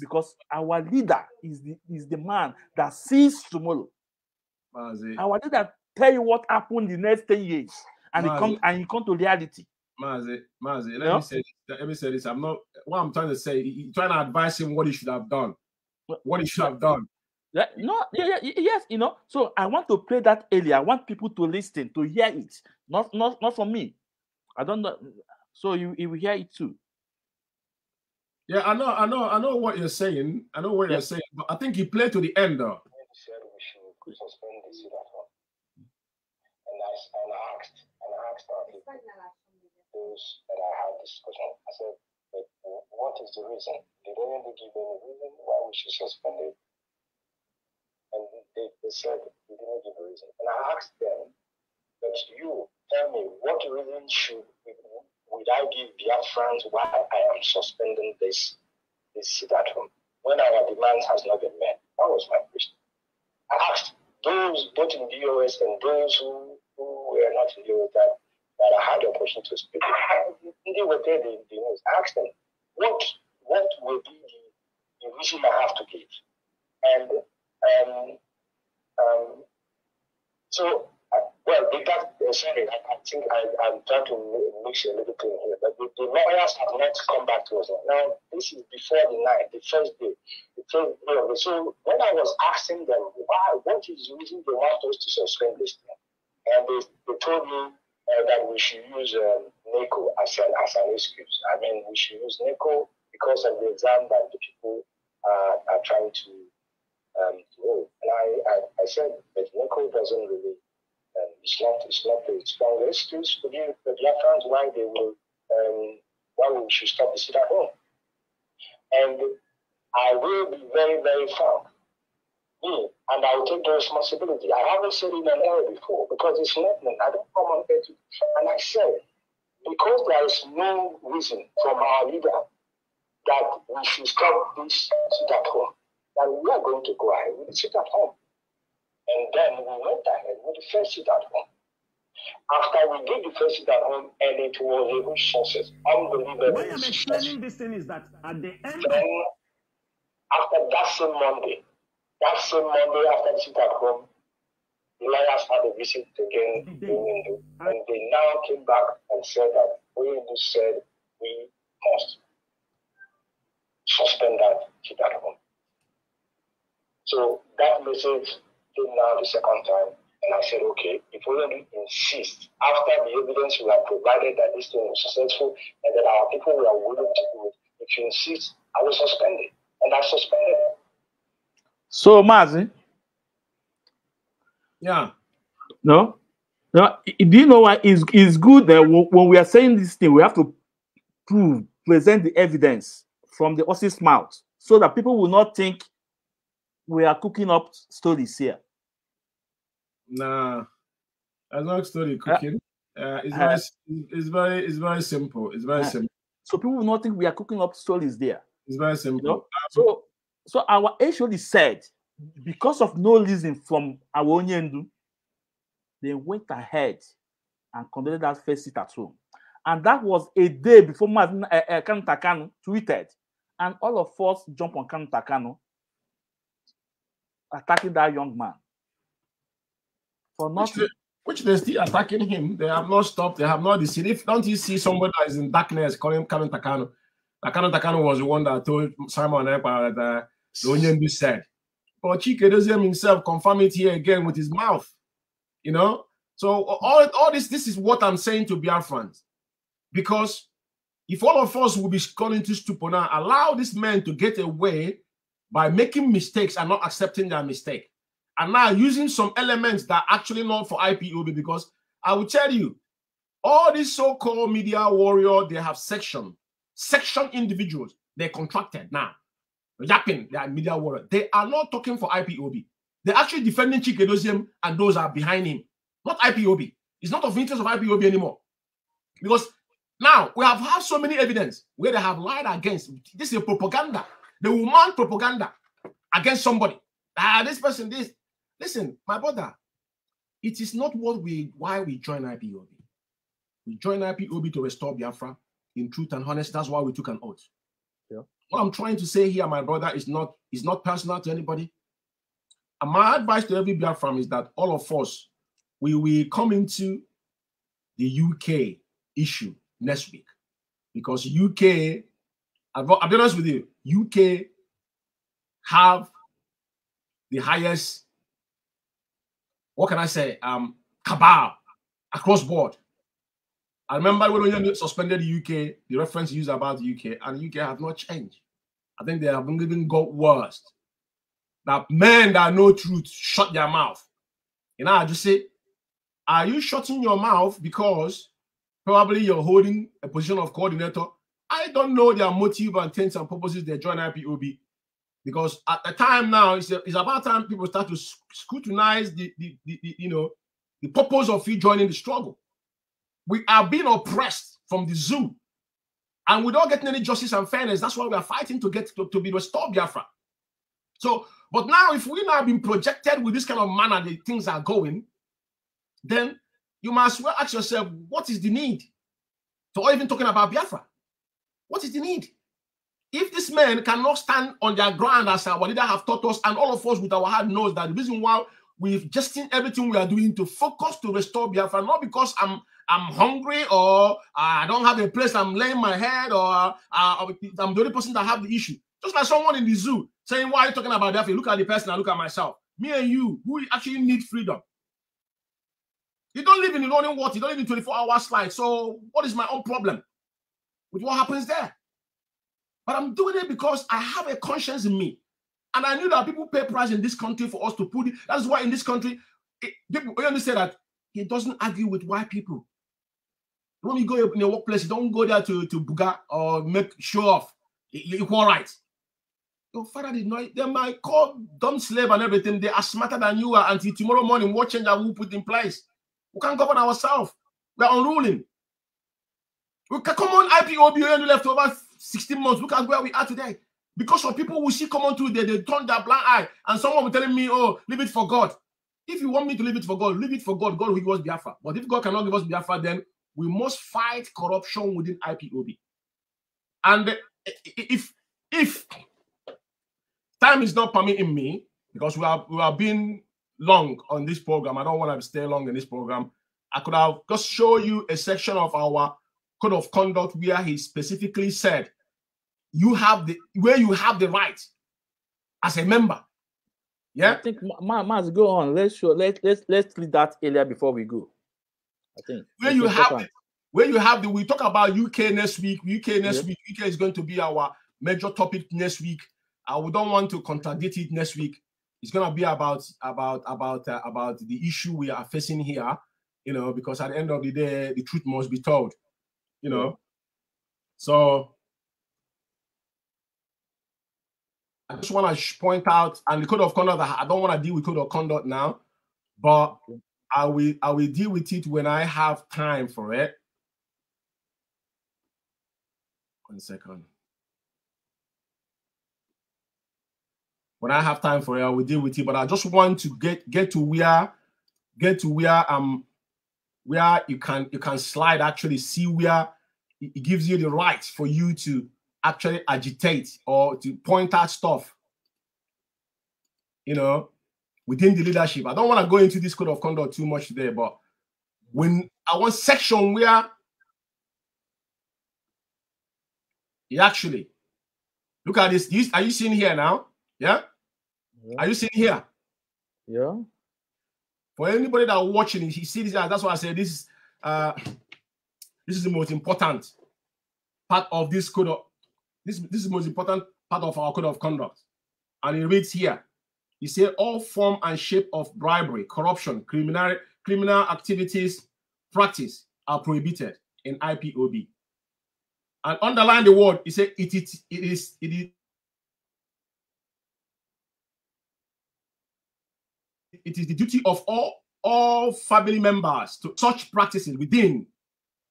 because our leader is the is the man that sees tomorrow. Mazi, Our leader tell you what happened the next 10 years and it come and you come to reality. Mazi, Mazi, let Yeah. me say this. Let me say this. I'm not what I'm trying to say. he- he- trying to advise him what he should have done. What he should have done. Yeah, no, yeah, yeah, yes, you know. So I want to play that earlier. I want people to listen, to hear it, not not not from me. I don't know. So you, you will hear it too. Yeah, I know, I know, I know what you're saying. I know what Yeah. you're saying, but I think he played to the end though. said we should suspend the sit at home. And I, s- and I asked, and I asked that I had this discussion, I said, but what is the reason? Did anyone give any reason why we should suspend it? And they, they said they didn't give a reason. And I asked them, but you tell me what reason should would I give Biafrans why I am suspending this this sit at home when our demands has not been met? That was my question. I asked those both in DOS and those who, who were not in DOS that, that I had the opportunity to speak with. They were there, the, the news. Asked them, what what will be the, the reason I have to give? And um, um, so, uh, well, they got, uh, sorry, I, I think I, I'm trying to mix a little thing here, but the, the lawyers have not come back to us. Now, this is before the night, the first day. The first day of. So, when I was asking them, why, what is the reason they want us to suspend this thing? And they, they told me uh, that we should use um, NECO as an, as an excuse. I mean, we should use NECO because of the exam that the people uh, are trying to um, roll. And I, I, I said that NECO doesn't really, um, it's not it's not a strong excuse give the Biafrans why they will, um, why we should stop the sit at home. And I will be very, very frank. Me, and I will take the responsibility. I haven't said in an air before because it's not me. I don't come on air to, and I said, because there is no reason from our leader that we should stop this sit at home, that we are going to go ahead with the sit at home. And then we went ahead with the first sit at home. After we did the first sit at home, and it was a huge success, unbelievable Why I'm explaining this thing is that at the end Then, after that same Monday, that same Monday after the sit at home, the lawyers had a visit again in mm-hmm. Windu, and they now came back and said that Windu said we must. suspend that home. So that message came now the second time, and I said, okay, if we only insist after the evidence we have provided that this thing was successful and that our people were willing to do it, if you insist, I will suspend it. And I suspended it. So, Mazi, Yeah. no, no. Do you know why it's, it's good that when we are saying this thing, we have to prove, present the evidence from the horse's mouth, so that people will not think we are cooking up stories here. Nah. That's not story cooking. Uh, it's uh, very it's very it's very simple. It's very uh, simple. So people will not think we are cooking up stories there. It's very You simple. know. So, so our HOD said because of no reason from our Onyendu, they went ahead and conducted that first sit at home. And that was a day before Martin uh, uh, Kanunta Kanu tweeted. And all of us jump on Kanunta Kanu, attacking that young man for Which they, which they're still attacking him. They have not stopped. They have not deceived. If don't you see somebody that is in darkness calling Kanunta Kanu? Takano Takano was the one that told Simon Ekpa that uh, the Onyendu said. But Chika Edoziem himself confirm it here again with his mouth. You know? So all, all this, this is what I'm saying to Biafrans. Because if all of us will be calling to stupor now, allow this man to get away by making mistakes and not accepting their mistake. And now using some elements that are actually not for IPOB, because I will tell you, all these so-called media warrior, they have section, section individuals, they're contracted now. Yapping, they are media warrior. They are not talking for IPOB. They're actually defending Chika Edoziem and those are behind him, not IPOB. It's not of interest of IPOB anymore. Because now we have had so many evidence where they have lied against. This is a propaganda. They will propaganda against somebody. Ah, this person, this. Listen, my brother, it is not what we why we join IPOB. We join IPOB to restore Biafra in truth and honesty. That's why we took an oath. Yeah. What I'm trying to say here, my brother, is not is not personal to anybody. And my advice to every black Biafran is that all of us we will come into the UK issue next week because UK, I'll I'll be honest with you, UK have the highest, what can I say, um, cabal across board. I remember when we suspended the UK, the reference used about the UK, and the UK have not changed. I think they have even got worse. That men that know truth shut their mouth. You know, I just say, are you shutting your mouth because probably you're holding a position of coordinator? I don't know their motive and intents and purposes they join IPOB because at the time now it's, it's about time people start to scrutinize the, the, the, the, you know the purpose of you joining the struggle. We are being oppressed from the zoo, and without getting any justice and fairness, that's why we are fighting to get to, to be restored Biafra. So, but now if we now been projected with this kind of manner, the things are going, then you must well ask yourself, what is the need for even talking about Biafra? What is the need? If this man cannot stand on their ground as our leader have taught us, and all of us with our heart knows that the reason why we've just seen everything we are doing to focus to restore Biafra, not because I'm I'm hungry or I don't have a place I'm laying my head or uh, I'm the only person that have the issue. Just like someone in the zoo saying, "Why are you talking about Biafra?" Look at the person, I look at myself. Me and you, who actually need freedom. You don't live in the running water. You don't live in 24 hours life. So what is my own problem with what happens there? But I'm doing it because I have a conscience in me. And I knew that people pay price in this country for us to put it. That's why in this country, people we only say that he doesn't argue with white people. When you go in a workplace, don't go there to, to buga or make show off equal rights. Your father did not, they might call dumb slave and everything. They are smarter than you are until tomorrow morning. What change are we put in place? We can't govern ourselves. We are unruling. We can come on IPOB only left over 16 months. Look at where we are today. Because of people who see common through they, they turn their blind eye. And someone will telling me, oh, leave it for God. If you want me to leave it for God, leave it for God. God will give us Biafra. But if God cannot give us Biafra, then we must fight corruption within IPOB. And if if time is not permitting me, because we are we are being long on this program, I don't want to stay long in this program. I could have just show you a section of our code of conduct where he specifically said you have the where you have the right as a member. Yeah. I think Ma- Ma- Maz, go on. Let's show let let's let's leave that earlier before we go. I think where you have where you have the we talk about UK next week. UK next Yeah. week. UK is going to be our major topic next week. I we don't want to contradict it next week. It's going to be about about about uh, about the issue we are facing here. You know, because at the end of the day, the truth must be told. You know, so I just want to point out, and the code of conduct. I don't want to deal with code of conduct now, but I will I will deal with it when I have time for it. One second. When I have time for it, I will deal with it. But I just want to get get to where get to where um where you can you can slide actually see where it gives you the right for you to actually agitate or to point out stuff. You know, within the leadership. I don't want to go into this code of conduct too much today, but when I want section where you actually look at this. this are you seeing here now? Yeah? Are you seeing here? Yeah. For anybody that watching you see this. That's why I said this is uh this is the most important part of this code of this, this is the most important part of our code of conduct. And it reads here. He said all form and shape of bribery, corruption, criminal criminal activities, practice are prohibited in IPOB. And underline the word. He said it is it is it is it is the duty of all all family members to such practices within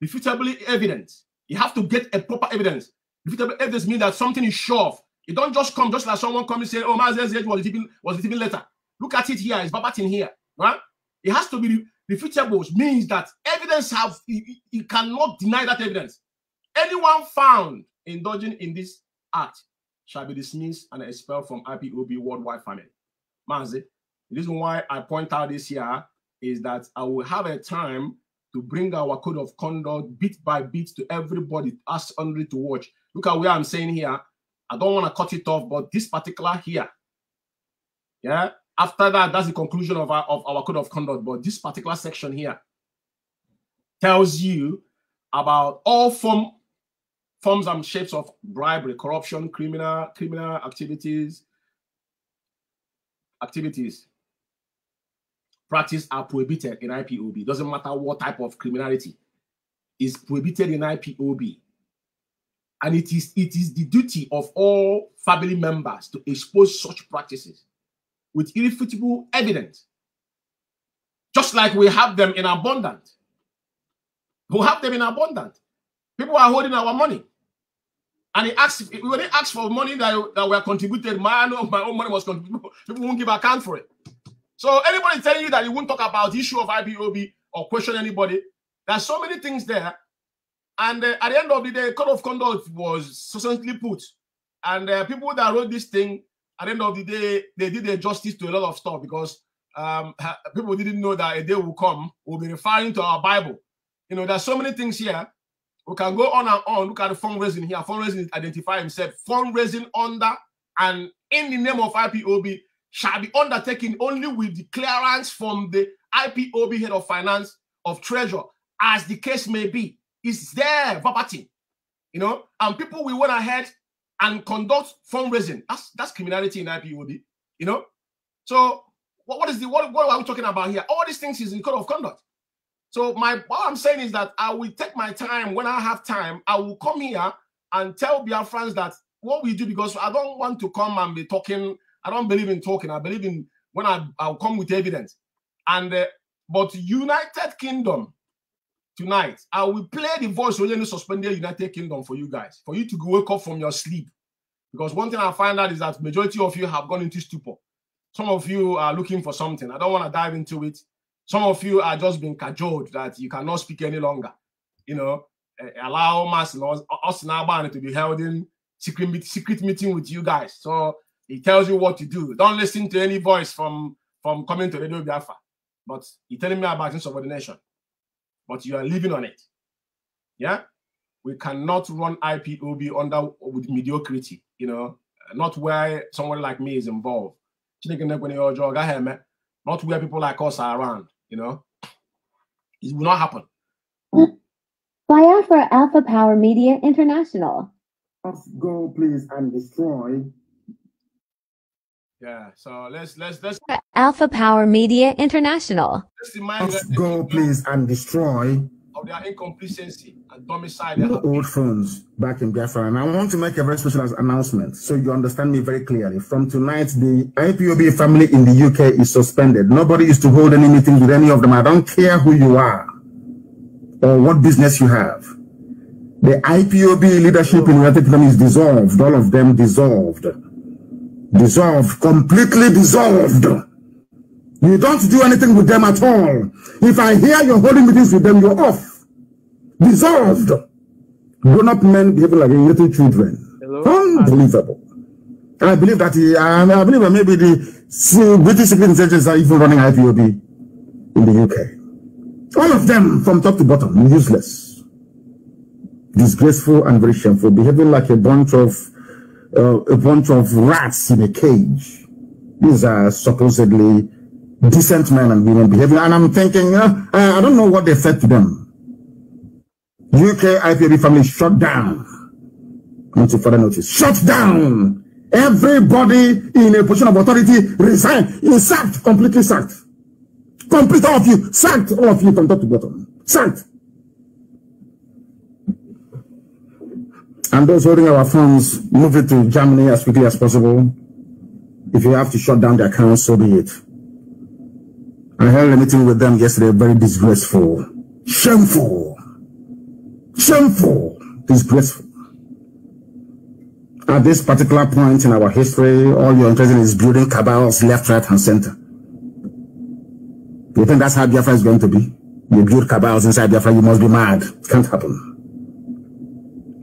refutably evidence. You have to get a proper evidence. Refutable evidence means that something is sure of. It don't just come just like someone come and say, "Oh, Mazes was receiving was receiving letter." Look at it here. It's verbatim here, right? It has to be refutable. Which means that evidence have you cannot deny that evidence. Anyone found indulging in this act shall be dismissed and expelled from IPOB worldwide family. Mazi, the reason why I point out this here is that I will have a time to bring our code of conduct bit by bit to everybody, ask only to watch. Look at where I'm saying here. I don't want to cut it off, but this particular here, yeah. After that, that's the conclusion of our of our code of conduct. But this particular section here tells you about all form forms and shapes of bribery, corruption, criminal criminal activities, activities practice are prohibited in IPOB. Doesn't matter what type of criminality is prohibited in IPOB. And it is it is the duty of all family members to expose such practices with irrefutable evidence. Just like we have them in abundance. We have them in abundance. People are holding our money. And he asked, when he asked for money that, that were contributed, my, oh, my own money was contributed. People won't give account for it. So anybody telling you that you won't talk about the issue of IPOB or question anybody, there's so many things there. And uh, at the end of the day, code of conduct was succinctly put. And uh, people that wrote this thing, at the end of the day, they did their justice to a lot of stuff because um, people didn't know that a day will come. We'll be referring to our Bible. You know, there's so many things here. We can go on and on. Look at the fundraising here. Fundraising identify himself. Fundraising under and in the name of IPOB shall be undertaken only with the clearance from the IPOB head of finance of treasure, as the case may be. It's there, verbatim. You know, and people will went ahead and conduct fundraising. That's that's criminality in IPOB. You know, so what, what is the what, what are we talking about here? All these things is in code of conduct. So my what I'm saying is that I will take my time when I have time. I will come here and tell Biafrans that what we do because I don't want to come and be talking. I don't believe in talking. I believe in when I I'll come with evidence. And uh, but United Kingdom tonight, I will play the voice of the suspended United Kingdom for you guys, for you to wake up from your sleep. Because one thing I find out is that majority of you have gone into stupor. Some of you are looking for something. I don't want to dive into it. Some of you are just being cajoled that you cannot speak any longer. You know, eh, allow us, us now Bani to be held in secret secret meeting with you guys. So he tells you what to do. Don't listen to any voice from from coming to Radio Biafra. But he's telling me about insubordination. But you are living on it. Yeah. we cannot run IPOB under with mediocrity, you know, not where someone like me is involved. Chineke na-ekwe n'ihe ọjọọ, ọ gaghị eme. Not where people like us are around, you know. It will not happen. Biafra Alpha Power Media International. Go, please, and destroy. Yeah. So let's let's let's Alpha Power Media International. let's remind them Go, please, and destroy of their incomplacency and domicile. they old phones back in Biafra. And I want to make a very special announcement so you understand me very clearly. From tonight, the IPOB family in the UK is suspended. Nobody is to hold any meetings with any of them. I don't care who you are or what business you have. The IPOB leadership in United Kingdom is dissolved. All of them dissolved. Dissolved. Completely dissolved. You don't do anything with them at all. If I hear you're holding meetings with them, you're off. Dissolved. Grown-up men behaving like little children. Hello? Unbelievable. And I believe that he, I, I believe that maybe the British secret intelligence are even running IPOB in the UK. All of them, from top to bottom, useless, disgraceful, and very shameful, behaving like a bunch of uh, a bunch of rats in a cage. These are supposedly decent men and women behaving, and I'm thinking, uh, I I don't know what they said to them. UK IPOB family shut down. Until further notice, shut down. Everybody in a position of authority resign. Is sacked, completely sacked. Complete all of you, sacked all of you from top to bottom. Sacked. And those holding our funds, move it to Germany as quickly as possible. If you have to shut down the accounts, so be it. I held a meeting with them yesterday, very disgraceful, shameful, shameful, disgraceful. At this particular point in our history, all you're interested in is building cabals left, right, and center. You think that's how Biafra is going to be? You build cabals inside Biafra, you must be mad. It can't happen.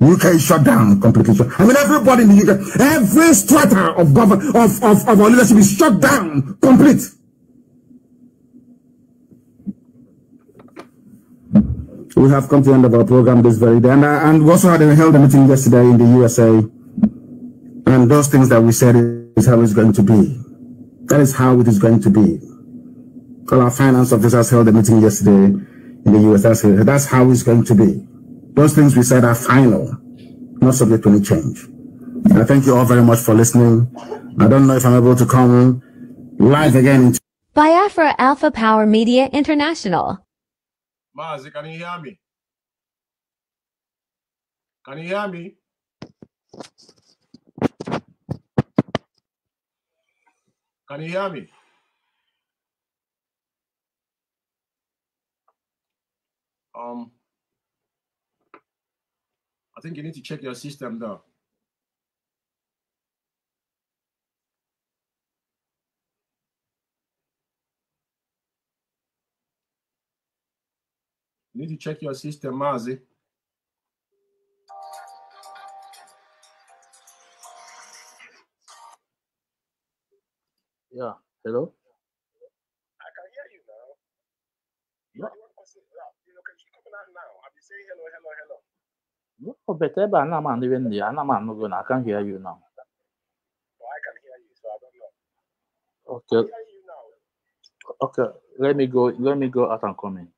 UK is shut down completely. Shut. I mean, everybody in the UK, every strata of government of, of, of our leadership is shut down, complete. We have come to the end of our program this very day, and, uh, and we also had a, held a meeting yesterday in the USA, and those things that we said is how it's going to be. That is how it is going to be. All our finance officers held a meeting yesterday in the US. That's, that's how it's going to be. Those things we said are final, not subject to any change. I thank you all very much for listening. I don't know if I'm able to come live again in Biafra Alpha Power Media International. Mazi, can you hear me? Can you hear me? Can you hear me? Um, I think you need to check your system though. You need to check your system, Mazi. Yeah. Hello? No, but ebe a na m anụ ndị a na m anụ gị na I can hear you now. Well, I can hear you, so I don't know. Okay. Okay. Let me go. Let me go out and come in.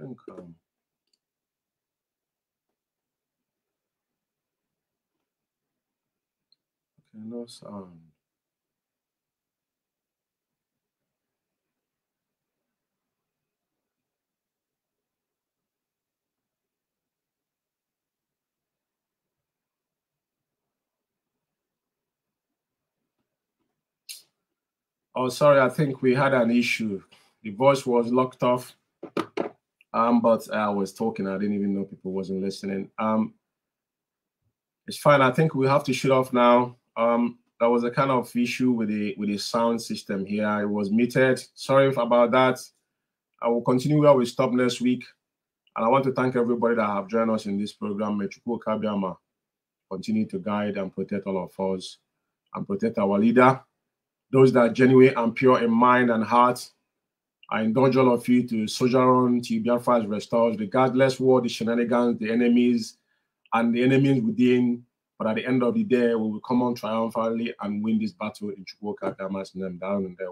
Um, okay, no sound. Oh, sorry, I think we had an issue. The voice was locked off. Um, but I was talking, I didn't even know people wasn't listening. Um, it's fine. I think we have to shoot off now. Um, there was a kind of issue with the with the sound system here. It was muted. Sorry about that. I will continue where we stop next week. And I want to thank everybody that have joined us in this program. May Kabiama continue to guide and protect all of us and protect our leader. Those that are genuine and pure in mind and heart. I indulge all of you to on to Biafra is restored, regardless what the shenanigans, the enemies, and the enemies within. But at the end of the day, we will come on triumphantly and win this battle in Chukwu Kabiama's name down in there.